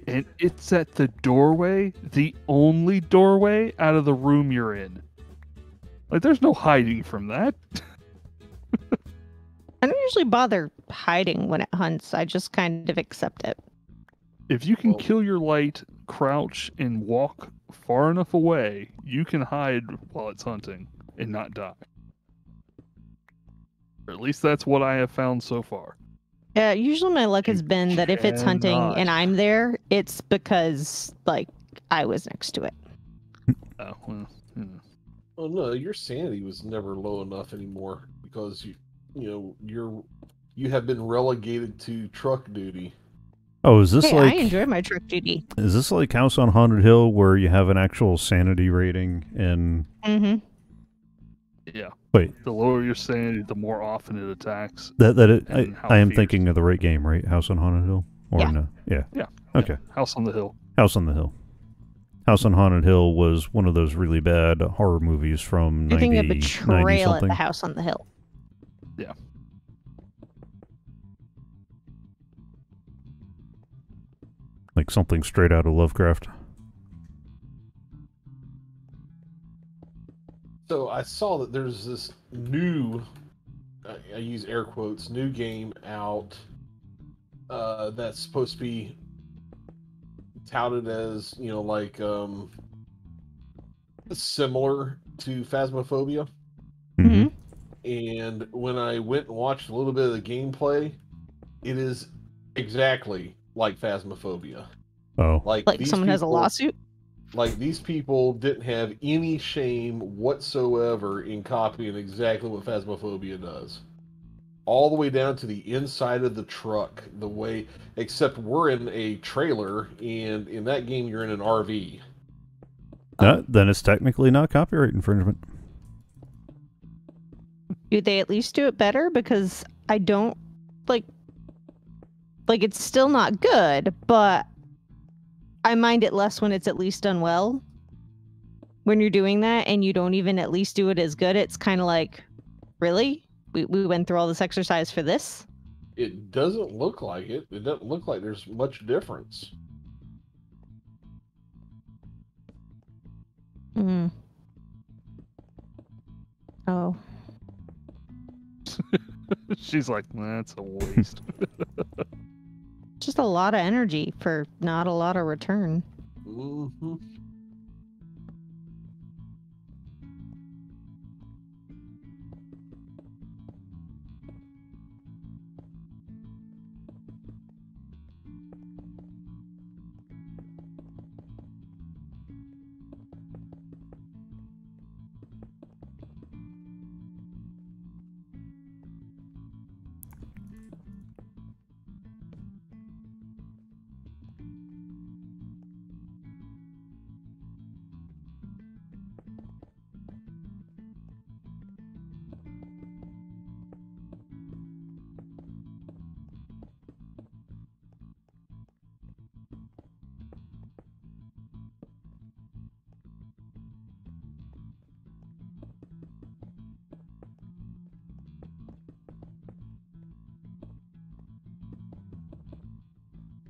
and it's at the doorway, the only doorway out of the room you're in. Like, there's no hiding from that. I don't usually bother hiding when it hunts. I just kind of accept it. If you can Well- kill your light, crouch, and walk far enough away, you can hide while it's hunting and not die. Or at least that's what I have found so far. Yeah, usually my luck has You been that if it's hunting cannot. and I'm there, it's because like I was next to it. Oh, well, hmm. Oh no, your sanity was never low enough anymore because you you know you're you have been relegated to truck duty. Oh, is this Hey, like I enjoy my truck duty. is this like House on Haunted Hill where you have an actual sanity rating and Mm-hmm. yeah. Wait. The lower your sanity, the more often it attacks. that that it, I, I am thinking of the right game, right? House on Haunted Hill or Yeah. no? Yeah. Yeah. Okay. House on the Hill. House on the Hill. House on Haunted Hill was one of those really bad horror movies from You're 90, thinking of 90 betrayal at the house on the hill. Like something straight out of Lovecraft. So I saw that there's this new, I, I use air quotes, new game out uh, that's supposed to be touted as you know like um similar to Phasmophobia. Mm-hmm. And when I went and watched a little bit of the gameplay, it is exactly like Phasmophobia. Oh, Like Like these someone has a lawsuit. Like these people didn't have any shame whatsoever in copying exactly what Phasmophobia does. All the way down to the inside of the truck, the way except we're in a trailer and in that game you're in an RV. that, then it's technically not copyright infringement. Do they at least do it better? Because I don't like like it's still not good, but I mind it less when it's at least done well. When you're doing that and you don't even at least do it as good, it's kind of like, really? We we went through all this exercise for this? It doesn't look like it. It doesn't look like there's much difference. Mm. Oh, She's like, that's a waste. just a lot of energy for not a lot of return. hmm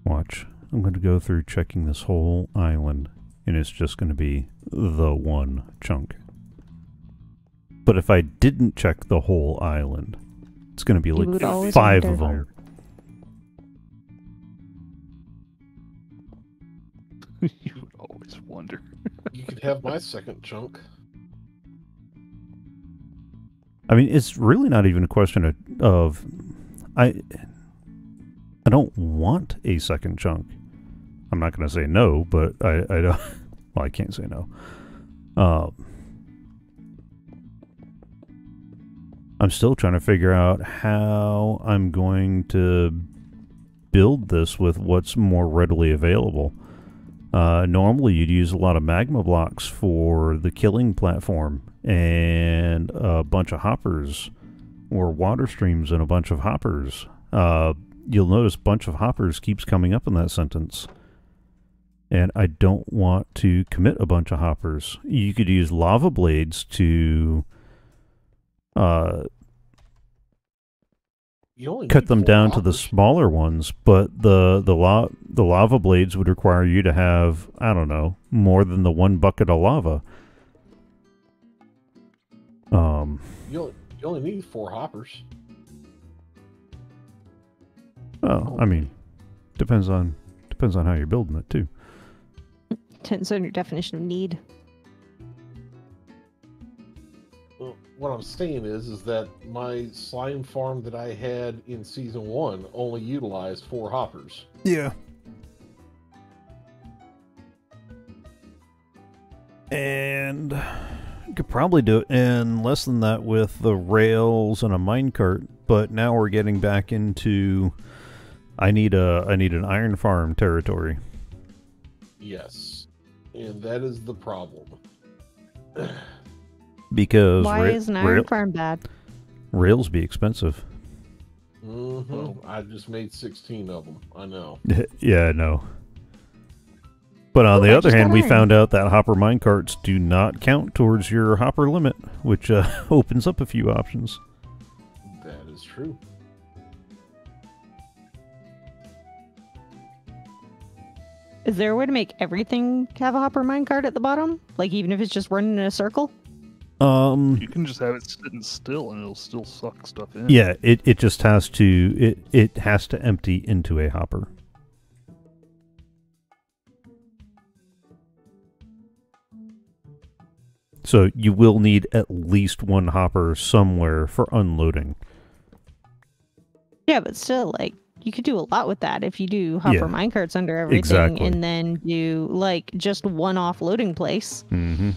Watch. I'm going to go through checking this whole island, and it's just going to be the one chunk. But if I didn't check the whole island, it's going to be You like five of them. you would always wonder. You could have my second chunk. I mean, it's really not even a question of, of I. Don't want a second chunk. I'm not going to say no, but I, I don't. Well, I can't say no. Uh, I'm still trying to figure out how I'm going to build this with what's more readily available. Uh, normally, you'd use a lot of magma blocks for the killing platform and a bunch of hoppers, or water streams and a bunch of hoppers. Uh, you'll notice a bunch of hoppers keeps coming up in that sentence. And I don't want to commit a bunch of hoppers. You could use lava blades to uh, cut them down to the smaller ones, but the the la- the lava blades would require you to have I don't know more than the one bucket of lava. Um, You only, you only need four hoppers. Well, oh. I mean, depends on depends on how you're building it too. Depends on your definition of need. Well, what I'm saying is, is that my slime farm that I had in season one only utilized four hoppers. Yeah. And you could probably do it in less than that with the rails and a minecart, but now we're getting back into I need a I need an iron farm territory. Yes, and that is the problem. Because Why ra- is an iron rail- farm bad? rails be expensive. hmm Well- I just made 16 of them. I know. yeah, no. But on Oh, the I other hand, we iron. found out that hopper minecarts do not count towards your hopper limit, which uh, opens up a few options. That is true. Is there a way to make everything have a hopper minecart at the bottom? Like even if it's just running in a circle? Um, You can just have it sitting still and it'll still suck stuff in. yeah, it, it just has to it it has to empty into a hopper. So you will need at least one hopper somewhere for unloading. Yeah, but still, like you could do a lot with that if you do hopper Yeah. minecarts under everything, Exactly. and then do like just one off loading place. Mm-hmm.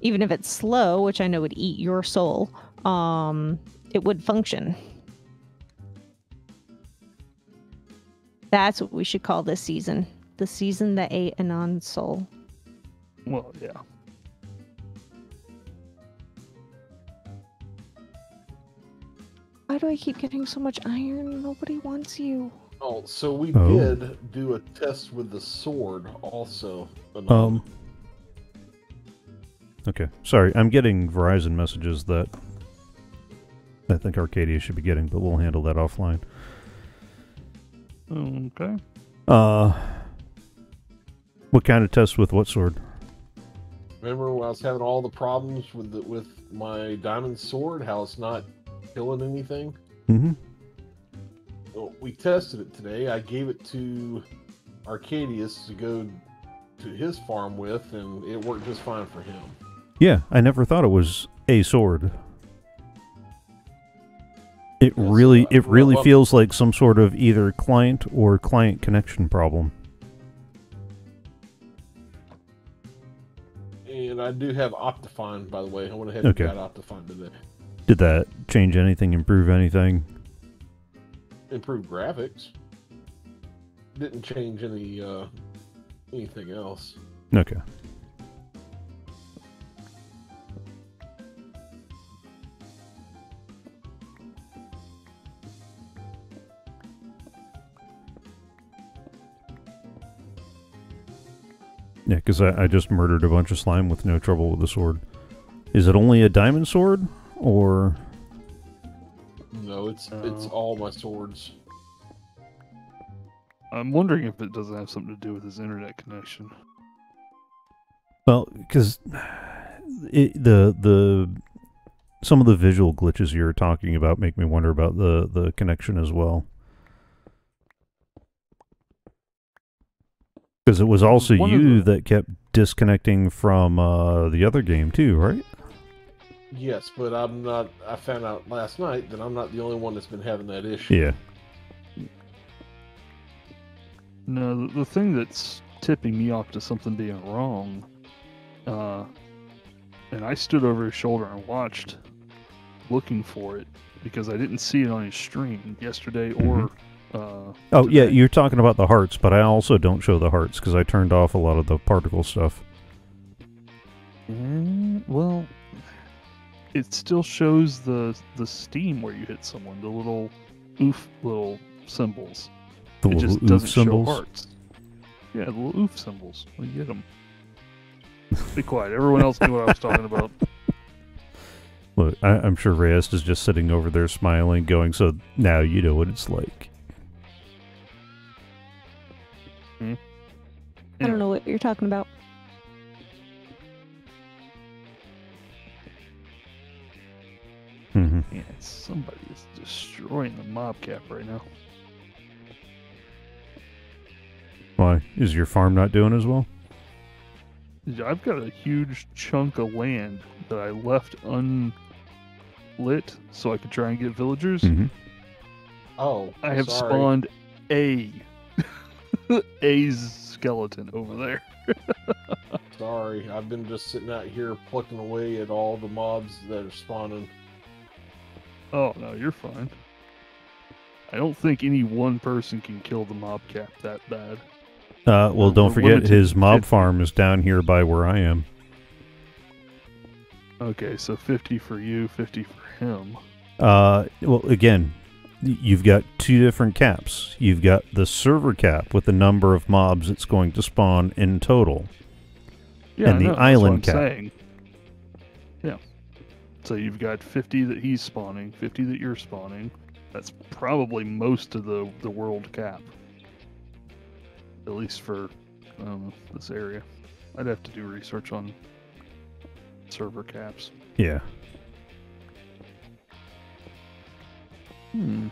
Even if it's slow, which I know would eat your soul, um, it would function. That's what we should call this season. The season that ate Anon's soul. Well, yeah. Why do I keep getting so much iron? Nobody wants you. Oh, so we Oh. did do a test with the sword also. Um. Okay, sorry. I'm getting Verizon messages that I think Arcadia should be getting, but we'll handle that offline. Okay. Uh, what kind of test with what sword? remember when I was having all the problems with the, with my diamond sword, how it's not killing anything? Mm-hmm. Well, we tested it today. I gave it to Arcadius to go to his farm with, and it worked just fine for him. Yeah, I never thought it was a sword. It really, I- it really well- feels like some sort of either client or client connection problem. And I do have Optifine, by the way. I went ahead Okay. and got Optifine today. Did that change anything? Improve anything? Improved graphics. Didn't change any uh, anything else. Okay. Yeah, because I, I just murdered a bunch of slime with no trouble with the sword. Is it only a diamond sword, or No, it's it's Oh. all my swords. I'm wondering if it doesn't have something to do with his internet connection. Well, because the the some of the visual glitches you're talking about make me wonder about the the connection as well. Because it was also One you the- that kept disconnecting from uh, the other game too, right? Yes, but I'm not. I found out last night that I'm not the only one that's been having that issue. Yeah. No, the, the thing that's tipping me off to something being wrong, uh, and I stood over his shoulder and watched, looking for it because I didn't see it on his stream yesterday or. Uh, Oh yeah, you're talking about the hearts, but I also don't show the hearts because I turned off a lot of the particle stuff. Mm, well, it still shows the the steam where you hit someone, the little oof little symbols. The it little just oof doesn't symbols. show hearts. Yeah, the little oof symbols. We get them. Be quiet. Everyone else knew what I was talking about. Look, I, I'm sure Reyes is just sitting over there smiling, going, "So now you know what it's like." Hmm? I don't know what you're talking about. Yeah, somebody is destroying the mob cap right now. Why is your farm not doing as well? Yeah, I've got a huge chunk of land that I left unlit so I could try and get villagers. Mm-hmm. Oh, I have sorry. spawned a a skeleton over there. Sorry, I've been just sitting out here plucking away at all the mobs that are spawning. Oh no, you're fine. I don't think any one person can kill the mob cap that bad. Uh, well, don't we're forget limited his mob 50. farm is down here by where I am. Okay, so 50 for you, 50 for him. Uh, well, again, you've got two different caps. You've got the server cap with the number of mobs it's going to spawn in total. Yeah, And the know, that's what island cap. saying. So you've got 50 that he's spawning, 50 that you're spawning. That's probably most of the the world cap. At least for I this area. I'd have to do research on server caps. Yeah. Hmm.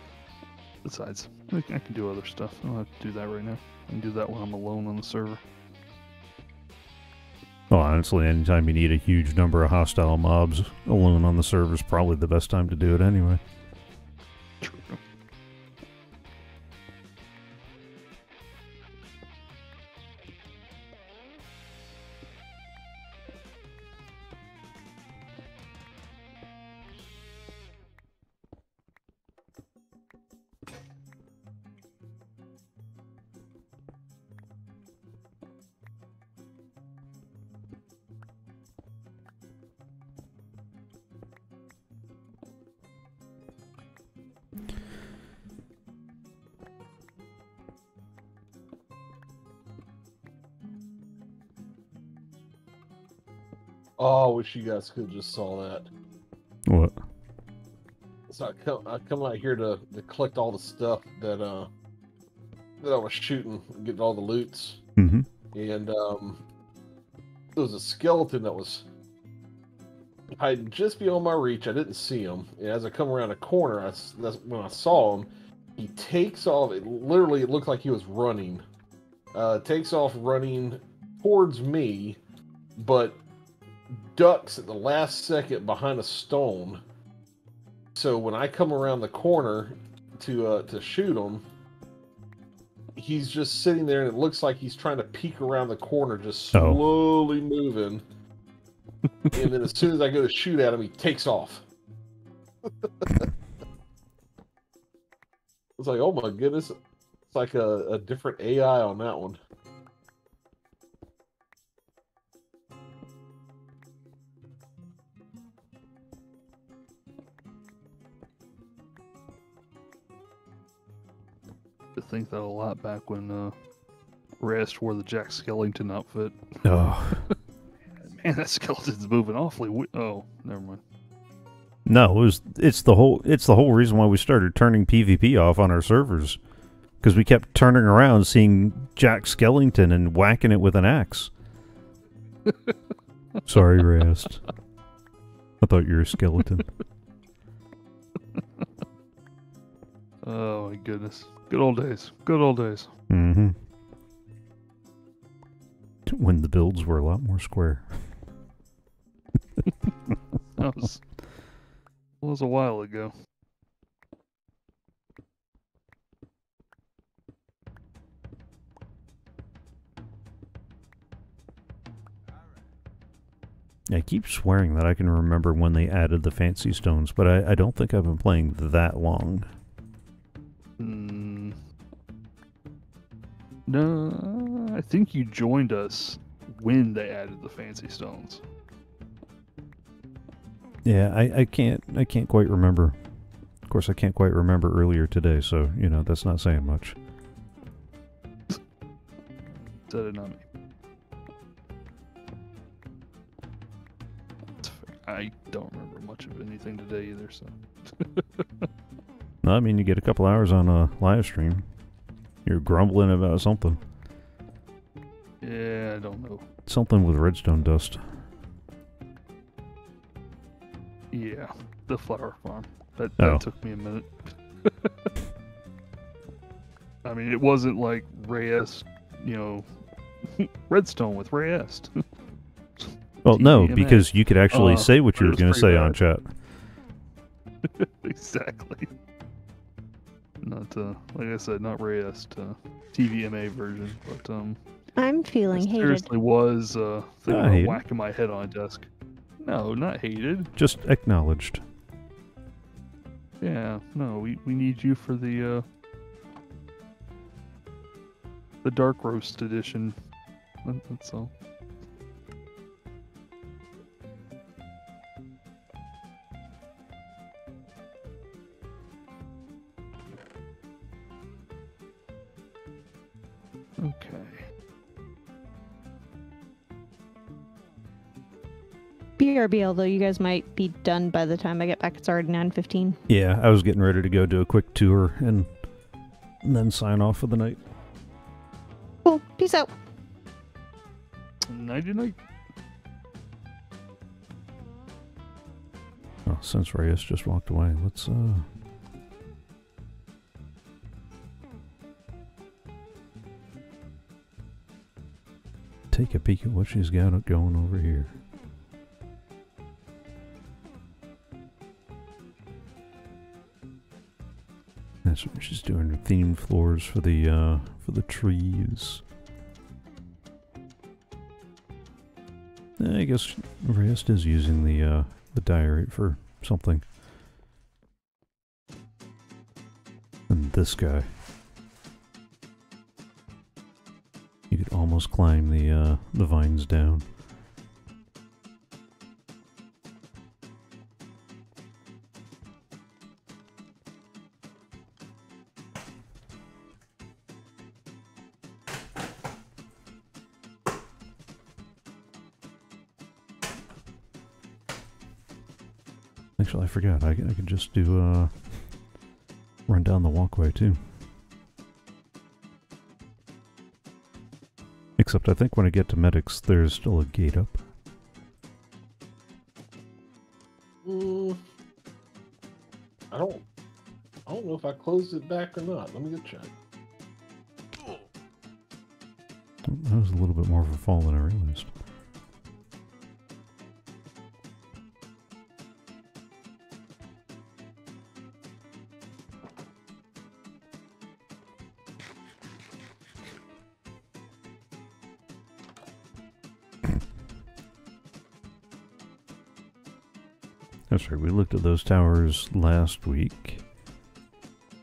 Besides, I can I can do other stuff. I don't have to do that right now. I can do that when I'm alone on the server. Well, honestly, anytime you need a huge number of hostile mobs alone on the server is probably the best time to do it anyway. Oh, I wish you guys could just saw that. What? So I come, I come out here to, to collect all the stuff that uh that I was shooting, getting all the loots, Mm-hmm. and um, there was a skeleton that was hiding just beyond my reach. I didn't see him, and as I come around a corner, I that's when I saw him. He takes off. It literally, it looked like he was running. Uh, takes off running towards me, but ducks at the last second behind a stone. So when I come around the corner to uh, to shoot him, he's just sitting there, and it looks like he's trying to peek around the corner, just Oh. slowly moving. and then as soon as I go to shoot at him, he takes off. it's like, oh my goodness, it's like a, a different AI on that one. Think that a lot back when uh, Rest wore the Jack Skellington outfit. Oh. Man, that skeleton's moving awfully. Wi- oh, never mind. No, it was it's the whole it's the whole reason why we started turning PvP off on our servers. Because we kept turning around seeing Jack Skellington and whacking it with an axe. Sorry, Rest. I thought you were a skeleton. Oh my goodness. Good old days. Good old days. mm-hmm. When the builds were a lot more square. That was, that was a while ago. I keep swearing that I can remember when they added the fancy stones, but I, I don't think I've been playing that long. Hmm. No, I think you joined us when they added the fancy stones. Yeah, I, I can't I can't quite remember. Of course, I can't quite remember earlier today, so you know that's not saying much. Said it not me. I don't remember much of anything today either, so I mean you get a couple hours on a live stream, you're grumbling about something, yeah, I don't know. something with redstone dust. Yeah, the flower farm. That, Oh. took me a minute. I mean, it wasn't like Reyes, you know, Redstone with Reyes. Well, no, because you could actually Uh, say what you were going to say on bad. chat. exactly. Not uh, like I said, not Reyes, uh, TVMA version, but um, I'm feeling I hated. seriously was uh, thinking Not about hated. whacking my head on a desk. No, not hated. Just acknowledged. Yeah, no, we, we need you for the uh the dark roast edition. That- That's all. BRB, although you guys might be done by the time I get back. It's already 9.15. Yeah, I was getting ready to go do a quick tour and, and then sign off for the night. Cool. Peace out. Nighty night. Oh, since Reyes just walked away, let's uh. take a peek at what she's got going over here. That's what she's doing her themed floors for the uh, for the trees. I guess Rest is using the uh, the diorite for something. And this guy. You could almost climb the uh, the vines down. Actually, I forgot. I, I could just do uh, run down the walkway too. Except I think when I get to medics, there's still a gate up. Mm, I don't. I don't know if I closed it back or not. Let me go check. That was a little bit more of a fall than I realized. Right, we looked at those towers last week.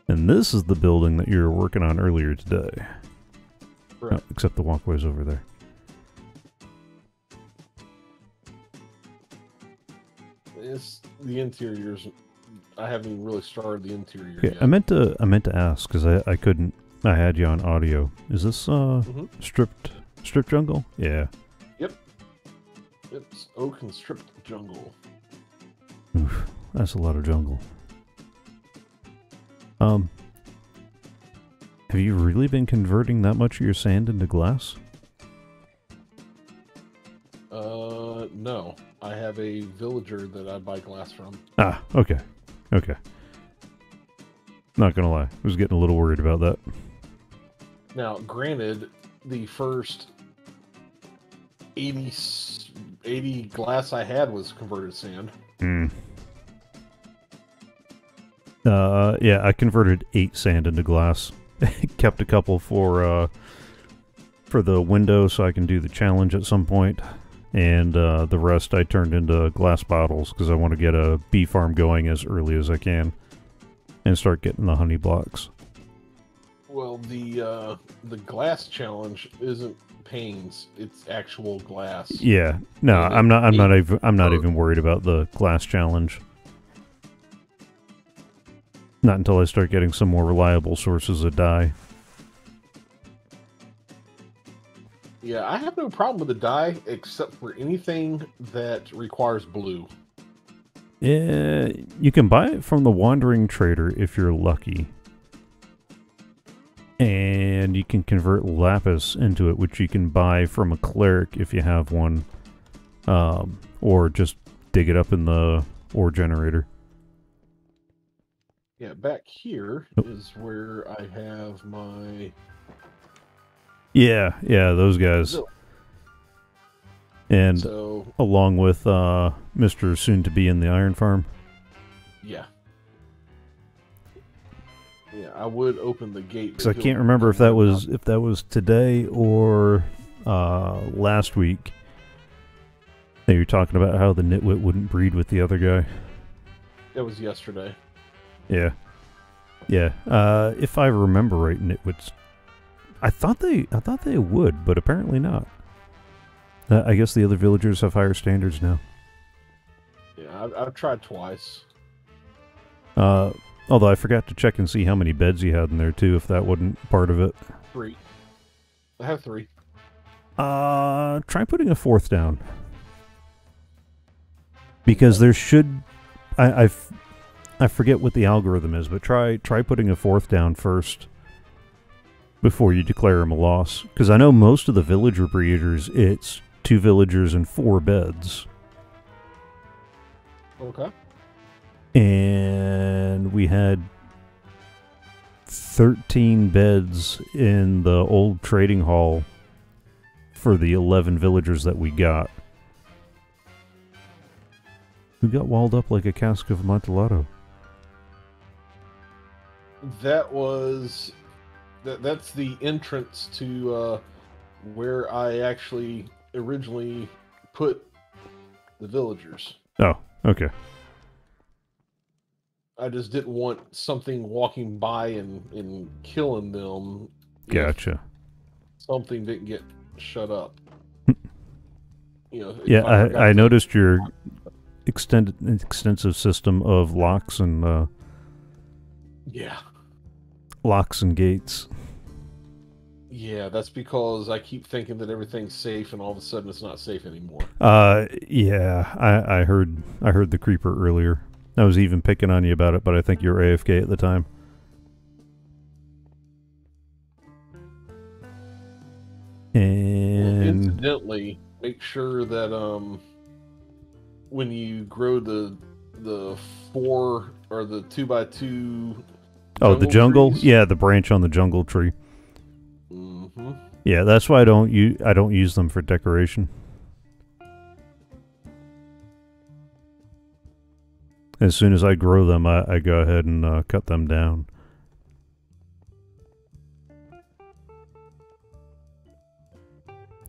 And this is the building that you were working on earlier today. Correct. No, except the walkway's over there. It's the interiors. I haven't really started the interior Okay, yet. I meant to I meant to ask because I, I couldn't I had you on audio. Is this uh Mhm. stripped strip jungle? Yeah. Yep. It's oak and stripped jungle. That's a lot of jungle. Um Have you really been converting that much of your sand into glass? Uh, no. I have a villager that I buy glass from. Ah, okay. Okay. Not gonna lie. I was getting a little worried about that. Now, granted, the first 80, s- 80 glass I had was converted sand. Mm. Uh, yeah, I converted eight sand into glass. Kept a couple for uh, for the window, so I can do the challenge at some point. And uh, the rest I turned into glass bottles because I want to get a bee farm going as early as I can, and start getting the honey blocks. Well, the uh, the glass challenge isn't panes; it's actual glass. Yeah, no, I'm not. I'm not even. I'm not even worried about the glass challenge. Not until I start getting some more reliable sources of dye. Yeah, I have no problem with the dye except for anything that requires blue. Yeah, you can buy it from the Wandering Trader if you're lucky. And you can convert lapis into it, which you can buy from a cleric if you have one. Um, or just dig it up in the ore generator. Yeah, back here Nope. is where I have my. Yeah, yeah, those guys. And So along with uh, Mr. Soon to be in the Iron Farm. yeah, yeah, I would open the gate. Because I can't remember if that was if that was today or uh, last week. That you're talking about how the nitwit wouldn't breed with the other guy. That was yesterday. Yeah, yeah. Uh, if I remember right, nitwits. I thought they I thought they would, but apparently not. Uh, I guess the other villagers have higher standards now. Yeah, I've, I've tried twice. Uh, although I forgot to check and see how many beds you had in there too, if that wasn't part of it. Three. I have three. Uh, try putting a fourth down. Because there should, I, I've, I forget what the algorithm is, but try try putting a fourth down first before you declare him a loss. Because I know most of the villager breeders, it's two villagers and four beds, Okay. and we had thirteen beds in the old trading hall for the 11 villagers that we got. Who got walled up like a cask of Amontillado? That was that. That's the entrance to uh, where I actually originally put the villagers. Oh, okay. I just didn't want something walking by and, and killing them. Gotcha. Something didn't get shut up. you know. Yeah, I, I noticed your extended extensive system of locks and uh, Yeah. Locks and gates. Yeah, that's because I keep thinking that everything's safe, and all of a sudden it's not safe anymore. Uh, yeah, I, I heard I heard the creeper earlier. I was even picking on you about it, but I think you were AFK at the time. And Incidentally, make sure that um, when you grow the the four or the two by two. Oh, the jungle, trees- yeah, the branch on the jungle tree. Mhm. Yeah, that's why I don't use I don't use them for decoration. As soon as I grow them, I, I go ahead and uh, cut them down.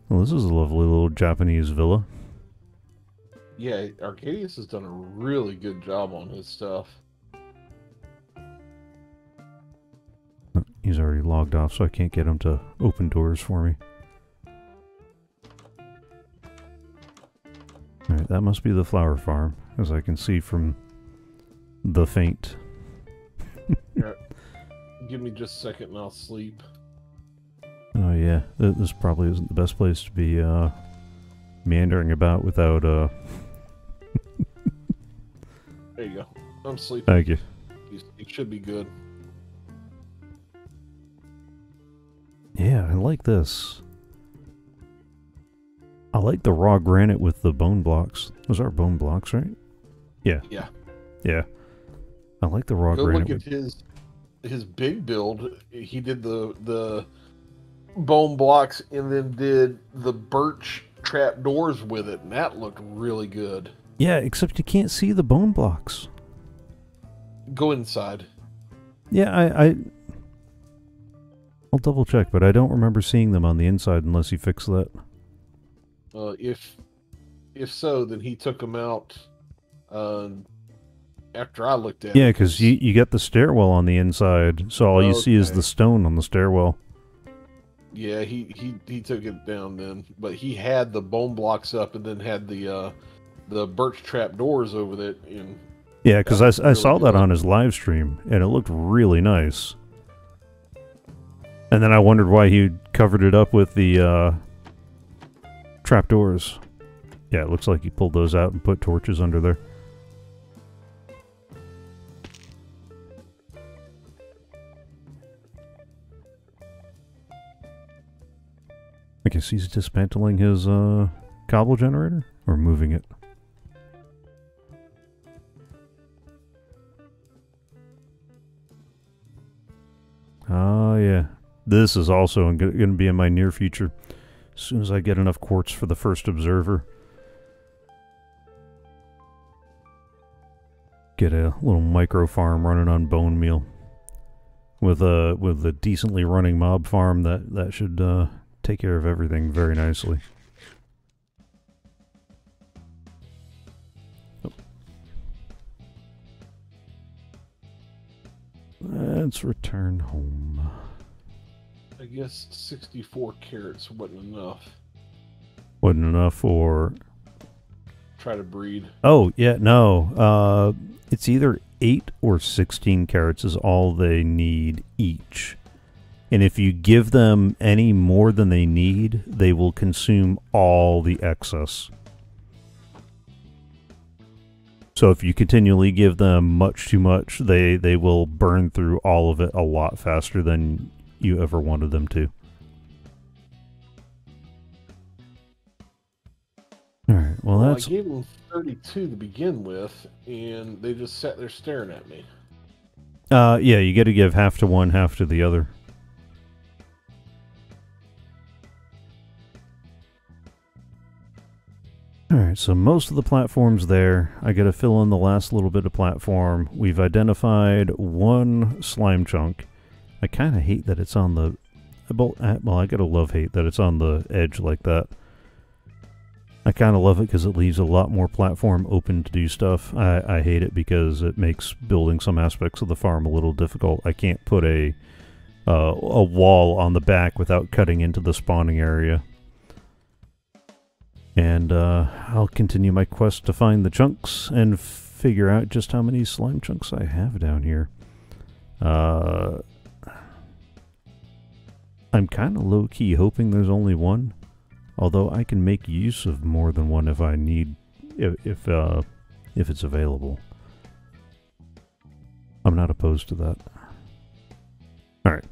Well, this is a lovely little Japanese villa. Yeah, Arcadius has done a really good job on his stuff. He's already logged off, so I can't get him to open doors for me. Alright, that must be the flower farm, as I can see from the faint. Give me just a second and I'll sleep. Oh yeah, th- this probably isn't the best place to be uh, meandering about without. Uh, There you go. I'm sleeping. thank you. You, you should be good. Yeah, I like this. I like the raw granite with the bone blocks. Those are bone blocks, right? Yeah. Yeah. Yeah. I like the raw Go granite. look at with- his his big build. He did the the bone blocks and then did the birch trap doors with it, and that looked really good. Yeah, except you can't see the bone blocks. Go inside. Yeah, I, I I'll double check, but I don't remember seeing them on the inside unless you fix that. Uh, if if so, then he took them out. Uh, after I looked at Yeah, because you you get the stairwell on the inside, so all you see is the stone on the stairwell. Yeah, he, he he took it down then, but he had the bone blocks up and then had the uh the birch trap doors over it. And Yeah, because That I, I really saw that on his live stream, and it looked really nice. And then I wondered why he covered it up with the uh, trapdoors. Yeah, it looks like he pulled those out and put torches under there. I guess he's dismantling his uh, cobble generator or moving it. Oh yeah, this is also going to be in my near future. As soon as I get enough quartz for the first observer, get a little micro farm running on bone meal. With a with a decently running mob farm, that that should uh, take care of everything very nicely. Let's return home. I guess 64 carrots wasn't enough. Wasn't enough for Try to breed. Oh, yeah, no. Uh, it's either 8 or 16 carrots is all they need each. And if you give them any more than they need, they will consume all the excess. So if you continually give them much too much, they, they will burn through all of it a lot faster than you ever wanted them to. Alright, well, Well, that's I gave them 32 to begin with, and they just sat there staring at me. Uh, yeah, you got to give half to one, half to the other. Alright, so most of the platforms there. I gotta fill in the last little bit of platform. We've identified one slime chunk. I kind of hate that it's on the... Well, I gotta love hate that it's on the edge like that. I kind of love it because it leaves a lot more platform open to do stuff. I, I hate it because it makes building some aspects of the farm a little difficult. I can't put a uh, a wall on the back without cutting into the spawning area. And uh, I'll continue my quest to find the chunks and figure out just how many slime chunks I have down here. Uh, I'm kind of low-key hoping there's only one. Although I can make use of more than one if I need, if if, uh, if it's available. I'm not opposed to that. All right.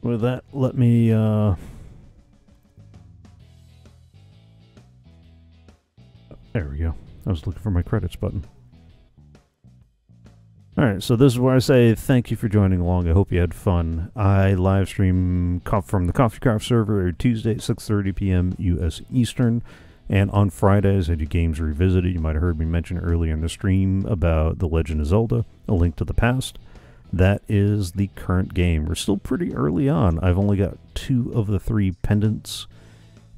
With that, let me. Uh, there we go. I was looking for my credits button. Alright, so this is where I say thank you for joining along. I hope you had fun. I live stream from the CoffeeCraft server every Tuesday at 6.30 p.m. U.S. Eastern. And on Fridays, I do Games Revisited. You might have heard me mention earlier in the stream about The Legend of Zelda, A Link to the Past. That is the current game. We're still pretty early on. I've only got two of the three pendants.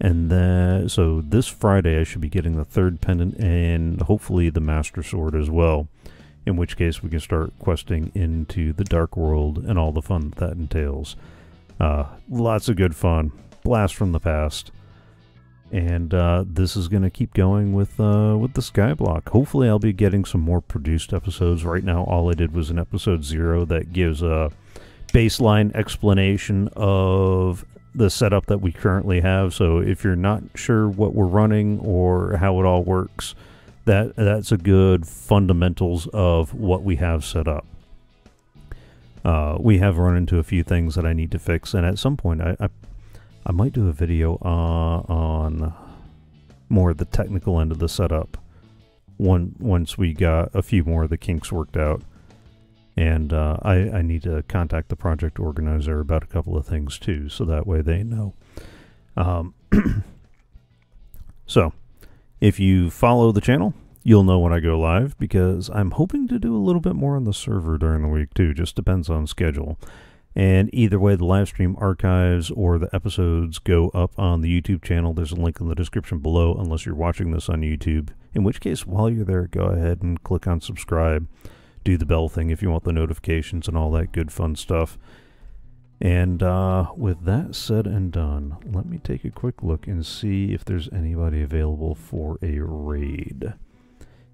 And then, so this Friday, I should be getting the third pendant and hopefully the Master Sword as well in which case we can start questing into the dark world and all the fun that, that entails. Uh, lots of good fun, blast from the past, and uh, this is going to keep going with uh, with the Skyblock. Hopefully, I'll be getting some more produced episodes. Right now, all I did was an episode zero that gives a baseline explanation of the setup that we currently have. So if you're not sure what we're running or how it all works, that that's a good fundamentals of what we have set up. Uh, we have run into a few things that I need to fix, and at some point, I I, I might do a video uh, on more of the technical end of the setup. One once we got a few more of the kinks worked out, and uh, I I need to contact the project organizer about a couple of things too, so that way they know. Um, so if you follow the channel, you'll know when I go live because I'm hoping to do a little bit more on the server during the week too. Just depends on schedule. And either way, the live stream archives or the episodes go up on the YouTube channel. There's a link in the description below, unless you're watching this on YouTube. In which case, while you're there, go ahead and click on subscribe. Do the bell thing if you want the notifications and all that good fun stuff. And uh, with that said and done, let me take a quick look and see if there's anybody available for a raid.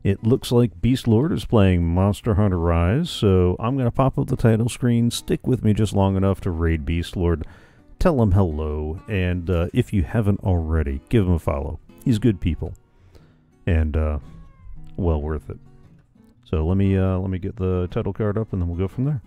It looks like Beast Lord is playing Monster Hunter Rise, so I'm going to pop up the title screen, stick with me just long enough to raid Beast Lord, tell him hello, and uh, if you haven't already, give him a follow. He's good people, and uh, well worth it. So let me uh, let me get the title card up, and then we'll go from there.